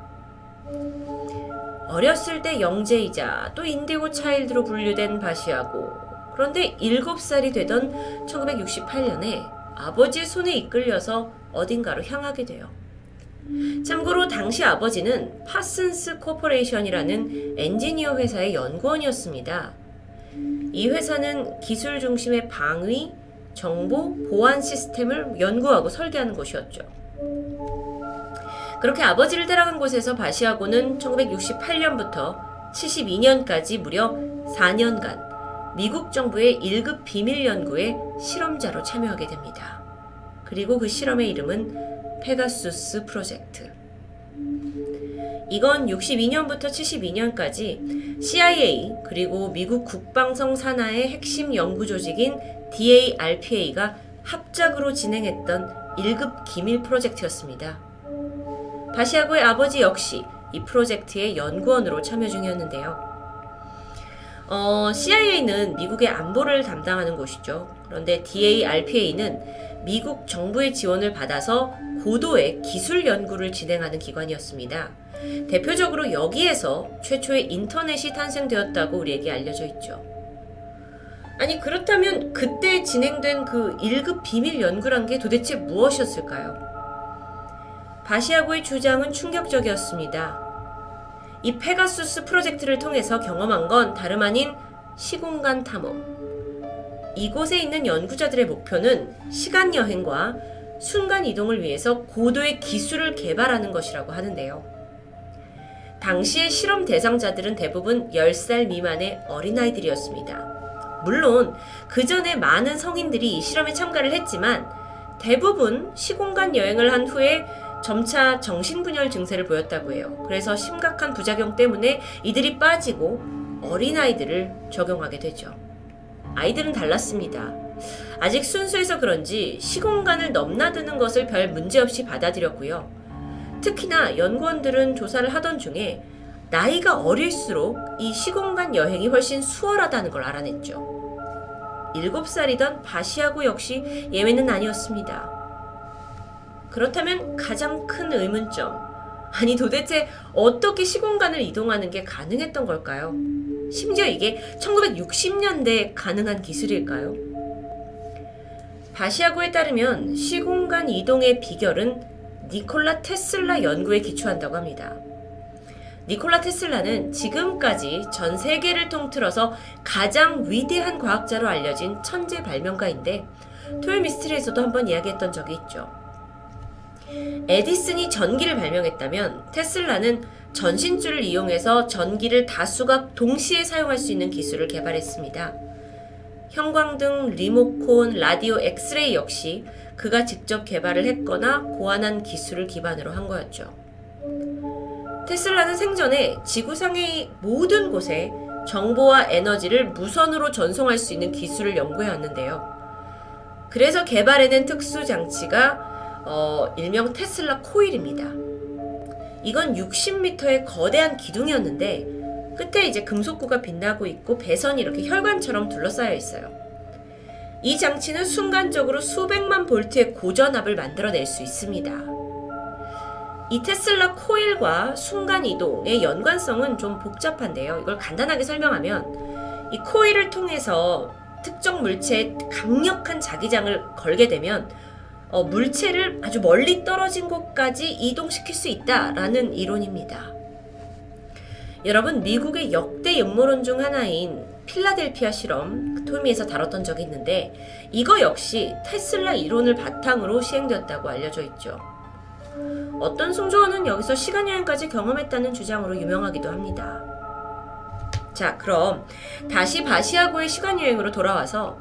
어렸을 때 영재이자 또 indigo child로 분류된 바시아고 그런데 7살이 되던 1968년에 아버지의 손에 이끌려서 어딘가로 향하게 돼요. 참고로 당시 아버지는 파슨스 코퍼레이션이라는 엔지니어 회사의 연구원이었습니다. 이 회사는 기술 중심의 방위, 정보, 보안 시스템을 연구하고 설계하는 곳이었죠. 그렇게 아버지를 따라간 곳에서 바시아고는 1968년부터 72년까지 무려 4년간 미국 정부의 1급 비밀 연구에 실험자로 참여하게 됩니다. 그리고 그 실험의 이름은 페가수스 프로젝트. 이건 62년부터 72년까지 CIA 그리고 미국 국방성 산하의 핵심 연구 조직인 DARPA가 합작으로 진행했던 1급 기밀 프로젝트였습니다. 바시아고의 아버지 역시 이 프로젝트의 연구원으로 참여 중이었는데요. 어, CIA는 미국의 안보를 담당하는 곳이죠. 그런데 DARPA는 미국 정부의 지원을 받아서 고도의 기술 연구를 진행하는 기관이었습니다. 대표적으로 여기에서 최초의 인터넷이 탄생되었다고 우리에게 알려져 있죠. 아니, 그렇다면 그때 진행된 그 1급 비밀 연구란 게 도대체 무엇이었을까요? 바시아고의 주장은 충격적이었습니다. 이 페가수스 프로젝트를 통해서 경험한 건 다름 아닌 시공간 탐험. 이곳에 있는 연구자들의 목표는 시간 여행과 순간 이동을 위해서 고도의 기술을 개발하는 것이라고 하는데요. 당시의 실험 대상자들은 대부분 10살 미만의 어린아이들이었습니다. 물론 그 전에 많은 성인들이 이 실험에 참가를 했지만 대부분 시공간 여행을 한 후에 점차 정신분열 증세를 보였다고 해요. 그래서 심각한 부작용 때문에 이들이 빠지고 어린아이들을 적용하게 되죠. 아이들은 달랐습니다. 아직 순수해서 그런지 시공간을 넘나드는 것을 별 문제 없이 받아들였고요. 특히나 연구원들은 조사를 하던 중에 나이가 어릴수록 이 시공간 여행이 훨씬 수월하다는 걸 알아냈죠. 7살이던 바시아고 역시 예외는 아니었습니다. 그렇다면 가장 큰 의문점. 아니 도대체 어떻게 시공간을 이동하는 게 가능했던 걸까요? 심지어 이게 1960년대에 가능한 기술일까요? 바시아고에 따르면 시공간 이동의 비결은 니콜라 테슬라 연구에 기초한다고 합니다. 니콜라 테슬라는 지금까지 전 세계를 통틀어서 가장 위대한 과학자로 알려진 천재 발명가인데 토요 미스트리에서도 한번 이야기했던 적이 있죠. 에디슨이 전기를 발명했다면 테슬라는 전신줄을 이용해서 전기를 다수가 동시에 사용할 수 있는 기술을 개발했습니다. 형광등, 리모콘, 라디오, 엑스레이 역시 그가 직접 개발을 했거나 고안한 기술을 기반으로 한 거였죠. 테슬라는 생전에 지구상의 모든 곳에 정보와 에너지를 무선으로 전송할 수 있는 기술을 연구해 왔는데요. 그래서 개발해낸 특수 장치가 어, 일명 테슬라 코일입니다. 이건 60m의 거대한 기둥이었는데 끝에 이제 금속구가 빛나고 있고 배선이 이렇게 혈관처럼 둘러싸여 있어요. 이 장치는 순간적으로 수백만 볼트의 고전압을 만들어낼 수 있습니다. 이 테슬라 코일과 순간 이동의 연관성은 좀 복잡한데요. 이걸 간단하게 설명하면 이 코일을 통해서 특정 물체에 강력한 자기장을 걸게 되면 어, 물체를 아주 멀리 떨어진 곳까지 이동시킬 수 있다라는 이론입니다. 여러분 미국의 역대 음모론 중 하나인 필라델피아 실험 토미에서 다뤘던 적이 있는데 이거 역시 테슬라 이론을 바탕으로 시행되었다고 알려져 있죠. 어떤 승조원은 여기서 시간 여행까지 경험했다는 주장으로 유명하기도 합니다. 자, 그럼 다시 바시아고의 시간 여행으로 돌아와서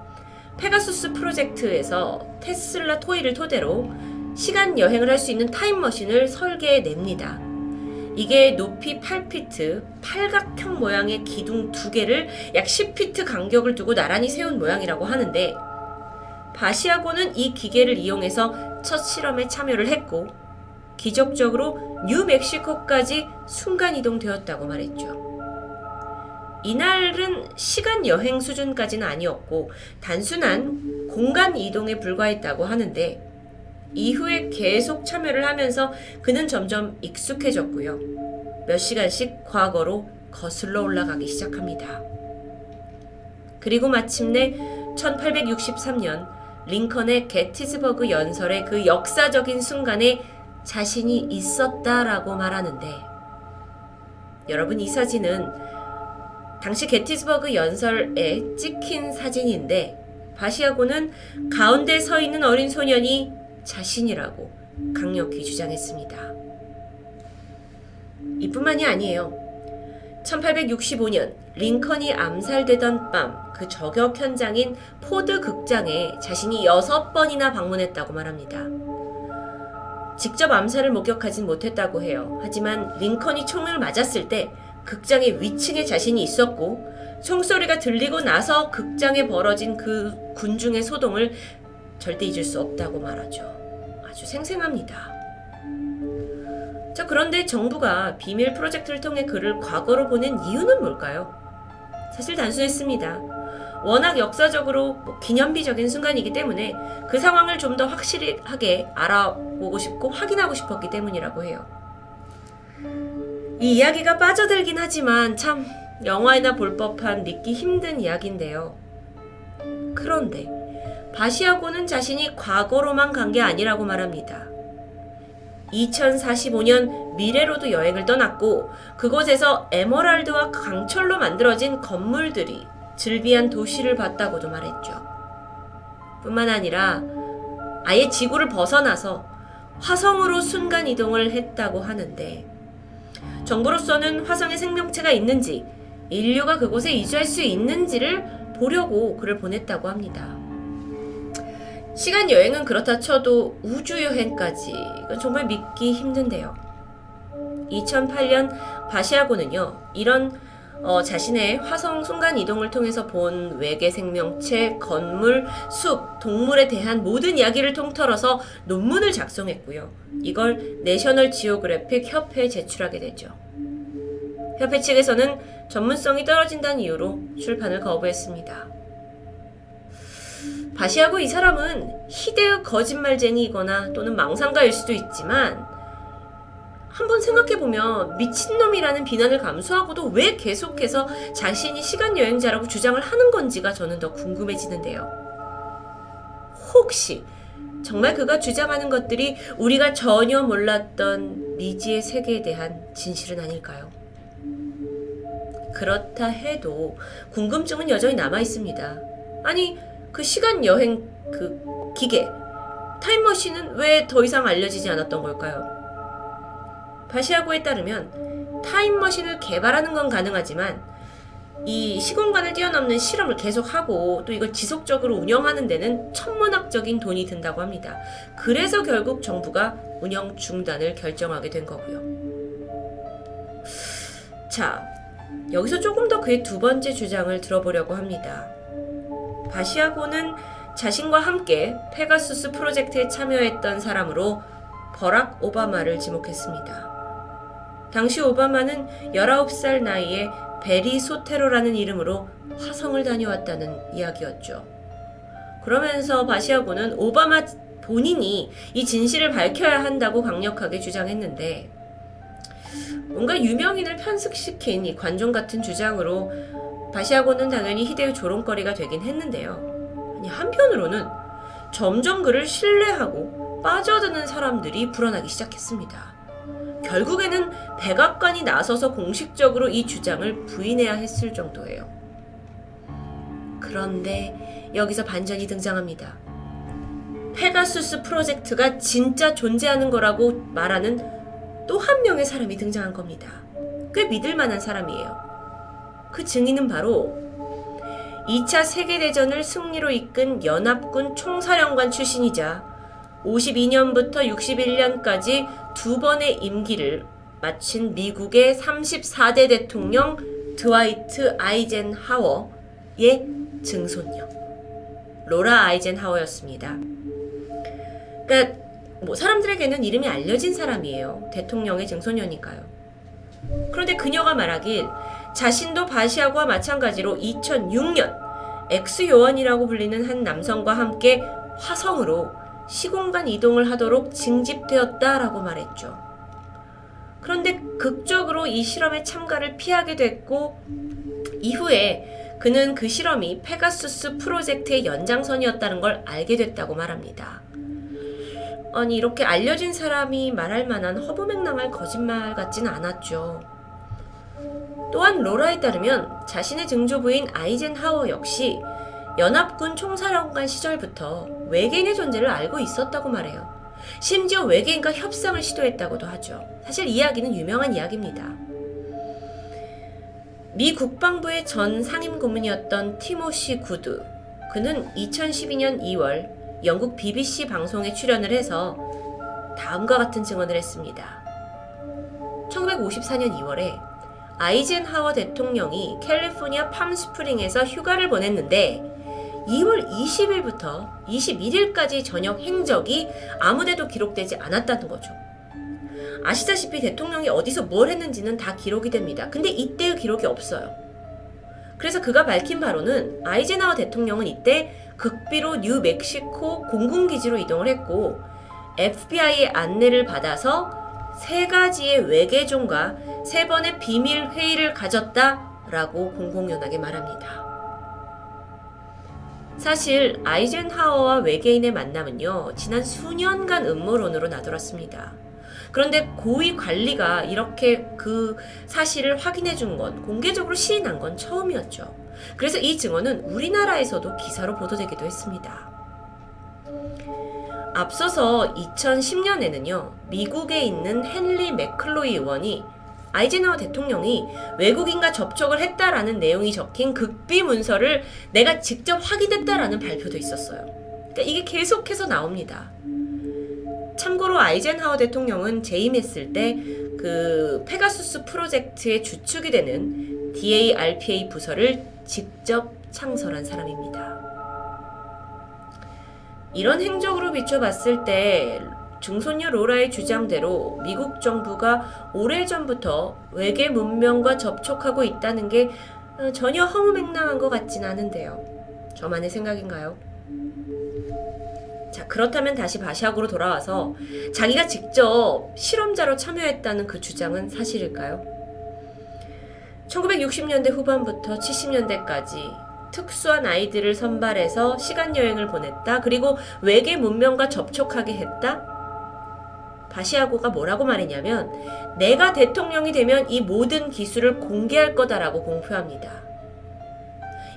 페가수스 프로젝트에서 테슬라 토이를 토대로 시간 여행을 할 수 있는 타임머신을 설계해 냅니다. 이게 높이 8피트, 팔각형 모양의 기둥 두 개를 약 10피트 간격을 두고 나란히 세운 모양이라고 하는데, 바시아고는 이 기계를 이용해서 첫 실험에 참여를 했고, 기적적으로 뉴멕시코까지 순간 이동되었다고 말했죠. 이날은 시간 여행 수준까지는 아니었고 단순한 공간 이동에 불과했다고 하는데 이후에 계속 참여를 하면서 그는 점점 익숙해졌고요. 몇 시간씩 과거로 거슬러 올라가기 시작합니다. 그리고 마침내 1863년 링컨의 게티즈버그 연설의 그 역사적인 순간에 자신이 있었다라고 말하는데 여러분 이 사진은 당시 게티스버그 연설에 찍힌 사진인데 바시아고는 가운데 서 있는 어린 소년이 자신이라고 강력히 주장했습니다. 이뿐만이 아니에요. 1865년 링컨이 암살되던 밤 그 저격 현장인 포드 극장에 자신이 여섯 번이나 방문했다고 말합니다. 직접 암살을 목격하진 못했다고 해요. 하지만 링컨이 총을 맞았을 때 극장의 위층에 자신이 있었고 총소리가 들리고 나서 극장에 벌어진 그 군중의 소동을 절대 잊을 수 없다고 말하죠. 아주 생생합니다. 자, 그런데 정부가 비밀 프로젝트를 통해 그를 과거로 보낸 이유는 뭘까요? 사실 단순했습니다. 워낙 역사적으로 뭐 기념비적인 순간이기 때문에 그 상황을 좀 더 확실하게 알아보고 싶고 확인하고 싶었기 때문이라고 해요. 이 이야기가 빠져들긴 하지만 참 영화에나 볼 법한 믿기 힘든 이야기인데요. 그런데 바시아고는 자신이 과거로만 간 게 아니라고 말합니다. 2045년 미래로도 여행을 떠났고 그곳에서 에머랄드와 강철로 만들어진 건물들이 즐비한 도시를 봤다고도 말했죠. 뿐만 아니라 아예 지구를 벗어나서 화성으로 순간 이동을 했다고 하는데 정부로서는 화성에 생명체가 있는지 인류가 그곳에 이주할 수 있는지를 보려고 글을 보냈다고 합니다. 시간 여행은 그렇다 쳐도 우주 여행까지 정말 믿기 힘든데요. 2008년 바시아고는요, 이런 어, 자신의 화성 순간 이동을 통해서 본 외계 생명체, 건물, 숲, 동물에 대한 모든 이야기를 통틀어서 논문을 작성했고요. 이걸 내셔널 지오그래픽 협회에 제출하게 되죠. 협회 측에서는 전문성이 떨어진다는 이유로 출판을 거부했습니다. 바시하고 이 사람은 희대의 거짓말쟁이이거나 또는 망상가일 수도 있지만 한번 생각해보면 미친놈이라는 비난을 감수하고도 왜 계속해서 자신이 시간여행자라고 주장을 하는 건지가 저는 더 궁금해지는데요. 혹시 정말 그가 주장하는 것들이 우리가 전혀 몰랐던 미지의 세계에 대한 진실은 아닐까요? 그렇다 해도 궁금증은 여전히 남아 있습니다. 아니, 그 시간 여행 그 기계, 타임머신은 왜 더 이상 알려지지 않았던 걸까요? 바시아고에 따르면 타임머신을 개발하는 건 가능하지만 이 시공간을 뛰어넘는 실험을 계속하고 또 이걸 지속적으로 운영하는 데는 천문학적인 돈이 든다고 합니다. 그래서 결국 정부가 운영 중단을 결정하게 된 거고요. 자, 여기서 조금 더 그의 두 번째 주장을 들어보려고 합니다. 바시아고는 자신과 함께 페가수스 프로젝트에 참여했던 사람으로 버락 오바마를 지목했습니다. 당시 오바마는 19살 나이에 베리 소테로라는 이름으로 화성을 다녀왔다는 이야기였죠. 그러면서 바시아고는 오바마 본인이 이 진실을 밝혀야 한다고 강력하게 주장했는데 뭔가 유명인을 편승시킨 이 관종 같은 주장으로 바시아고는 당연히 희대의 조롱거리가 되긴 했는데요. 아니, 한편으로는 점점 그를 신뢰하고 빠져드는 사람들이 불어나기 시작했습니다. 결국에는 백악관이 나서서 공식적으로 이 주장을 부인해야 했을 정도예요. 그런데 여기서 반전이 등장합니다. 페가수스 프로젝트가 진짜 존재하는 거라고 말하는 또 한 명의 사람이 등장한 겁니다. 꽤 믿을 만한 사람이에요. 그 증인은 바로 2차 세계대전을 승리로 이끈 연합군 총사령관 출신이자 52년부터 61년까지 두 번의 임기를 마친 미국의 34대 대통령 드와이트 아이젠하워의 증손녀 로라 아이젠하워였습니다. 그러니까 뭐 사람들에게는 이름이 알려진 사람이에요. 대통령의 증손녀니까요. 그런데 그녀가 말하길 자신도 바시아고와 마찬가지로 2006년 엑스 요원이라고 불리는 한 남성과 함께 화성으로 시공간 이동을 하도록 징집되었다라고 말했죠. 그런데 극적으로 이 실험에 참가를 피하게 됐고 이후에 그는 그 실험이 페가수스 프로젝트의 연장선이었다는 걸 알게 됐다고 말합니다. 아니 이렇게 알려진 사람이 말할 만한 허무맹랑할 거짓말 같지는 않았죠. 또한 로라에 따르면 자신의 증조부인 아이젠하워 역시 연합군 총사령관 시절부터 외계인의 존재를 알고 있었다고 말해요. 심지어 외계인과 협상을 시도했다고도 하죠. 사실 이야기는 유명한 이야기입니다. 미 국방부의 전 상임 고문이었던 티모시 구드. 그는 2012년 2월 영국 BBC 방송에 출연을 해서 다음과 같은 증언을 했습니다. 1954년 2월에 아이젠하워 대통령이 캘리포니아 팜스프링에서 휴가를 보냈는데 2월 20일부터 21일까지 저녁 행적이 아무데도 기록되지 않았다는 거죠. 아시다시피 대통령이 어디서 뭘 했는지는 다 기록이 됩니다. 근데 이때의 기록이 없어요. 그래서 그가 밝힌 바로는 아이제나워 대통령은 이때 극비로 뉴멕시코 공군기지로 이동을 했고 FBI의 안내를 받아서 세 가지의 외계종과 세 번의 비밀 회의를 가졌다라고 공공연하게 말합니다. 사실 아이젠하워와 외계인의 만남은요, 지난 수년간 음모론으로 나돌았습니다. 그런데 고위 관리가 이렇게 그 사실을 확인해 준 건 공개적으로 시인한 건 처음이었죠. 그래서 이 증언은 우리나라에서도 기사로 보도되기도 했습니다. 앞서서 2010년에는요, 미국에 있는 헨리 맥클로이 의원이 아이젠하워 대통령이 외국인과 접촉을 했다라는 내용이 적힌 극비 문서를 내가 직접 확인했다라는 발표도 있었어요. 그러니까 이게 계속해서 나옵니다. 참고로 아이젠하워 대통령은 재임했을 때 그 페가수스 프로젝트의 주축이 되는 DARPA 부서를 직접 창설한 사람입니다. 이런 행적으로 비춰봤을 때 중소녀 로라의 주장대로 미국 정부가 오래전부터 외계 문명과 접촉하고 있다는 게 어, 전혀 허무맹랑한 것 같진 않은데요. 저만의 생각인가요? 자, 그렇다면 다시 바시학으로 돌아와서 자기가 직접 실험자로 참여했다는 그 주장은 사실일까요? 1960년대 후반부터 70년대까지 특수한 아이들을 선발해서 시간 여행을 보냈다. 그리고 외계 문명과 접촉하게 했다. 바시아고가 뭐라고 말했냐면 내가 대통령이 되면 이 모든 기술을 공개할 거다라고 공표합니다.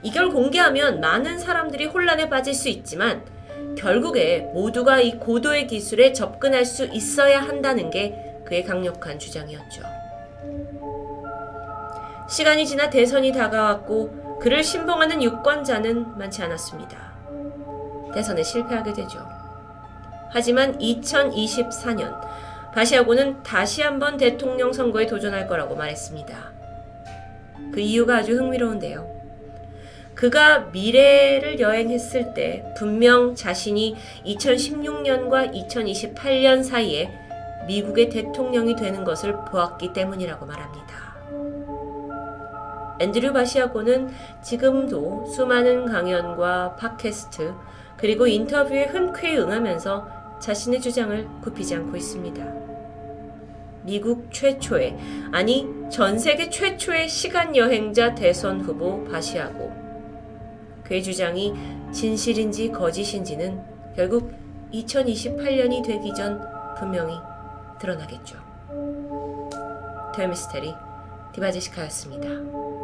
이걸 공개하면 많은 사람들이 혼란에 빠질 수 있지만 결국에 모두가 이 고도의 기술에 접근할 수 있어야 한다는 게 그의 강력한 주장이었죠. 시간이 지나 대선이 다가왔고 그를 신봉하는 유권자는 많지 않았습니다. 대선에 실패하게 되죠. 하지만 2024년 바시아고는 다시 한번 대통령 선거에 도전할 거라고 말했습니다. 그 이유가 아주 흥미로운데요. 그가 미래를 여행했을 때 분명 자신이 2016년과 2028년 사이에 미국의 대통령이 되는 것을 보았기 때문이라고 말합니다. 앤드류 바시아고는 지금도 수많은 강연과 팟캐스트 그리고 인터뷰에 흔쾌히 응하면서 자신의 주장을 굽히지 않고 있습니다. 미국 최초의, 아니 전 세계 최초의 시간 여행자 대선 후보 바시아고 그의 주장이 진실인지 거짓인지는 결국 2028년이 되기 전 분명히 드러나겠죠. 토요미스테리 디바제시카였습니다.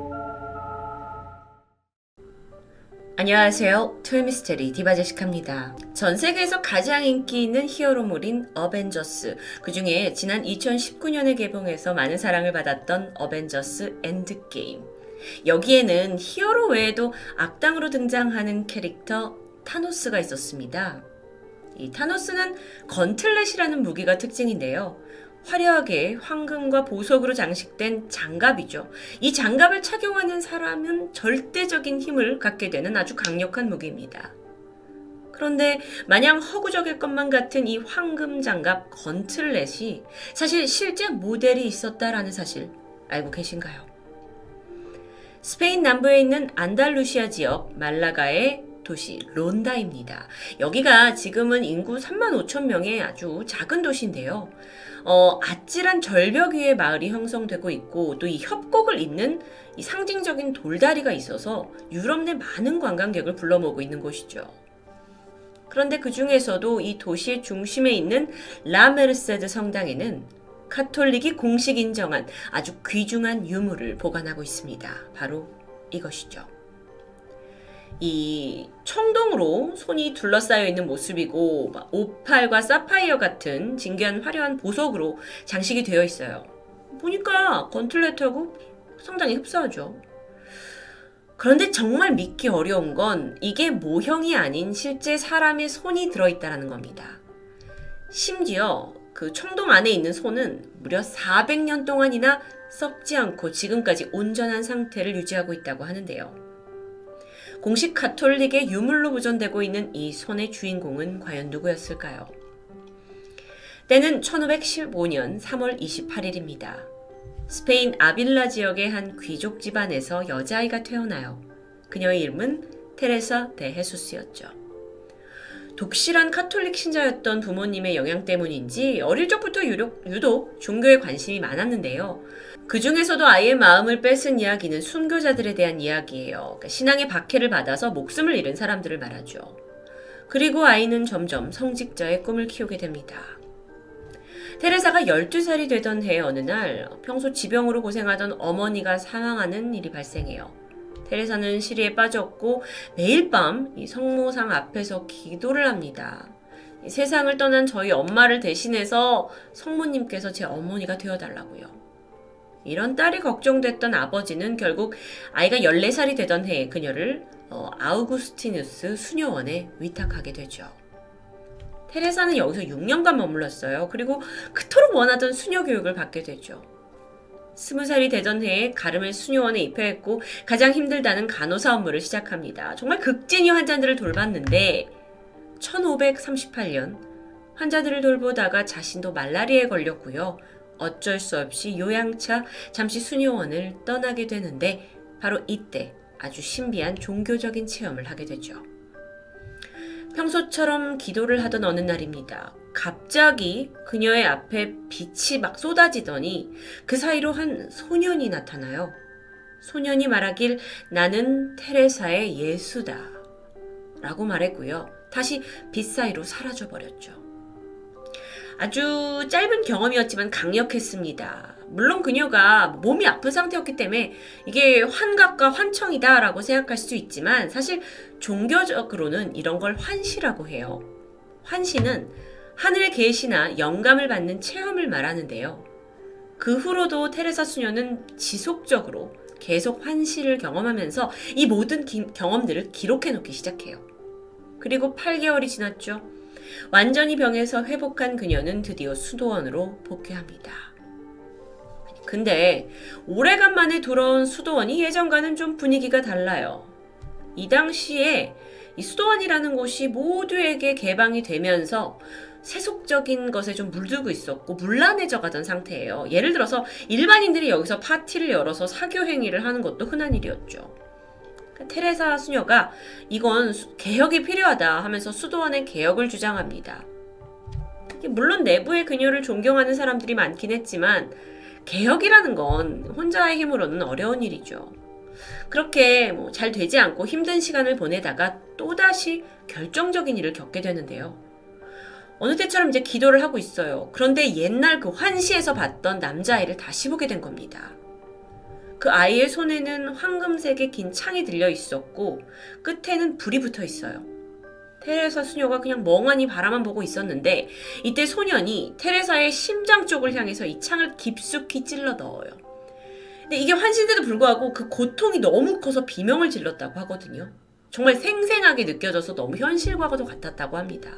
안녕하세요. 토요미스테리 디바제시카입니다. 전 세계에서 가장 인기 있는 히어로물인 어벤져스, 그 중에 지난 2019년에 개봉해서 많은 사랑을 받았던 어벤져스 엔드게임. 여기에는 히어로 외에도 악당으로 등장하는 캐릭터 타노스가 있었습니다. 이 타노스는 건틀렛이라는 무기가 특징인데요. 화려하게 황금과 보석으로 장식된 장갑이죠. 이 장갑을 착용하는 사람은 절대적인 힘을 갖게 되는 아주 강력한 무기입니다. 그런데 마냥 허구적일 것만 같은 이 황금 장갑 건틀렛이 사실 실제 모델이 있었다라는 사실 알고 계신가요? 스페인 남부에 있는 안달루시아 지역 말라가의 도시 론다입니다. 여기가 지금은 인구 3만 5천 명의 아주 작은 도시인데요. 어, 아찔한 절벽 위에 마을이 형성되고 있고 또 이 협곡을 잇는 이 상징적인 돌다리가 있어서 유럽 내 많은 관광객을 불러 모으고 있는 곳이죠. 그런데 그 중에서도 이 도시의 중심에 있는 라메르세드 성당에는 카톨릭이 공식 인정한 아주 귀중한 유물을 보관하고 있습니다. 바로 이것이죠. 이 청동으로 손이 둘러싸여 있는 모습이고 오팔과 사파이어 같은 진귀한 화려한 보석으로 장식이 되어 있어요. 보니까 건틀렛하고 상당히 흡사하죠. 그런데 정말 믿기 어려운 건 이게 모형이 아닌 실제 사람의 손이 들어있다는 겁니다. 심지어 그 청동 안에 있는 손은 무려 400년 동안이나 썩지 않고 지금까지 온전한 상태를 유지하고 있다고 하는데요. 공식 카톨릭의 유물로 보존되고 있는 이 손의 주인공은 과연 누구였을까요? 때는 1515년 3월 28일입니다. 스페인 아빌라 지역의 한 귀족 집안에서 여자아이가 태어나요. 그녀의 이름은 테레사 데 헤수스였죠. 독실한 카톨릭 신자였던 부모님의 영향 때문인지 어릴 적부터 유독 종교에 관심이 많았는데요. 그 중에서도 아이의 마음을 뺏은 이야기는 순교자들에 대한 이야기예요. 그러니까 신앙의 박해를 받아서 목숨을 잃은 사람들을 말하죠. 그리고 아이는 점점 성직자의 꿈을 키우게 됩니다. 테레사가 12살이 되던 해 어느 날 평소 지병으로 고생하던 어머니가 사망하는 일이 발생해요. 테레사는 시리에 빠졌고 매일 밤 성모상 앞에서 기도를 합니다. 세상을 떠난 저희 엄마를 대신해서 성모님께서 제 어머니가 되어달라고요. 이런 딸이 걱정됐던 아버지는 결국 아이가 14살이 되던 해에 그녀를 어, 아우구스티누스 수녀원에 위탁하게 되죠. 테레사는 여기서 6년간 머물렀어요. 그리고 그토록 원하던 수녀 교육을 받게 되죠. 스무 살이 되던 해에 가르멜 수녀원에 입회했고 가장 힘들다는 간호사 업무를 시작합니다. 정말 극진히 환자들을 돌봤는데 1538년 환자들을 돌보다가 자신도 말라리아에 걸렸고요. 어쩔 수 없이 요양차 잠시 수녀원을 떠나게 되는데 바로 이때 아주 신비한 종교적인 체험을 하게 되죠. 평소처럼 기도를 하던 어느 날입니다. 갑자기 그녀의 앞에 빛이 막 쏟아지더니 그 사이로 한 소년이 나타나요. 소년이 말하길 나는 테레사의 예수다. 라고 말했고요. 다시 빛 사이로 사라져 버렸죠. 아주 짧은 경험이었지만 강력했습니다. 물론 그녀가 몸이 아픈 상태였기 때문에 이게 환각과 환청이다 라고 생각할 수 있지만 사실 종교적으로는 이런 걸 환시라고 해요. 환시는 하늘의 계시나 영감을 받는 체험을 말하는데요. 그 후로도 테레사 수녀는 지속적으로 계속 환시를 경험하면서 이 모든 기, 경험들을 기록해 놓기 시작해요. 그리고 8개월이 지났죠. 완전히 병에서 회복한 그녀는 드디어 수도원으로 복귀합니다. 근데 오래간만에 돌아온 수도원이 예전과는 좀 분위기가 달라요. 이 당시에 이 수도원이라는 곳이 모두에게 개방이 되면서 세속적인 것에 좀 물들고 있었고 물란해져 가던 상태예요. 예를 들어서 일반인들이 여기서 파티를 열어서 사교 행위를 하는 것도 흔한 일이었죠. 테레사 수녀가 이건 개혁이 필요하다 하면서 수도원의 개혁을 주장합니다. 물론 내부에 그녀를 존경하는 사람들이 많긴 했지만 개혁이라는 건 혼자의 힘으로는 어려운 일이죠. 그렇게 뭐 잘 되지 않고 힘든 시간을 보내다가 또다시 결정적인 일을 겪게 되는데요. 어느 때처럼 이제 기도를 하고 있어요. 그런데 옛날 그 환시에서 봤던 남자아이를 다시 보게 된 겁니다. 그 아이의 손에는 황금색의 긴 창이 들려 있었고 끝에는 불이 붙어 있어요. 테레사 수녀가 그냥 멍하니 바라만 보고 있었는데 이때 소년이 테레사의 심장 쪽을 향해서 이 창을 깊숙이 찔러 넣어요. 근데 이게 환신데도 불구하고 그 고통이 너무 커서 비명을 질렀다고 하거든요. 정말 생생하게 느껴져서 너무 현실과도 같았다고 합니다.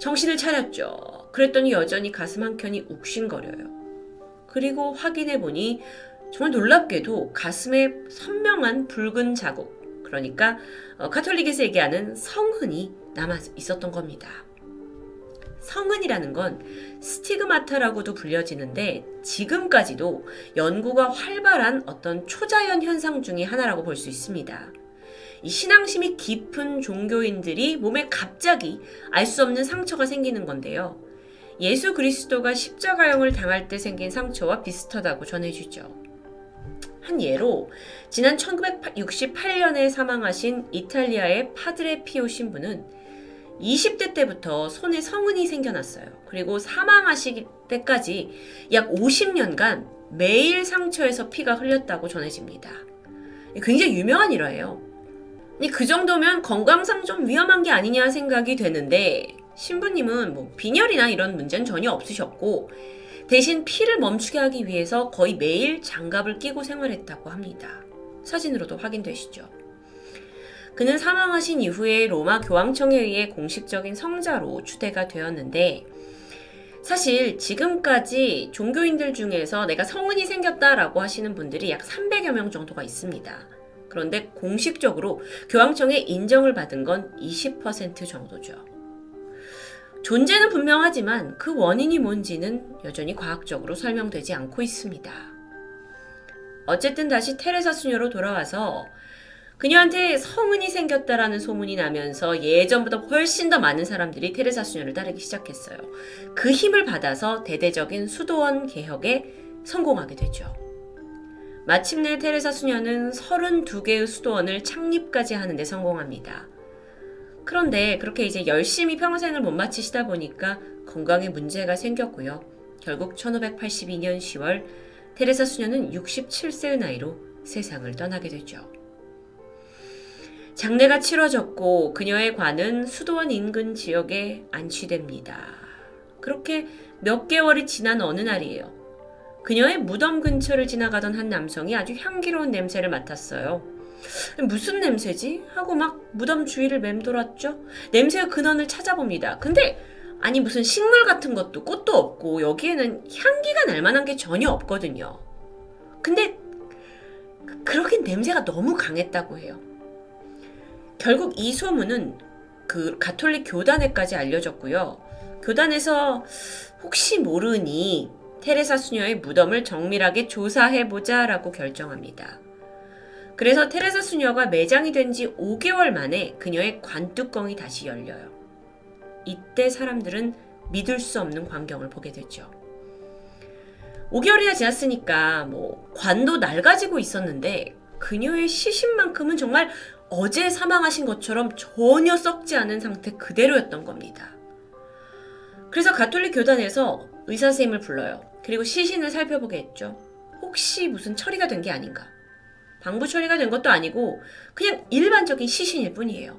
정신을 차렸죠. 그랬더니 여전히 가슴 한켠이 욱신거려요. 그리고 확인해 보니 정말 놀랍게도 가슴에 선명한 붉은 자국, 그러니까 어, 카톨릭에서 얘기하는 성흔이 남아 있었던 겁니다. 성흔이라는 건 스티그마타라고도 불려지는데 지금까지도 연구가 활발한 어떤 초자연 현상 중의 하나라고 볼 수 있습니다. 이 신앙심이 깊은 종교인들이 몸에 갑자기 알 수 없는 상처가 생기는 건데요. 예수 그리스도가 십자가형을 당할 때 생긴 상처와 비슷하다고 전해주죠. 한 예로 지난 1968년에 사망하신 이탈리아의 파드레 피오 신부는 20대 때부터 손에 성은이 생겨났어요. 그리고 사망하실 때까지 약 50년간 매일 상처에서 피가 흘렸다고 전해집니다. 굉장히 유명한 일화예요. 그 정도면 건강상 좀 위험한 게 아니냐 생각이 되는데 신부님은 뭐 빈혈이나 이런 문제는 전혀 없으셨고 대신 피를 멈추게 하기 위해서 거의 매일 장갑을 끼고 생활했다고 합니다. 사진으로도 확인되시죠. 그는 사망하신 이후에 로마 교황청에 의해 공식적인 성자로 추대가 되었는데 사실 지금까지 종교인들 중에서 내가 성은이 생겼다라고 하시는 분들이 약 300여 명 정도가 있습니다. 그런데 공식적으로 교황청에 인정을 받은 건 20% 정도죠. 존재는 분명하지만 그 원인이 뭔지는 여전히 과학적으로 설명되지 않고 있습니다. 어쨌든 다시 테레사 수녀로 돌아와서 그녀한테 성은이 생겼다라는 소문이 나면서 예전보다 훨씬 더 많은 사람들이 테레사 수녀를 따르기 시작했어요. 그 힘을 받아서 대대적인 수도원 개혁에 성공하게 되죠. 마침내 테레사 수녀는 32개의 수도원을 창립까지 하는데 성공합니다. 그런데 그렇게 이제 열심히 평생을 못 마치시다 보니까 건강에 문제가 생겼고요. 결국 1582년 10월 테레사 수녀는 67세의 나이로 세상을 떠나게 되죠. 장례가 치러졌고 그녀의 관은 수도원 인근 지역에 안치됩니다. 그렇게 몇 개월이 지난 어느 날이에요. 그녀의 무덤 근처를 지나가던 한 남성이 아주 향기로운 냄새를 맡았어요. 무슨 냄새지? 하고 막 무덤 주위를 맴돌았죠. 냄새의 근원을 찾아봅니다. 근데 아니 무슨 식물 같은 것도 꽃도 없고 여기에는 향기가 날 만한 게 전혀 없거든요. 근데 그러긴 냄새가 너무 강했다고 해요. 결국 이 소문은 그 가톨릭 교단에까지 알려졌고요. 교단에서 혹시 모르니 테레사 수녀의 무덤을 정밀하게 조사해보자 라고 결정합니다. 그래서 테레사 수녀가 매장이 된 지 5개월 만에 그녀의 관뚜껑이 다시 열려요. 이때 사람들은 믿을 수 없는 광경을 보게 되죠. 5개월이나 지났으니까 뭐 관도 낡아지고 있었는데 그녀의 시신만큼은 정말 어제 사망하신 것처럼 전혀 썩지 않은 상태 그대로였던 겁니다. 그래서 가톨릭 교단에서 의사 선생님을 불러요. 그리고 시신을 살펴보게 했죠. 혹시 무슨 처리가 된 게 아닌가? 방부 처리가 된 것도 아니고 그냥 일반적인 시신일 뿐이에요.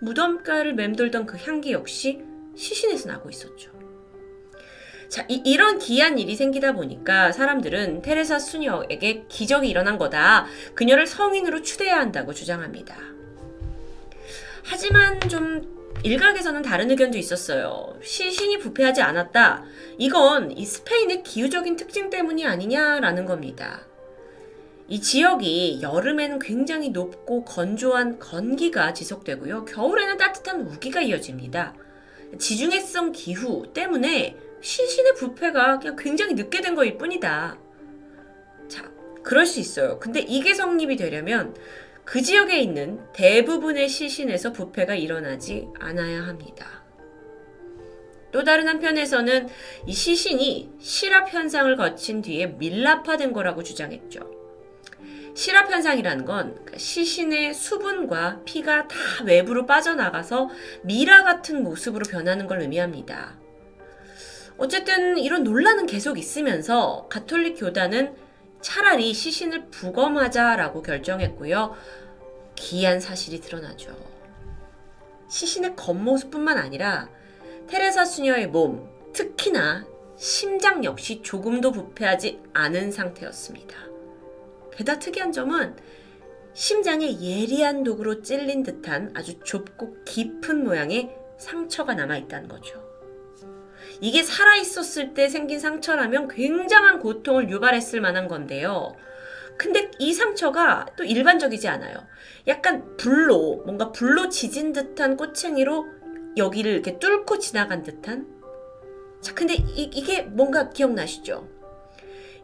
무덤가를 맴돌던 그 향기 역시 시신에서 나고 있었죠. 자, 이, 런 기이한 일이 생기다 보니까 사람들은 테레사 수녀에게 기적이 일어난 거다. 그녀를 성인으로 추대해야 한다고 주장합니다. 하지만 좀 일각에서는 다른 의견도 있었어요. 시신이 부패하지 않았다. 이건 이 스페인의 기후적인 특징 때문이 아니냐라는 겁니다. 이 지역이 여름에는 굉장히 높고 건조한 건기가 지속되고요. 겨울에는 따뜻한 우기가 이어집니다. 지중해성 기후 때문에 시신의 부패가 그냥 굉장히 늦게 된 거일 뿐이다. 자, 그럴 수 있어요. 근데 이게 성립이 되려면 그 지역에 있는 대부분의 시신에서 부패가 일어나지 않아야 합니다. 또 다른 한편에서는 이 시신이 실압 현상을 거친 뒤에 밀랍화된 거라고 주장했죠. 실압 현상이라는 건 시신의 수분과 피가 다 외부로 빠져나가서 미라 같은 모습으로 변하는 걸 의미합니다. 어쨌든 이런 논란은 계속 있으면서 가톨릭 교단은 차라리 시신을 부검하자라고 결정했고요. 기이한 사실이 드러나죠. 시신의 겉모습뿐만 아니라 테레사 수녀의 몸, 특히나 심장 역시 조금도 부패하지 않은 상태였습니다. 게다 특이한 점은 심장에 예리한 도구로 찔린 듯한 아주 좁고 깊은 모양의 상처가 남아있다는 거죠. 이게 살아있었을 때 생긴 상처라면 굉장한 고통을 유발했을 만한 건데요. 근데 이 상처가 또 일반적이지 않아요. 약간 불로, 뭔가 불로 지진 듯한 꼬챙이로 여기를 이렇게 뚫고 지나간 듯한? 자, 근데 이, 이게 뭔가 기억나시죠?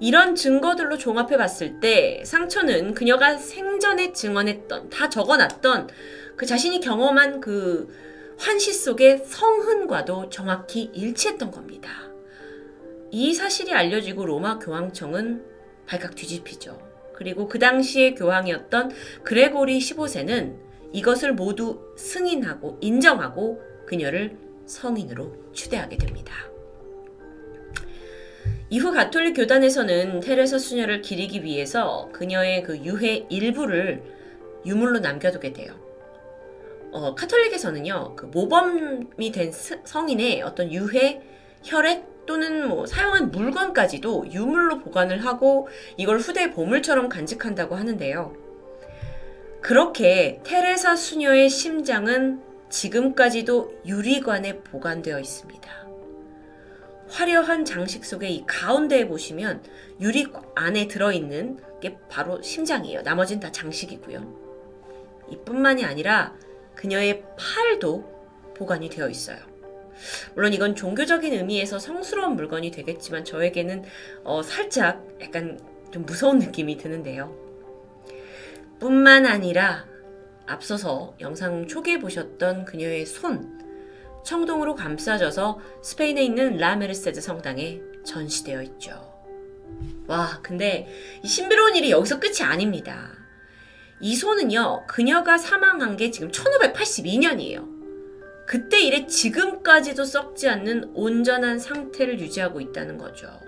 이런 증거들로 종합해 봤을 때 상처는 그녀가 생전에 증언했던, 다 적어놨던 그 자신이 경험한 그 환시 속의 성흔과도 정확히 일치했던 겁니다. 이 사실이 알려지고 로마 교황청은 발칵 뒤집히죠. 그리고 그 당시의 교황이었던 그레고리 15세는 이것을 모두 승인하고 인정하고 그녀를 성인으로 추대하게 됩니다. 이후 가톨릭 교단에서는 테레사 수녀를 기리기 위해서 그녀의 그 유해 일부를 유물로 남겨두게 돼요. 어, 카톨릭에서는요, 그 모범이 된 성인의 어떤 유해, 혈액 또는 뭐 사용한 물건까지도 유물로 보관을 하고 이걸 후대 보물처럼 간직한다고 하는데요. 그렇게 테레사 수녀의 심장은 지금까지도 유리관에 보관되어 있습니다. 화려한 장식 속에 이 가운데에 보시면 유리 안에 들어있는 게 바로 심장이에요. 나머지는 다 장식이고요. 이뿐만이 아니라 그녀의 팔도 보관이 되어 있어요. 물론 이건 종교적인 의미에서 성스러운 물건이 되겠지만 저에게는 어, 살짝 약간 좀 무서운 느낌이 드는데요. 뿐만 아니라 앞서서 영상 초기에 보셨던 그녀의 손, 청동으로 감싸져서 스페인에 있는 라메르세드 성당에 전시되어 있죠. 와, 근데 이 신비로운 일이 여기서 끝이 아닙니다. 이 소는요, 그녀가 사망한 게 지금 1582년이에요. 그때 이래 지금까지도 썩지 않는 온전한 상태를 유지하고 있다는 거죠.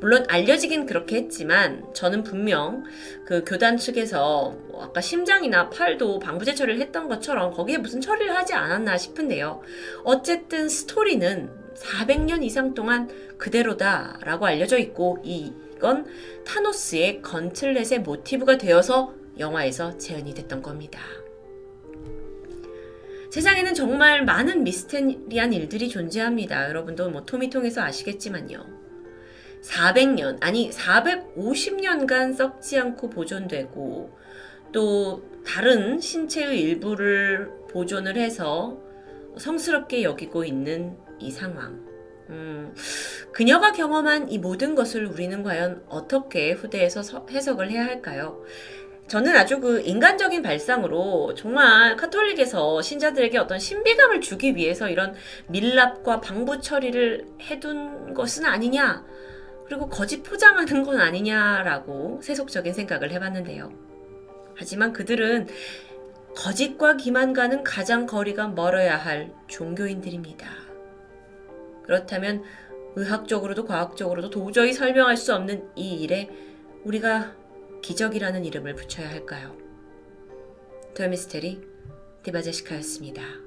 물론 알려지긴 그렇게 했지만 저는 분명 그 교단 측에서 뭐 아까 심장이나 팔도 방부제 처리를 했던 것처럼 거기에 무슨 처리를 하지 않았나 싶은데요. 어쨌든 스토리는 400년 이상 동안 그대로다라고 알려져 있고 이건 타노스의 건틀렛의 모티브가 되어서 영화에서 재현이 됐던 겁니다. 세상에는 정말 많은 미스테리한 일들이 존재합니다. 여러분도 뭐 토미통에서 아시겠지만요. 400년, 아니 450년간 썩지 않고 보존되고 또 다른 신체의 일부를 보존을 해서 성스럽게 여기고 있는 이 상황. 음, 그녀가 경험한 이 모든 것을 우리는 과연 어떻게 후대에서 해석을 해야 할까요? 저는 아주 그 인간적인 발상으로 정말 카톨릭에서 신자들에게 어떤 신비감을 주기 위해서 이런 밀랍과 방부 처리를 해둔 것은 아니냐, 그리고 거짓 포장하는 건 아니냐라고 세속적인 생각을 해봤는데요. 하지만 그들은 거짓과 기만과는 가장 거리가 멀어야 할 종교인들입니다. 그렇다면 의학적으로도 과학적으로도 도저히 설명할 수 없는 이 일에 우리가 기적이라는 이름을 붙여야 할까요? 토요미스테리 디바제시카였습니다.